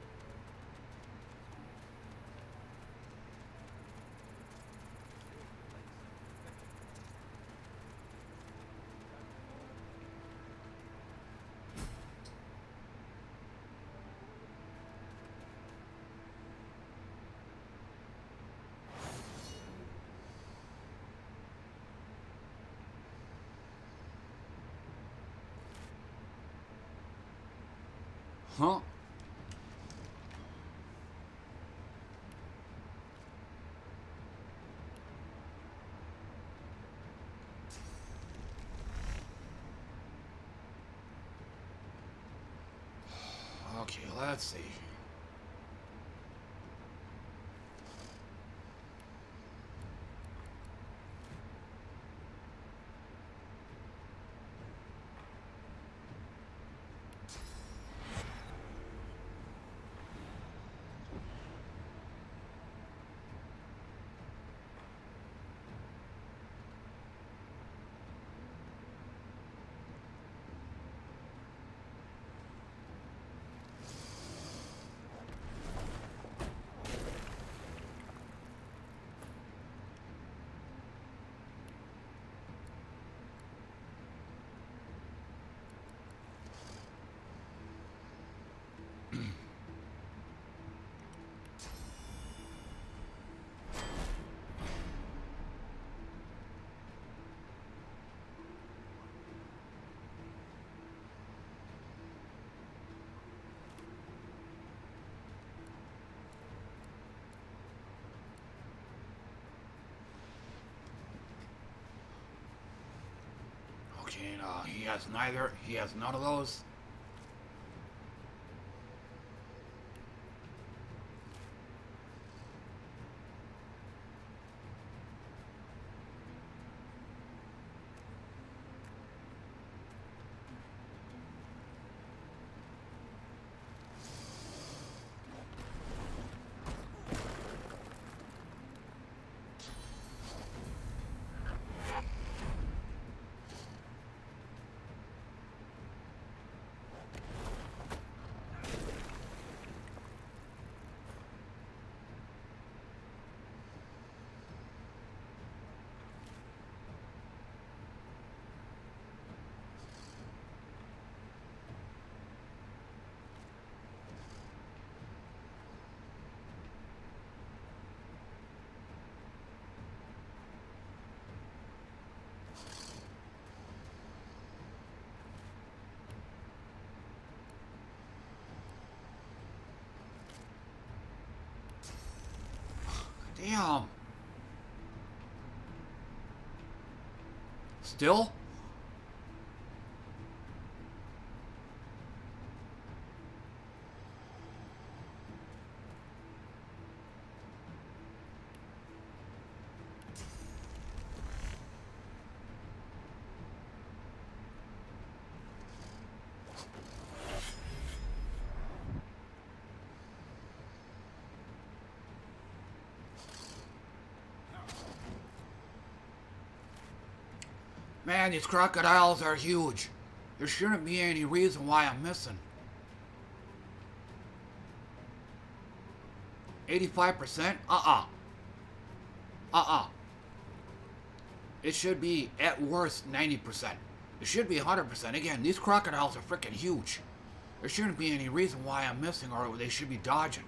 Huh? Okay, let's see. No, uh, he has neither. He has none of those. Damn. Still? Man, these crocodiles are huge. There shouldn't be any reason why I'm missing. 85%? Uh-uh. Uh-uh. It should be, at worst, 90%. It should be 100%. Again, these crocodiles are freaking huge. There shouldn't be any reason why I'm missing or they should be dodging.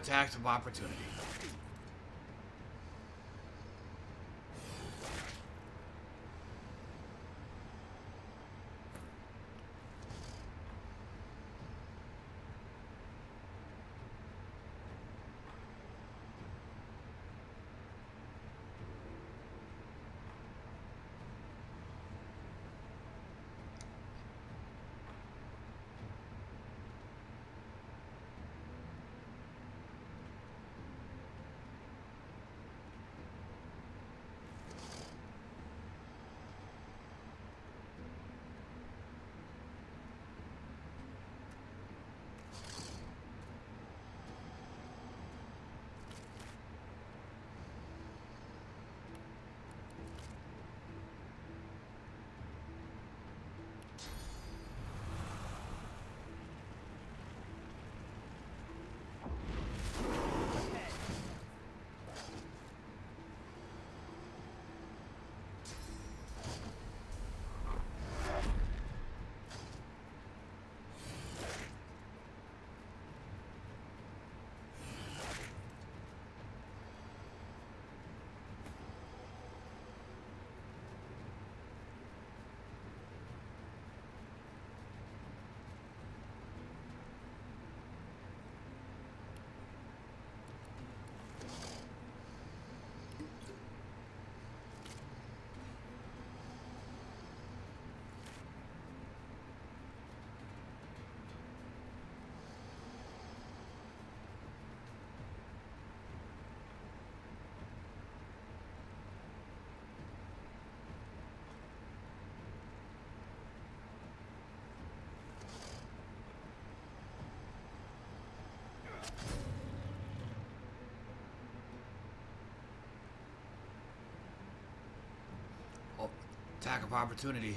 And they have a tax of opportunity. Attack of opportunity.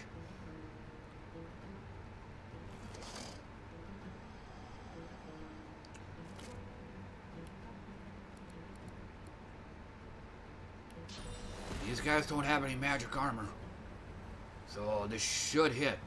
These guys don't have any magic armor. So this should hit.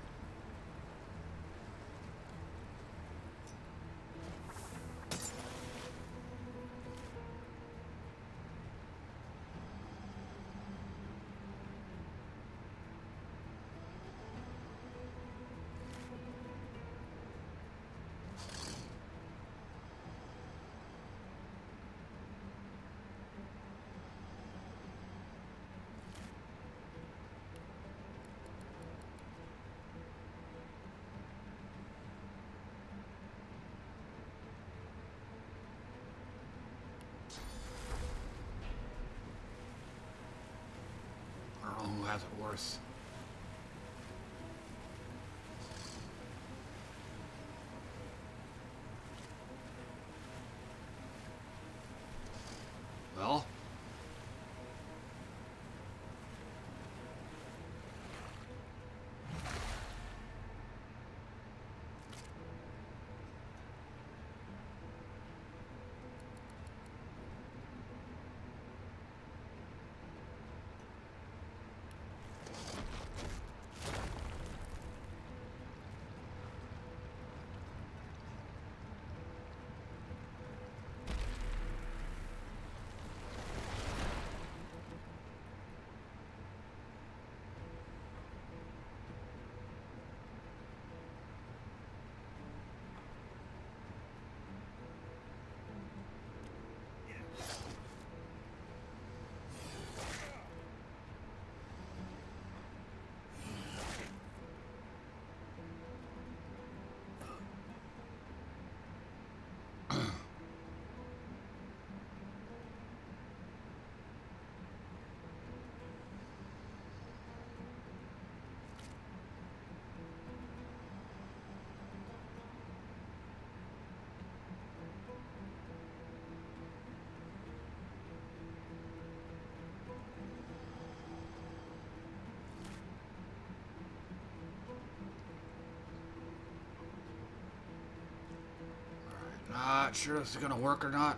Not sure this is gonna work or not.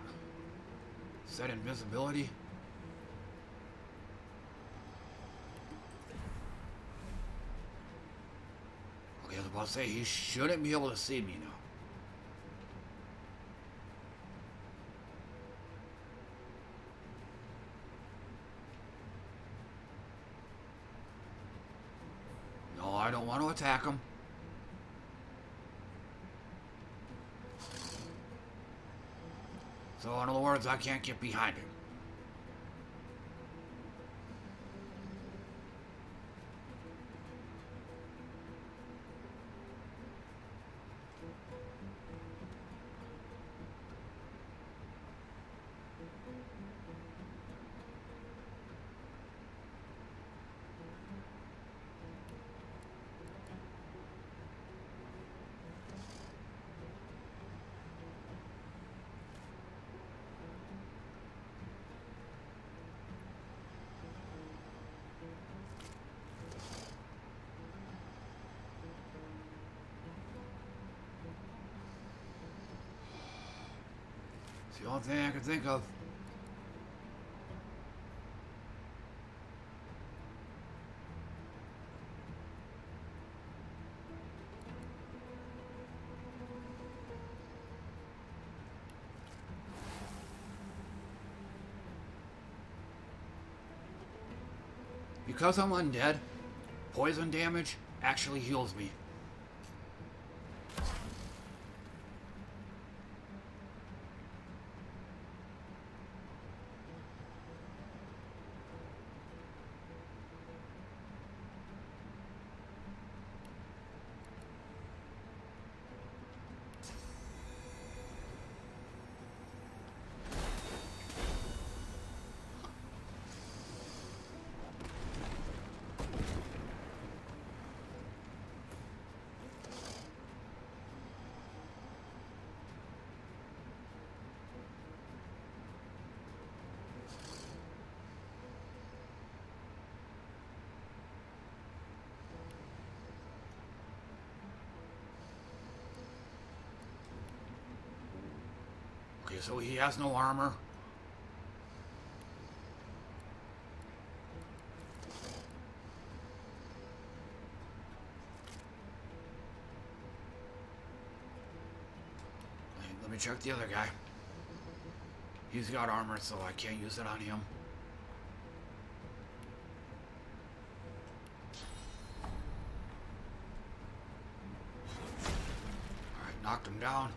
Set invisibility. Okay, I was about to say, he shouldn't be able to see me now. No, I don't want to attack him. Words, I can't get behind him. Can think of. Because I'm undead, poison damage actually heals me. Okay, so he has no armor. Let me check the other guy. He's got armor, so I can't use it on him. Alright, knocked him down.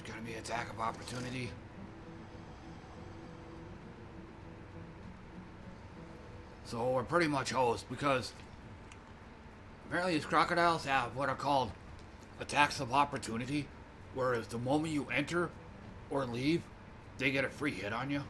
It's gonna be attack of opportunity. So we're pretty much hosed because apparently these crocodiles have what are called attacks of opportunity, whereas the moment you enter or leave, they get a free hit on you.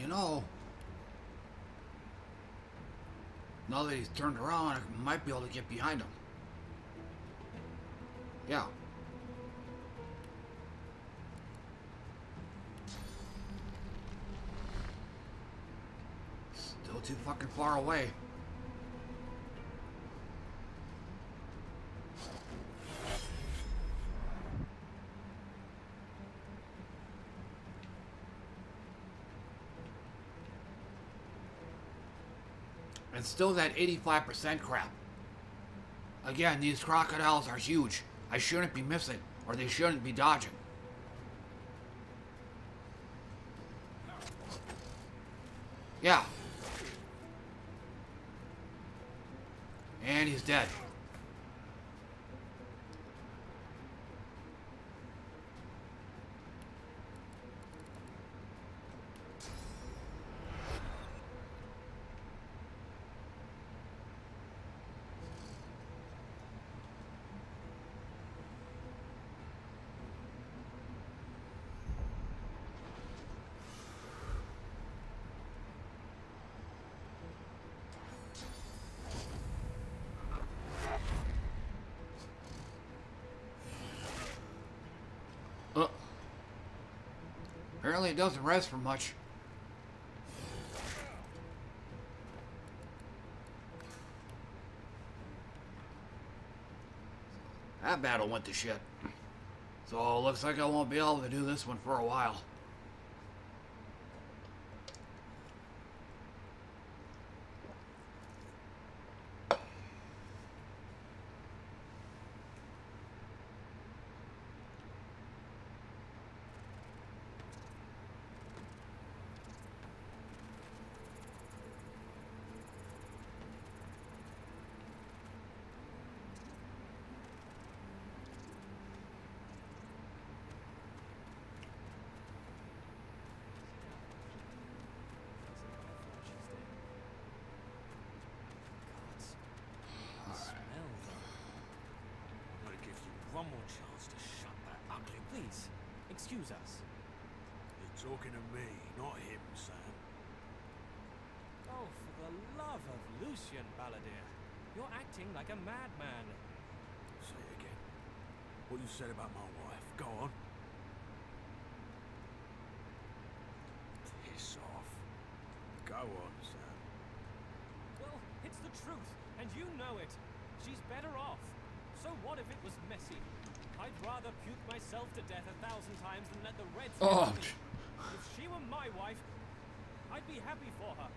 You know. Now that he's turned around, I might be able to get behind him. Yeah. Still too fucking far away. And still that 85% crap. Again, these crocodiles are huge. I shouldn't be missing, or they shouldn't be dodging. Yeah. And he's dead. Uh, apparently it doesn't rest for much. That battle went to shit. So looks like I won't be able to do this one for a while. Smell, though. I'm gonna give you one more chance to shut that ugly. Please, excuse us. You're talking to me, not him, Sam. Oh, for the love of Lucian Balladeer. You're acting like a madman. Say it again. What you said about my wife. Go on. Piss off. Go on, Sam. Well, it's the truth, and you know it. She's better off. So what if it was messy? I'd rather puke myself to death a thousand times than let the Reds Oh. get me. If she were my wife, I'd be happy for her.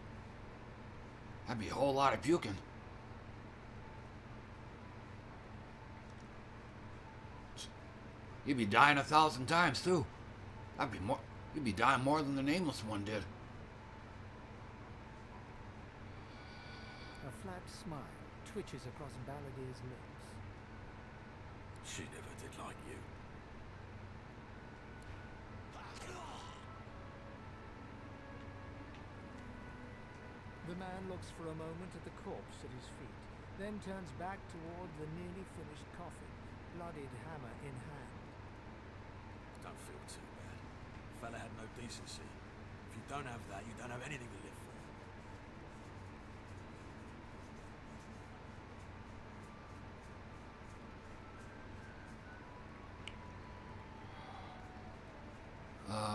That'd be a whole lot of puking. You'd be dying a thousand times too. I'd be more. You'd be dying more than the nameless one did. A flat smile twitches across Balladier's lips. She never did like you. The man looks for a moment at the corpse at his feet, then turns back toward the nearly finished coffin, bloodied hammer in hand. Don't feel too bad. Fella had no decency. If you don't have that, you don't have anything to live for.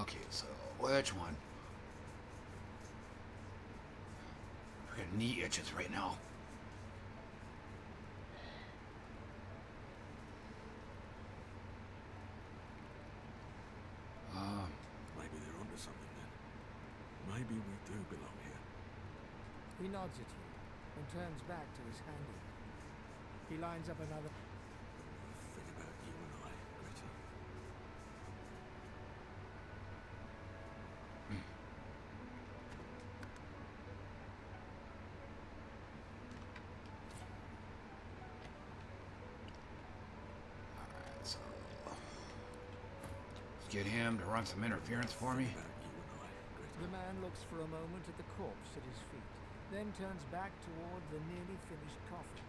Okay, so which one? I got knee itches right now. Um, Maybe they're onto something then. Maybe we do belong here. He nods at you and turns back to his handiwork. He lines up another. Think about you and I, Greta. so let's get him to run some interference for me. The man looks for a moment at the corpse at his feet, then turns back toward the nearly finished coffin.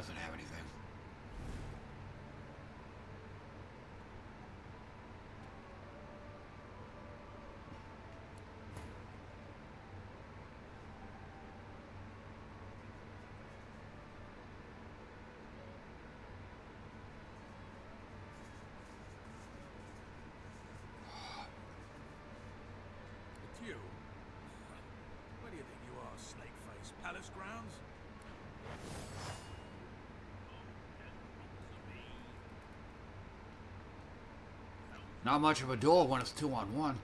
doesn't have anything. You. Where do you think you are, snake face? Palace grounds? Not much of a duel when it's two on one.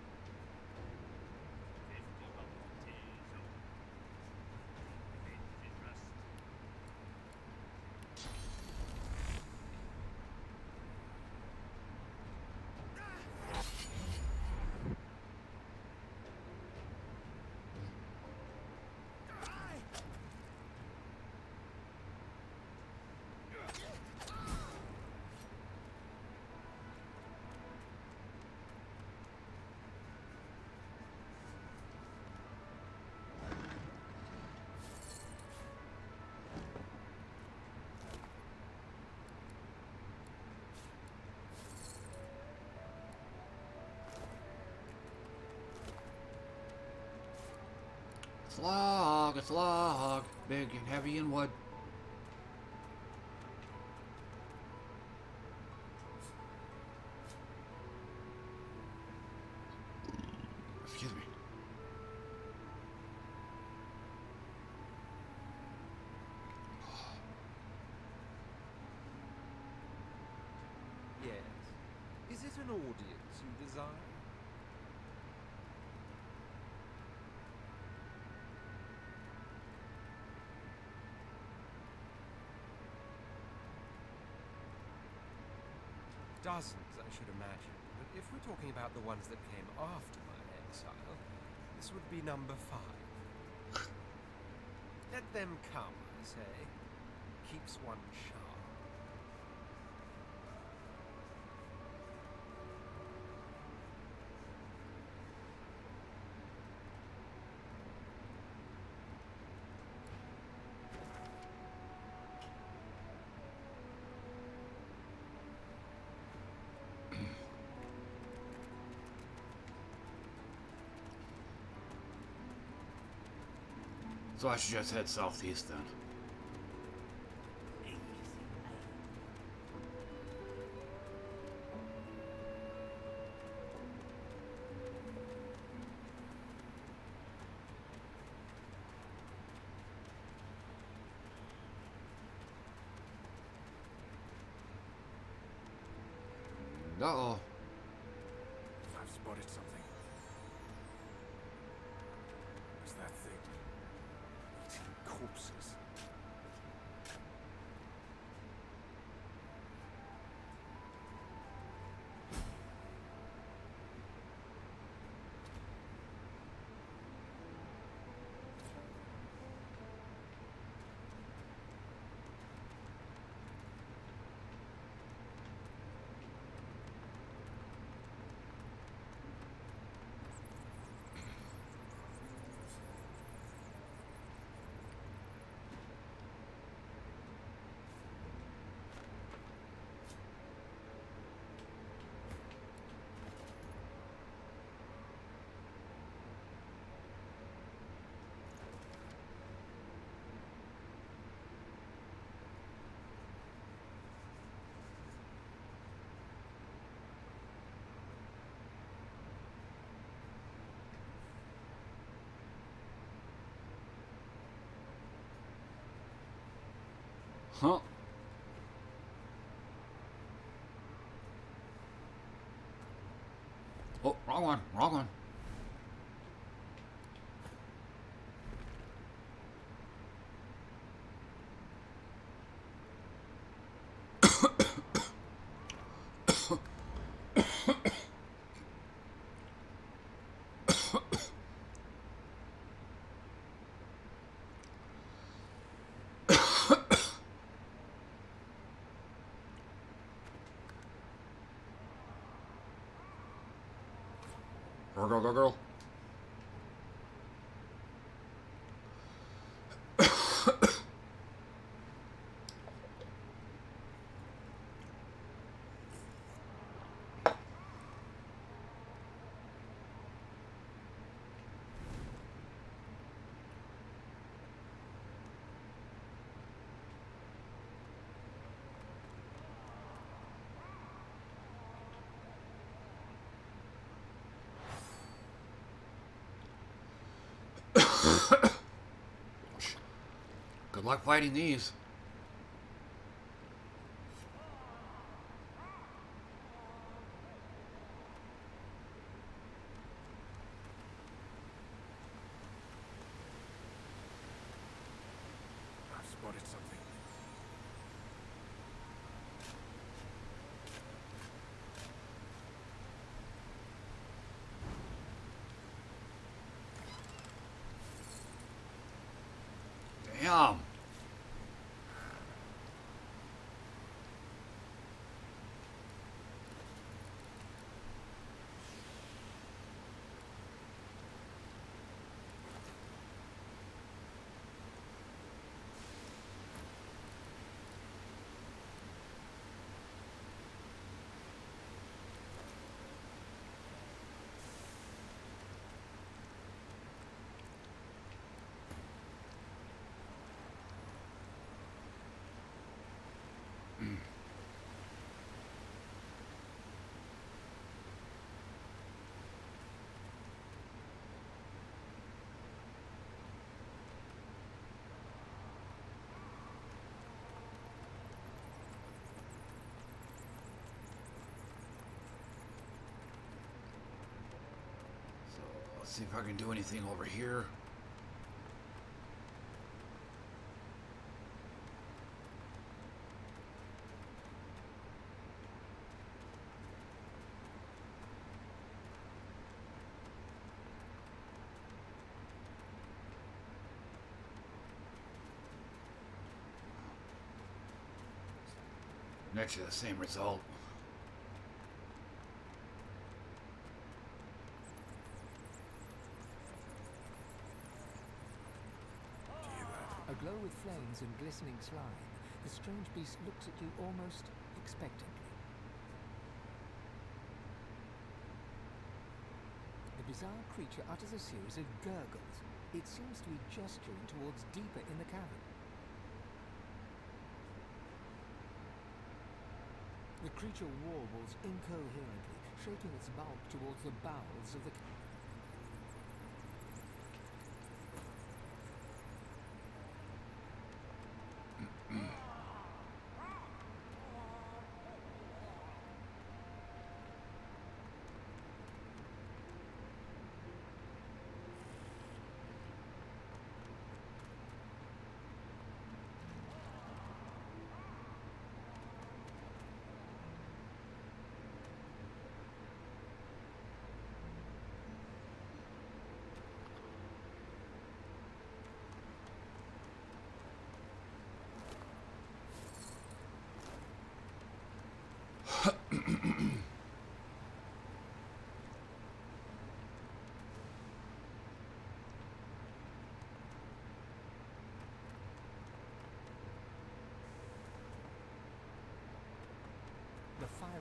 Slog, a slog, big and heavy and wood. Excuse me. Yes. Is it an audience you desire? Dozens, I should imagine. But if we're talking about the ones that came after my exile, this would be number five. Let them come, I say. Keeps one sharp. So I should just head southeast then. Huh? Oh, wrong one, wrong one. Go, go, go, go. Good luck fighting these. I've spotted something. Damn. So let's see if I can do anything over here. Next to the same result. Aglow with flames and glistening slime, the strange beast looks at you almost expectantly. The bizarre creature utters a series of gurgles. It seems to be gesturing towards deeper in the cavern. The creature warbles incoherently, shaking its bulk towards the bowels of the cavern.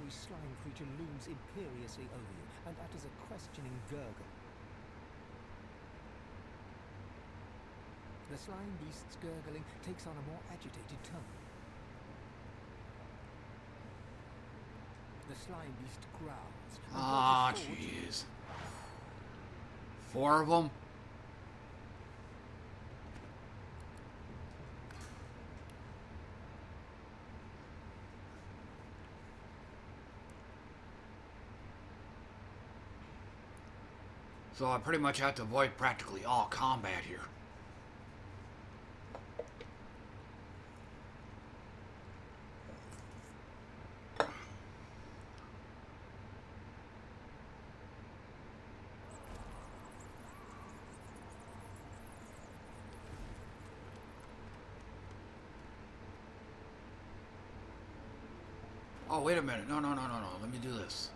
The slime creature looms imperiously over you and utters a questioning gurgle. The slime beast's gurgling takes on a more agitated tone. The slime beast growls. Ah, lurches forward to you. jeez. Four of them? So I pretty much have to avoid practically all combat here. Oh, wait a minute. No, no, no, no, no. Let me do this.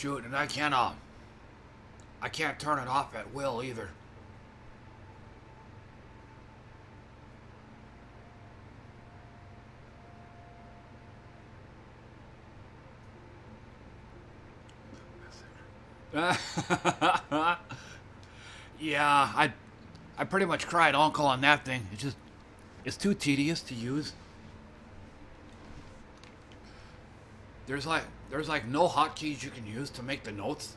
Shoot, and I can't, uh, I can't turn it off at will either. yeah, I, I pretty much cried uncle on that thing. It's just, it's too tedious to use. There's like there's like no hotkeys you can use to make the notes.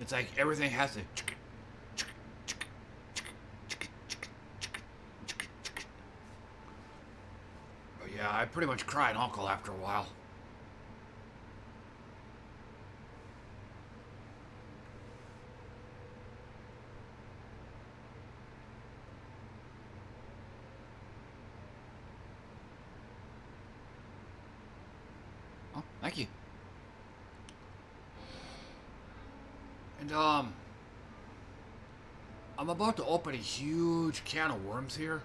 It's like everything has to. But oh, yeah, I pretty much cried uncle after a while. Oh, thank you. And, um, I'm about to open a huge can of worms here.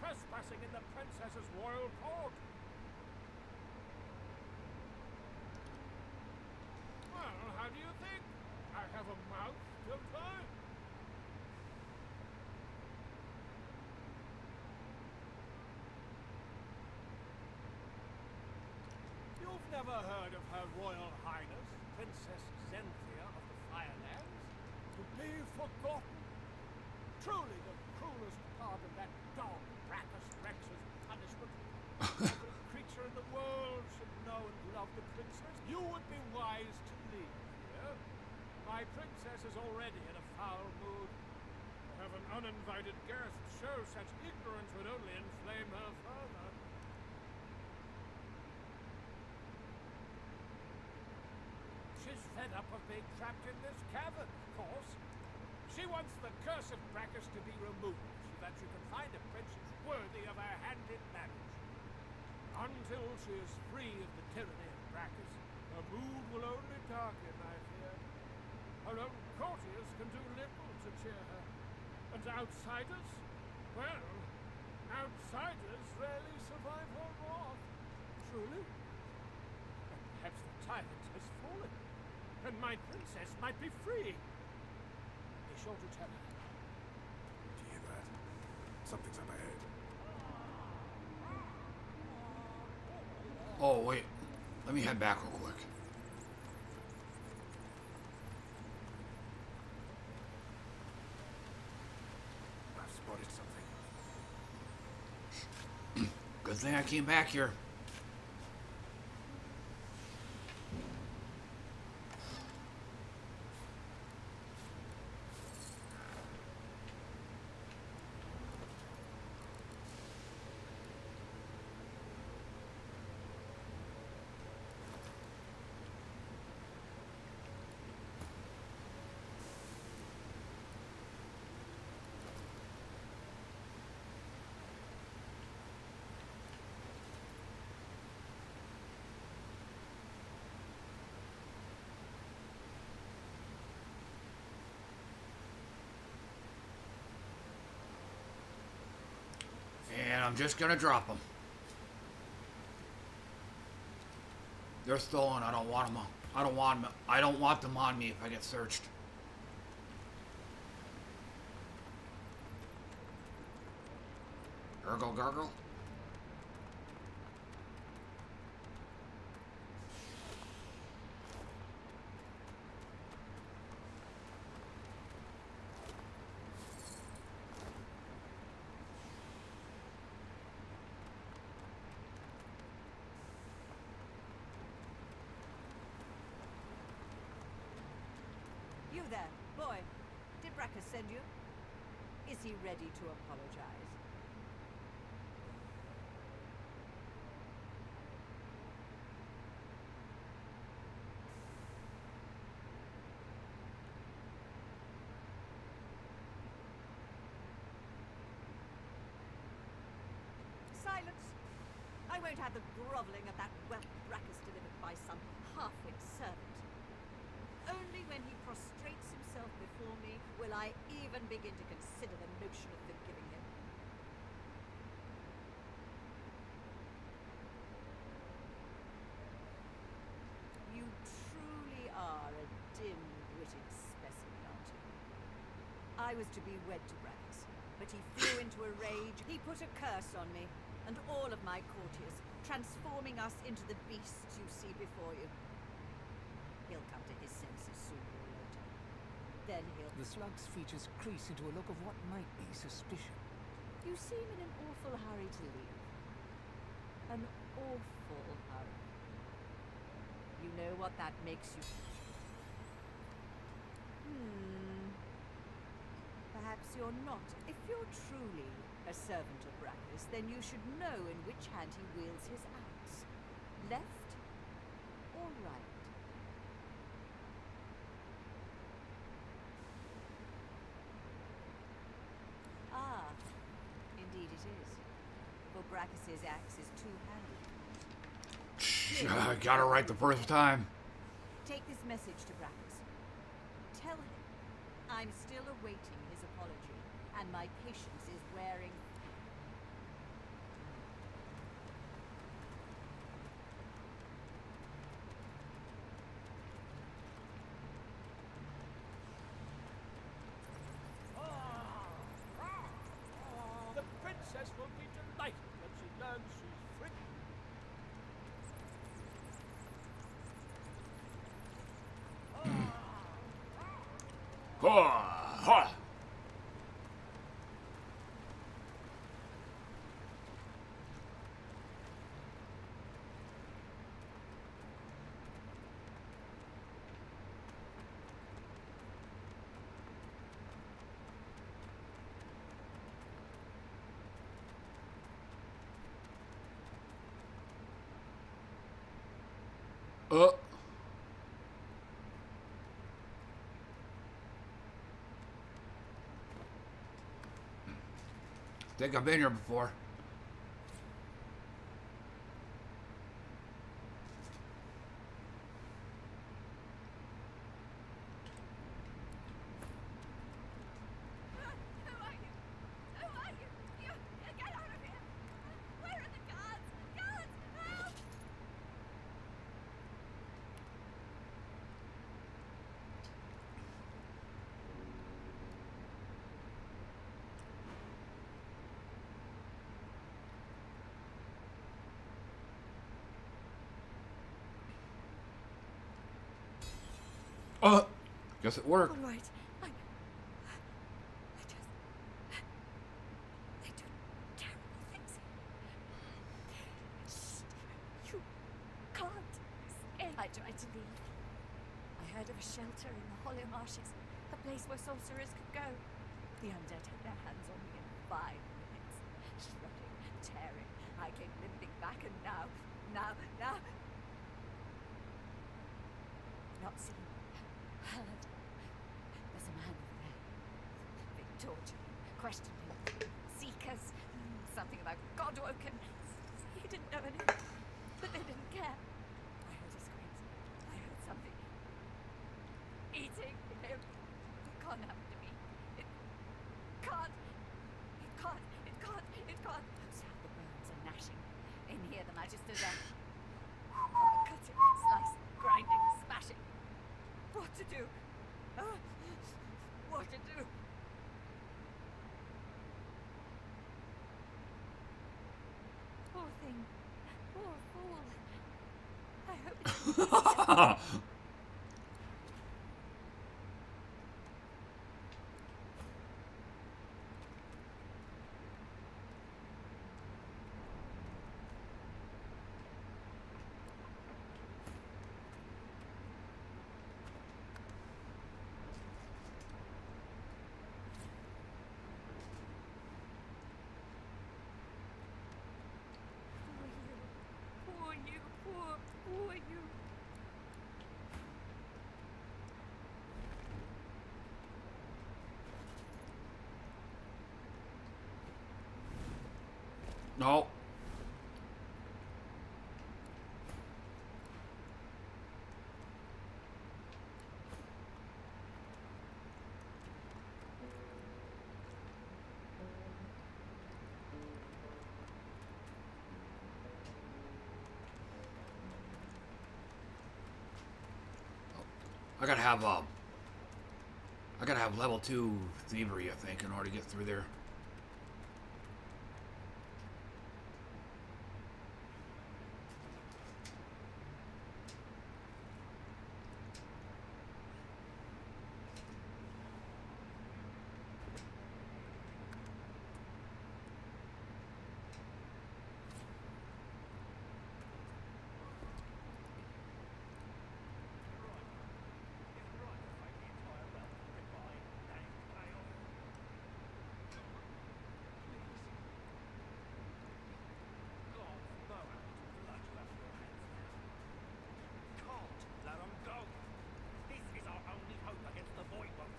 Trespassing in the princess's royal court! Well, how do you think? I have a mouth, don't I? You've never heard of Her Royal Highness, Princess Zenthia of the Firelands? To be forgotten? Truly the cruelest part of that dog Braccus Rex's punishment. Every creature the world should know and love the princess. You would be wise to leave here. My princess is already in a foul mood. To have an uninvited guest show such ignorance would only inflame her further. She's fed up of being trapped in this cavern, of course. She wants the curse of Braccus to be removed so that she can find a princess worthy of her hand in marriage. Until she is free of the tyranny of Braccus, her mood will only darken, I fear. Her own courtiers can do little to cheer her. And outsiders? Well, outsiders rarely survive her wrath. Truly? And perhaps the tyrant has fallen, and my princess might be free. Be sure to tell her. Do you hear that? Something's up ahead. Oh, wait. Let me head back real quick. I've spotted something. Good thing I came back here. I'm just going to drop them. They're stolen. I don't want them. On. I don't want them. I don't want them on me if I get searched. Gurgle, gurgle. There, boy. Did Braccus send you? Is he ready to apologize? Silence! I won't have the grovelling of that whelp Braccus delivered by some half-wit servant. Only when he prostrates himself before me will I even begin to consider the notion of forgiving him. You truly are a dim-witted specimen, aren't you? I was to be wed to Braccus, but he flew into a rage. He put a curse on me and all of my courtiers, transforming us into the beasts you see before you. He'll come to his senses sooner or later. Then he'll... The slug's features crease into a look of what might be suspicion. You seem in an awful hurry to leave. An awful hurry. You know what that makes you... Hmm. Perhaps you're not. If you're truly a servant of Braccus, then you should know in which hand he wields his axe. Left or right? Ah, indeed it is. For axe is two-handed. I got it right the first time. Take this message to Braccus. Tell him I'm still awaiting his apology, and my patience is wearing The princess will be delighted when she learns she's free. Ha! Ha! Uh. Think I've been here before. Who are you? Who are you? You, you get out of here! Where are the guards? Guards, help! Uh, guess it worked. All right. I. I just. They do terrible things. Shh. You can't escape. I tried to leave. I heard of a shelter in the Hollow Marshes, a place where sorcerers could go. The undead had their hands on me in five minutes. Shredding, tearing. I came limping back, and now, now, now. Not seen, heard. There's a man over there. They tortured him, questioned him. Seekers, mm, something about Godwoken. He didn't know anything, but they didn't care. I heard his screams. I heard something. Eating him. It can't happen to me. It can't. It can't. It can't. It can't. Outside the bones are gnashing. In here, the magisters are cutting, slicing, grinding, smashing. What to do? Ah, what to do? Poor thing. Poor fool. I hope it's Poor you, poor, poor you. No. I gotta have um I gotta have level two thievery, I think, in order to get through there. Let 'em go. This is our only hope against the Void One.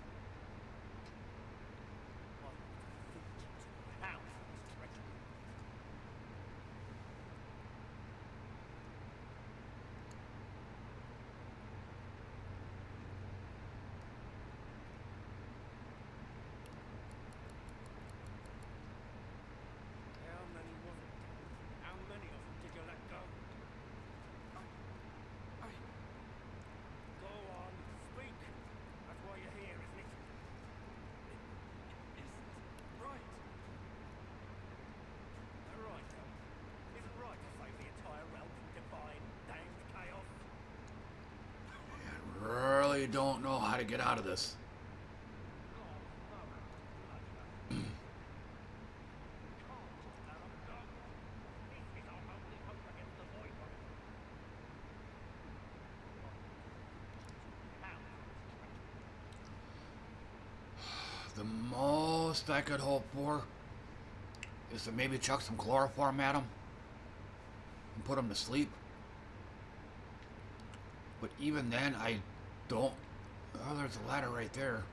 What a house this treachery. How many was it? How many of them did you let go? Go on, speak. That's why you're here, isn't it? Isn't right. They're right, though. Isn't right to save the entire realm from divine, damned chaos. Really don't know how to get out of this. The most I could hope for is to maybe chuck some chloroform at him and put him to sleep. But even then, I don't. Oh, there's a ladder right there.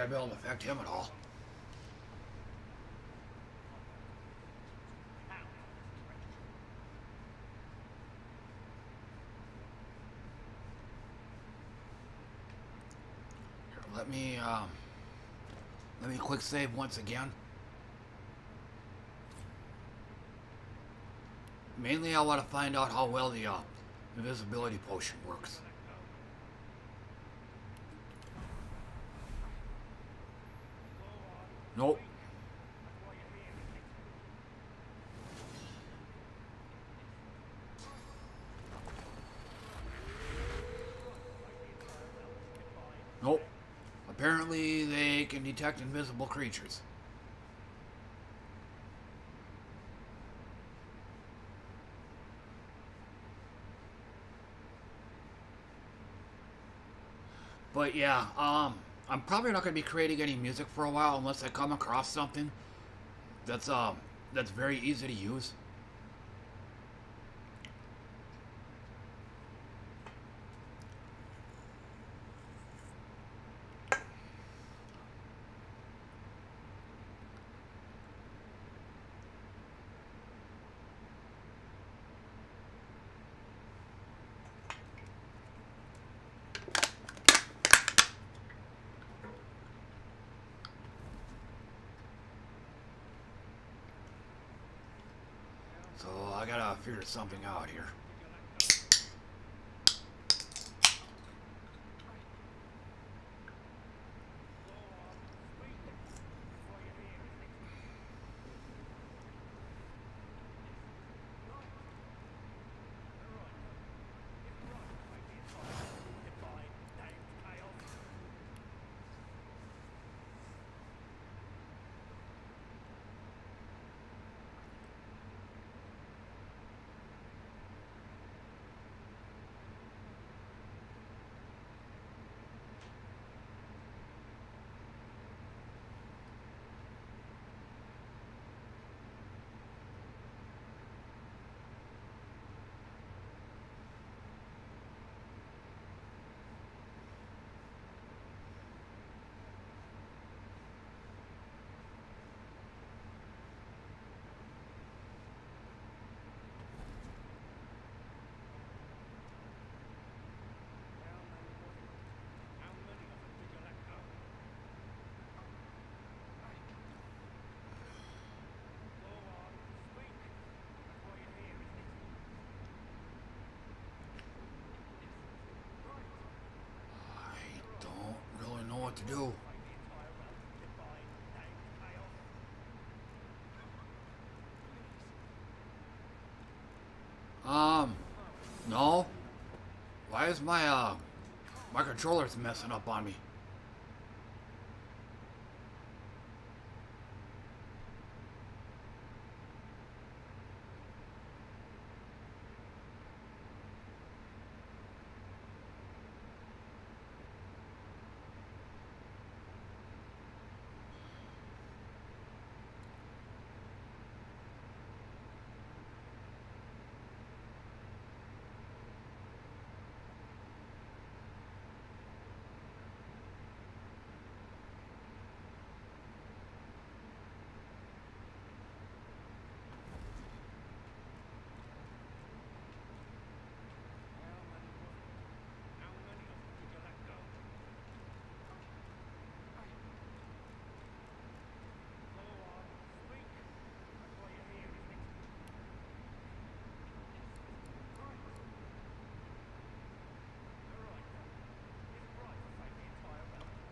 Yeah, I ain't gonna be able to affect him at all. Here, let me, um, let me quick save once again. Mainly, I want to find out how well the uh, invisibility potion works. Nope. Nope. Apparently, they can detect invisible creatures. But yeah, um, I'm probably not going to be creating any music for a while unless I come across something that's um that's very easy to use. I gotta figure something out here. What to do. Um, no. Why is my, uh, my controller's messing up on me?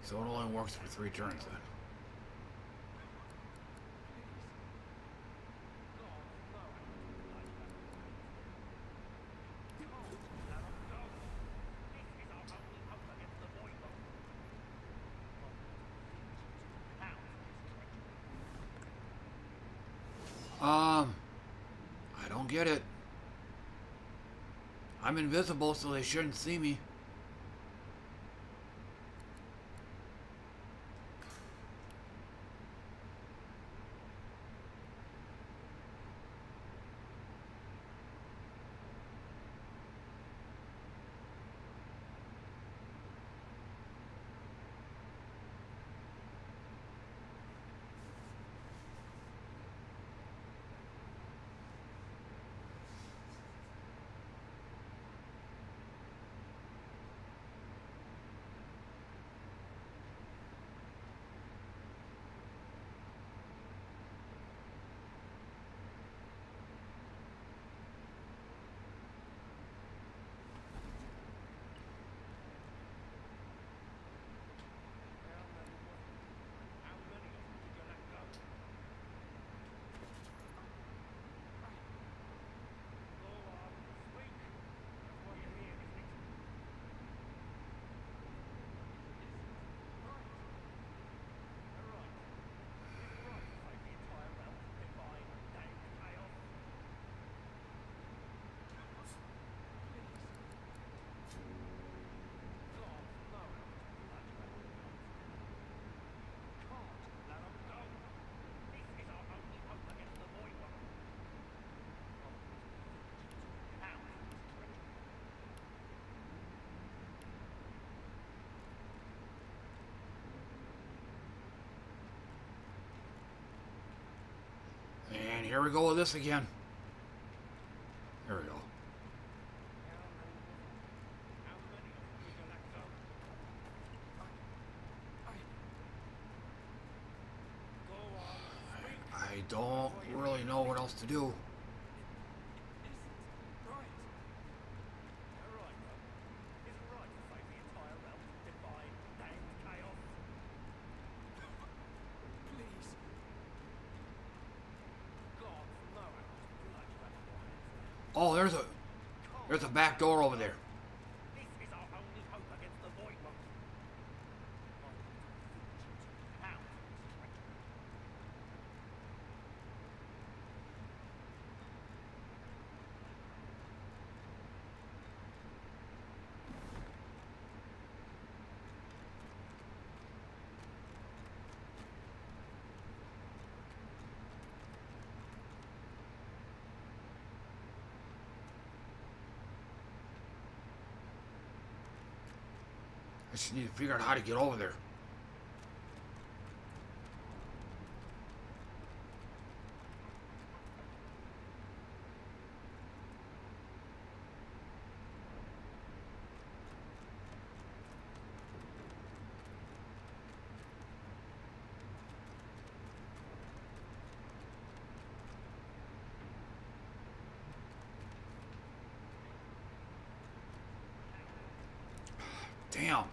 So it only works for three turns then. Um, I don't get it. I'm invisible, so they shouldn't see me. Here we go with this again. There we go. I don't really know what else to do. Oh, there's a there's a back door over there. This is our only hope against the Void Monk. Out. I need to figure out how to get over there. Damn.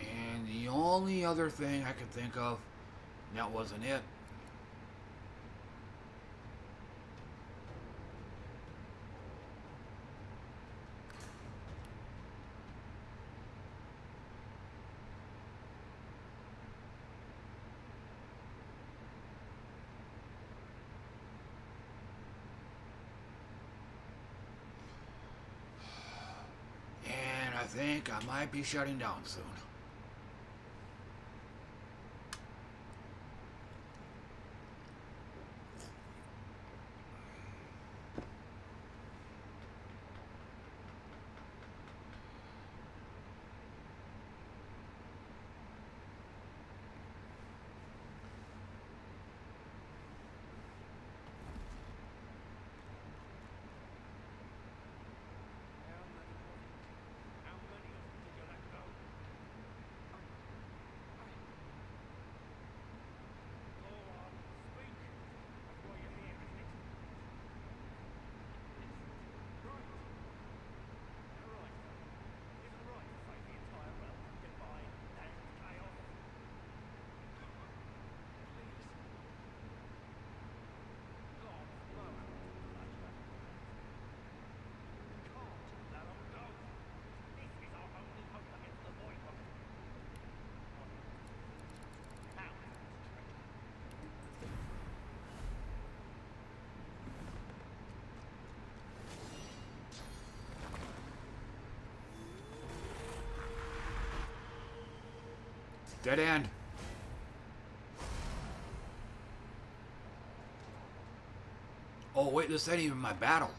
And the only other thing I could think of, that wasn't it. And I think I might be shutting down soon. Dead end. Oh wait, this ain't even my battle.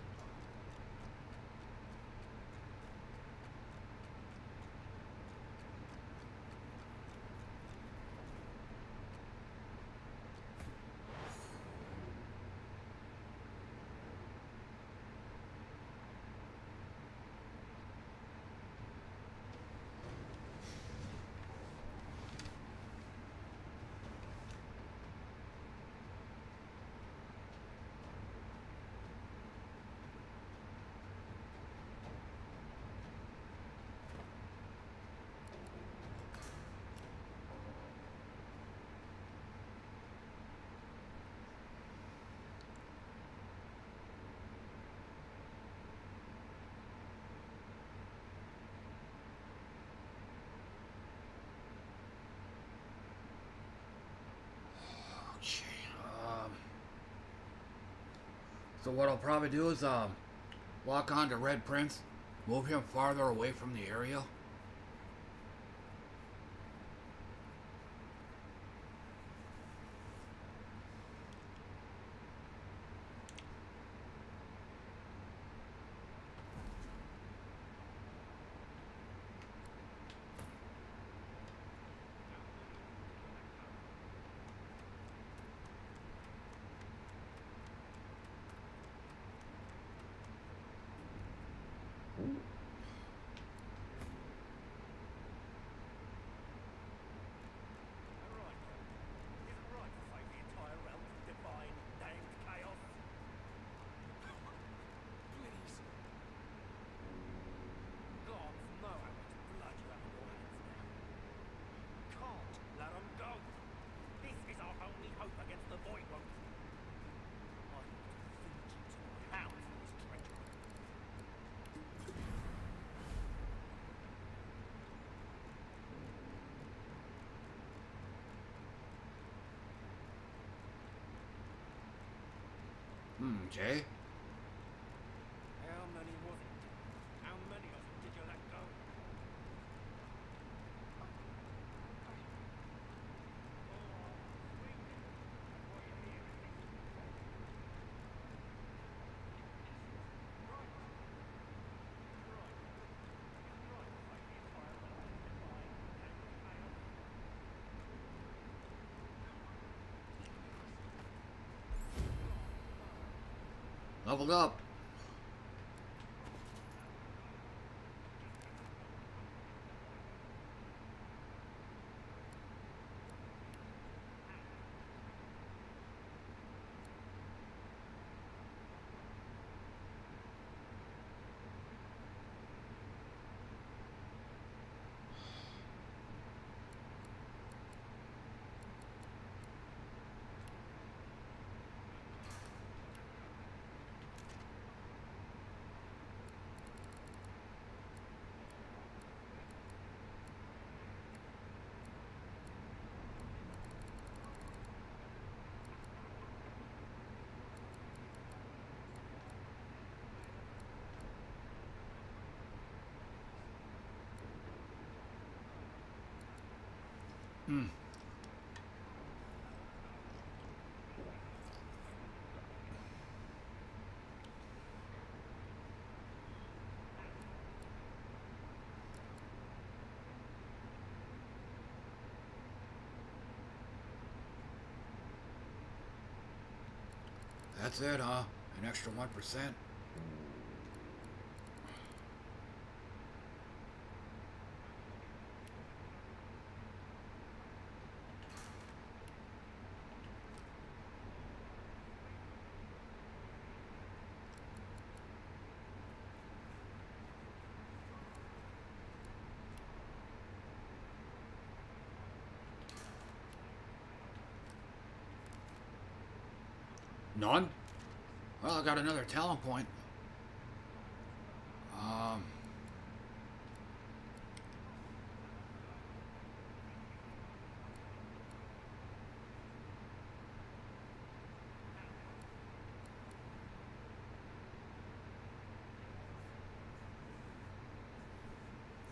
Um, so what I'll probably do is um, walk on to Red Prince, move him farther away from the area. Okay. How many was it? How many of them did you let go? Leveled up. Hmm. That's it, huh? An extra 1%? None? Got another talent point. Um.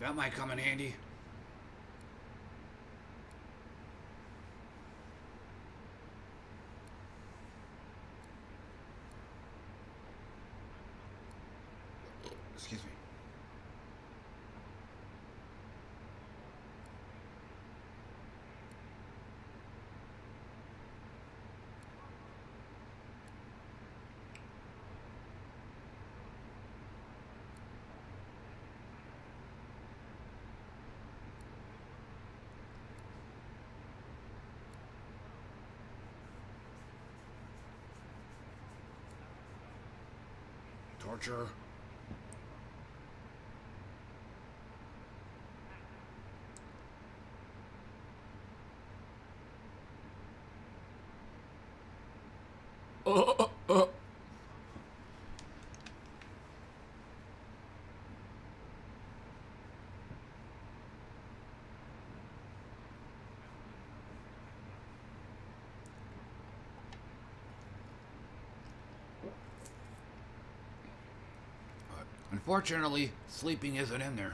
That might come in handy. Excuse me. Torture. Uh, uh, uh. Unfortunately, sleeping isn't in there.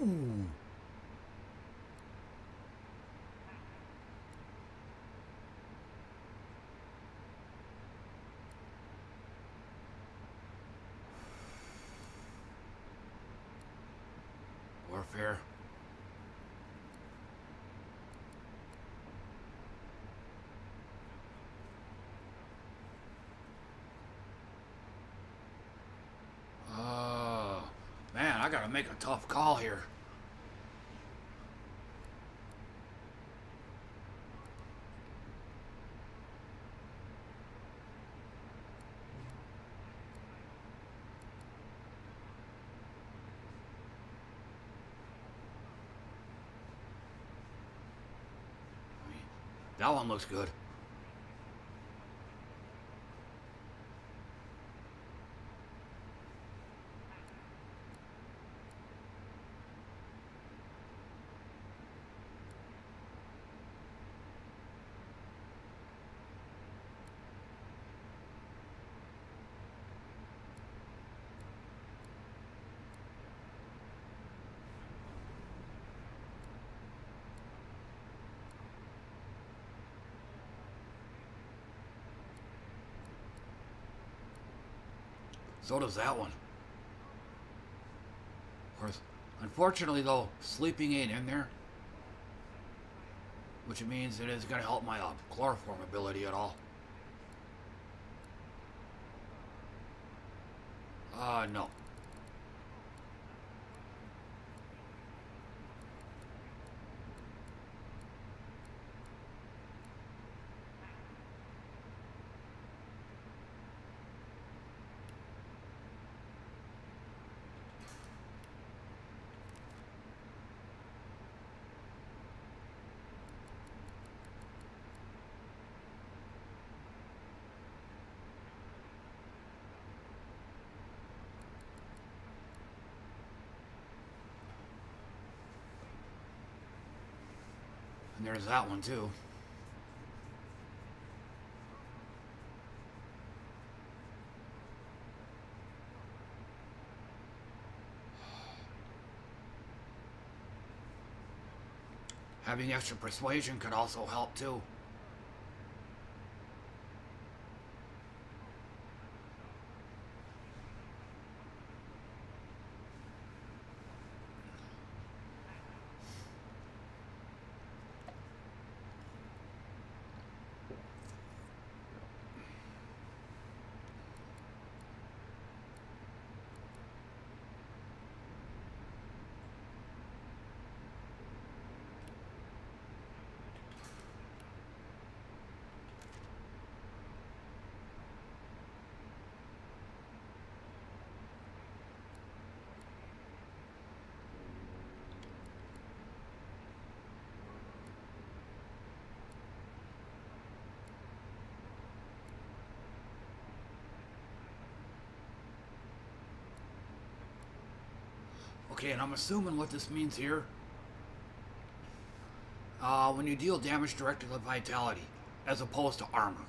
Ooh. Warfare. Oh, man, I gotta make a tough call here. That one looks good. So does that one. Of course, unfortunately though, sleeping ain't in there. Which means it is going to help my uh, chloroform ability at all. Uh, no. And there's that one too. Having extra persuasion could also help too. Okay, and I'm assuming what this means here. Uh, when you deal damage directly with vitality, as opposed to armor.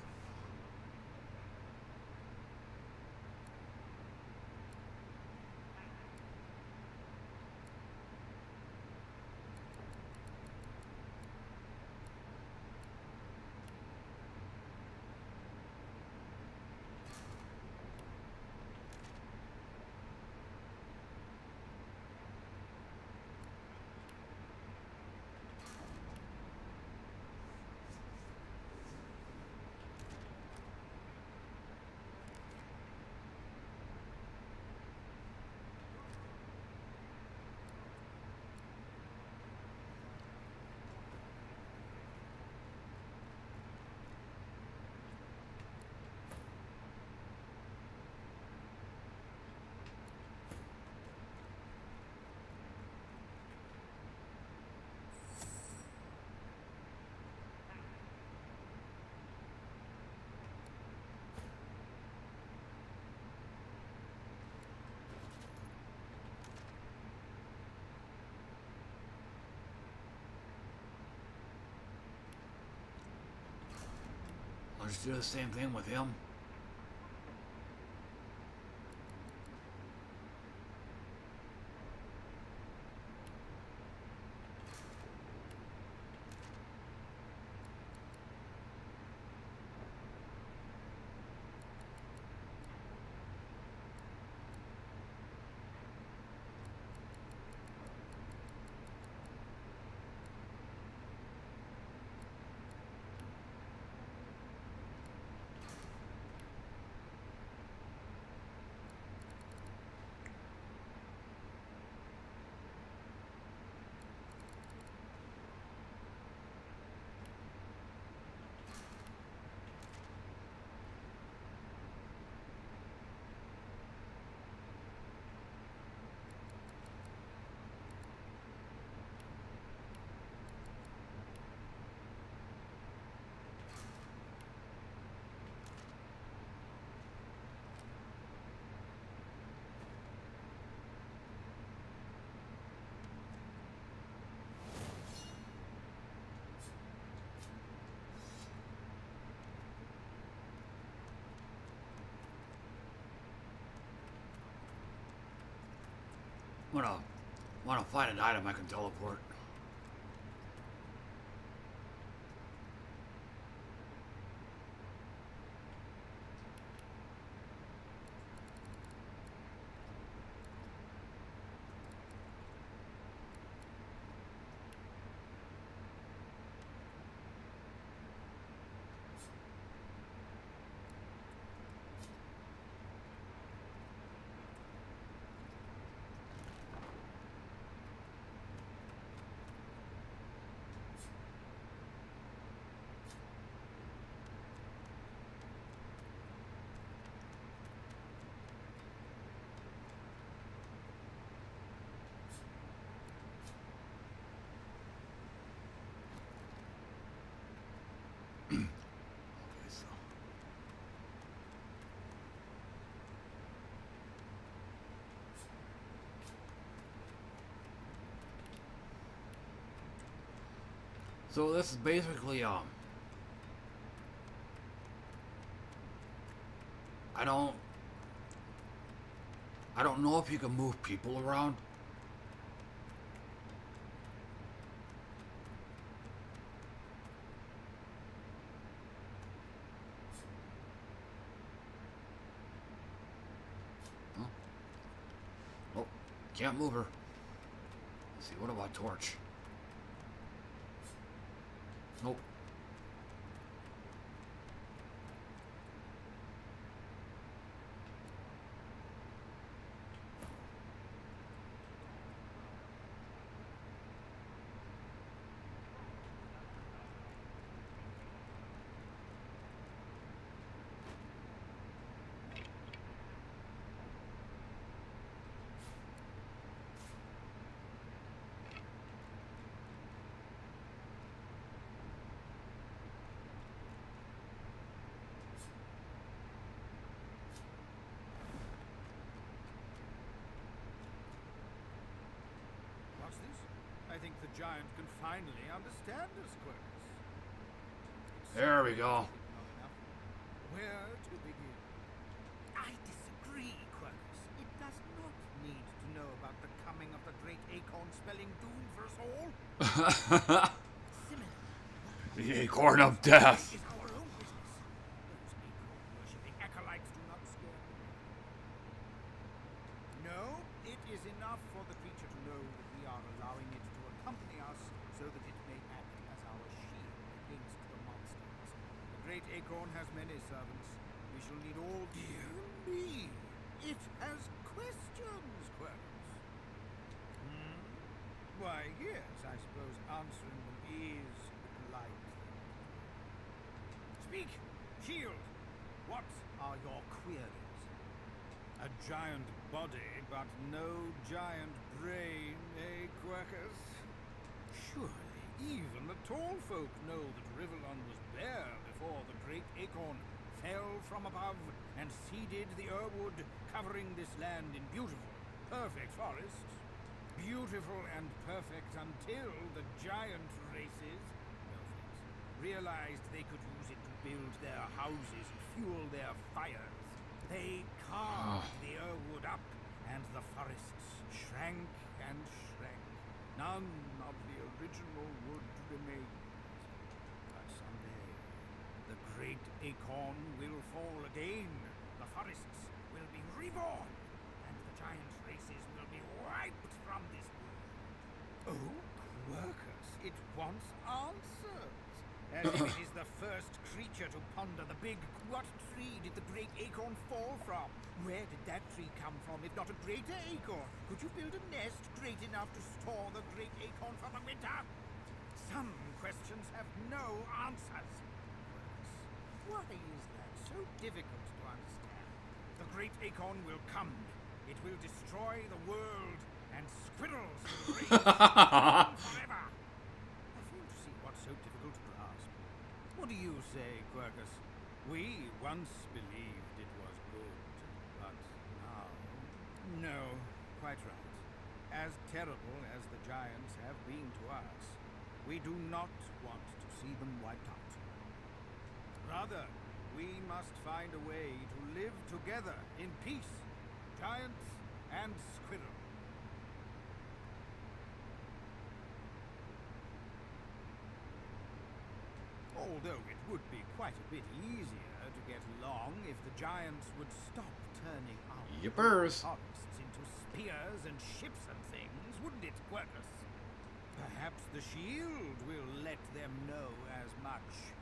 Do the same thing with him. Wanna, wanna find an item I can teleport. So this is basically um I don't I don't know if you can move people around. Oh, can't move her. Let's see, what about torch? Nope. What's this? I think the giant can finally understand us, Quirkus. There we go. Where to begin? I disagree, Quirkus. It does not need to know about the coming of the great acorn spelling doom for us all. the acorn of death. Is our own business. Those acorn-worshipping acolytes do not scare me. No, it is enough for the creature to know that we are allowing it to accompany us so that it may act as our shield against the monsters. The great acorn has many servants. We shall need all. Dear me! It has questions, Quirkus. Hmm? Why, yes, I suppose answering them is polite. Speak, shield. What are your queries? A giant body, but no giant brain, eh, Quirkus? Surely, tall folk know that Rivellon was bare before the great acorn fell from above and seeded the Urwood, covering this land in beautiful, perfect forests. Beautiful and perfect until the giant races realized they could use it to build their houses and fuel their fires. They carved ah. the Urwood up, and the forests shrank and shrank. None of the original wood remained. But someday, the great acorn will fall again. The forests will be reborn, and the giant races will be wiped from this world. Oh, Quirkus, it wants answers. As if it is the first creature to ponder the big what tree did the great acorn fall from? Where did that tree come from, if not a greater acorn? Could you build a nest great enough to store the great acorn for the winter? Some questions have no answers. Why is that so difficult to understand? The great acorn will come. It will destroy the world, and squirrels will forever. I fail to see what's so difficult to grasp. What do you say, Quirkus? We once believed it was good, but now... No, quite right. As terrible as the giants have been to us, we do not want to see them wiped out. Brother, we must find a way to live together in peace, giants and squirrels. Although it would be quite a bit easier to get along if the giants would stop turning our Yippers. into spears and ships and things, wouldn't it, Quercus? Perhaps the shield will let them know as much.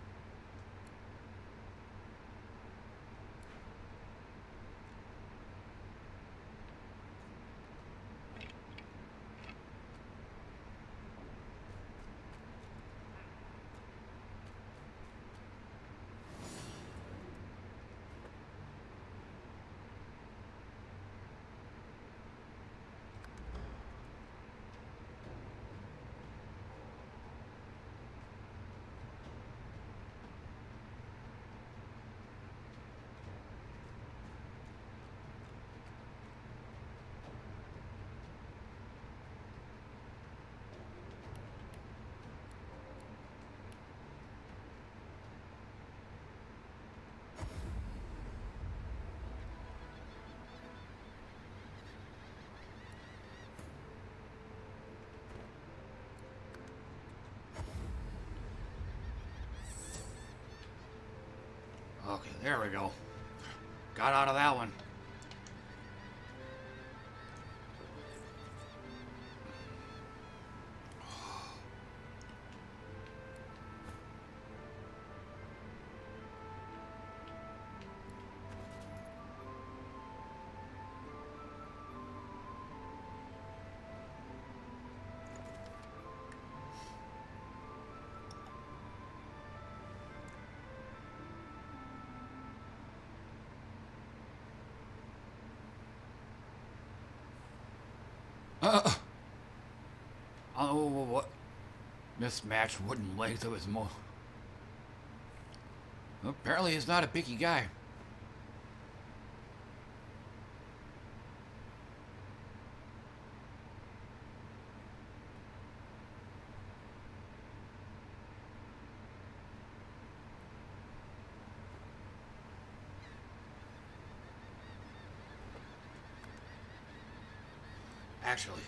Okay, there we go. Got out of that one. Oh, what? Mismatched wooden legs of his mo. Apparently, he's not a picky guy. Actually.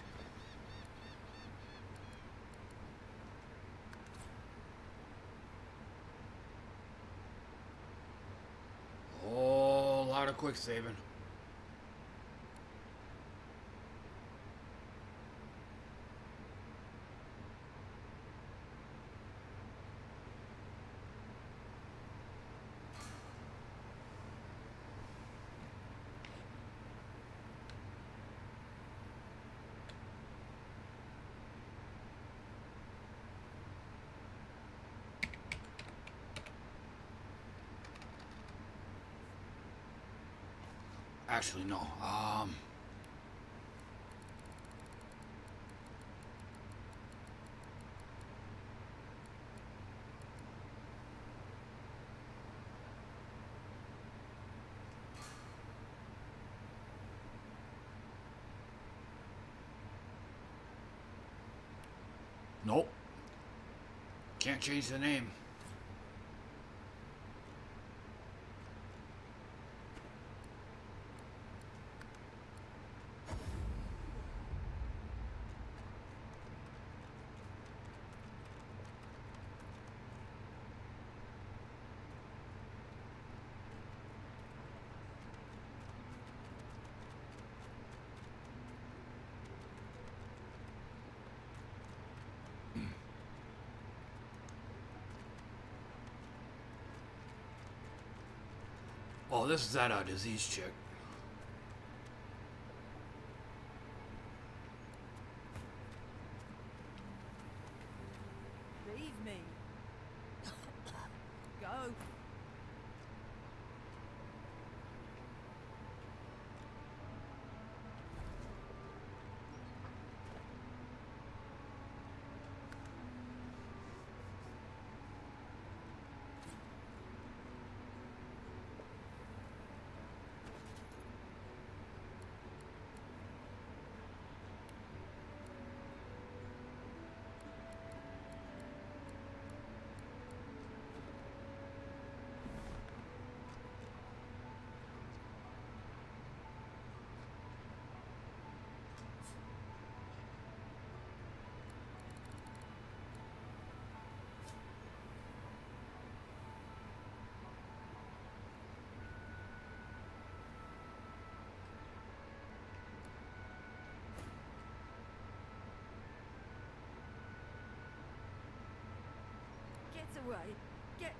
Whole lot of quick saving. Actually, no. Um. Nope. Can't change the name. Oh, this is that uh, disease chick. Leave me. Go. That's the way. Get.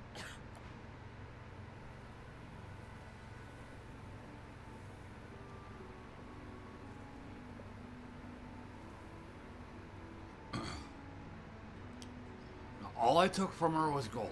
All I took from her was gold.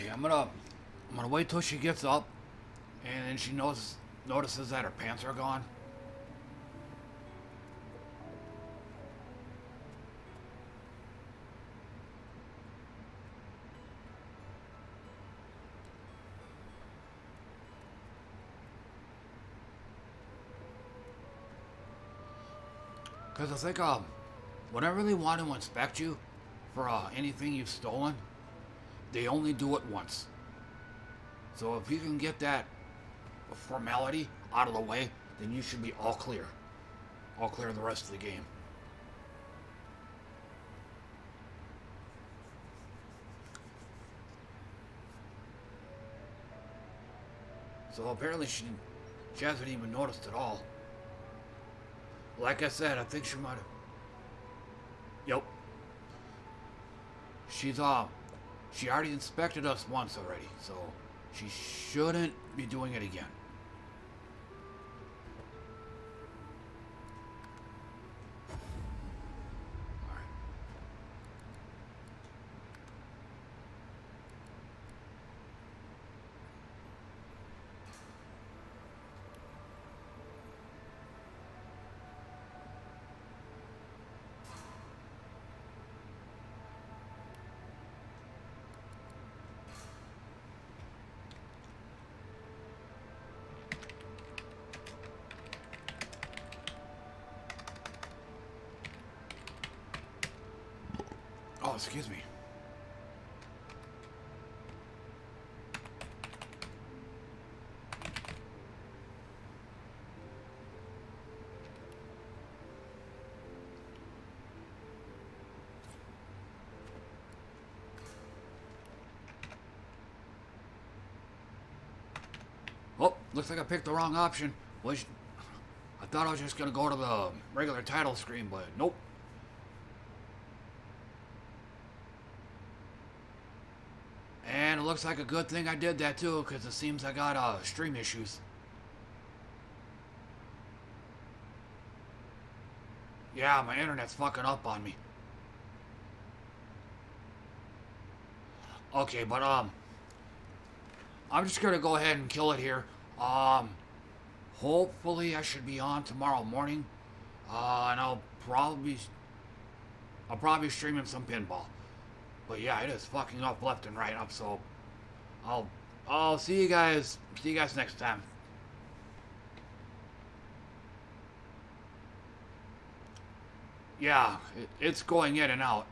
Okay, I'm gonna I'm gonna wait till she gets up and then she knows notices that her pants are gone. Cause I think um whenever they want to inspect you for uh, anything you've stolen, they only do it once. So if you can get that formality out of the way, then you should be all clear. All clear the rest of the game. So apparently she, she hasn't even noticed at all. Like I said, I think she might have. Yep. She's uh she already inspected us once already, so she shouldn't be doing it again. Oh, excuse me. Oh, looks like I picked the wrong option. Was I thought I was just gonna go to the regular title screen, but nope. And it looks like a good thing I did that too, because it seems I got uh, stream issues. Yeah, my internet's fucking up on me. Okay, but um, I'm just gonna go ahead and kill it here. Um, hopefully I should be on tomorrow morning. Uh, and I'll probably I'll probably stream him some pinball. But yeah, it is fucking up left and right up. So I'll I'll see you guys. See you guys next time. Yeah, it, it's going in and out.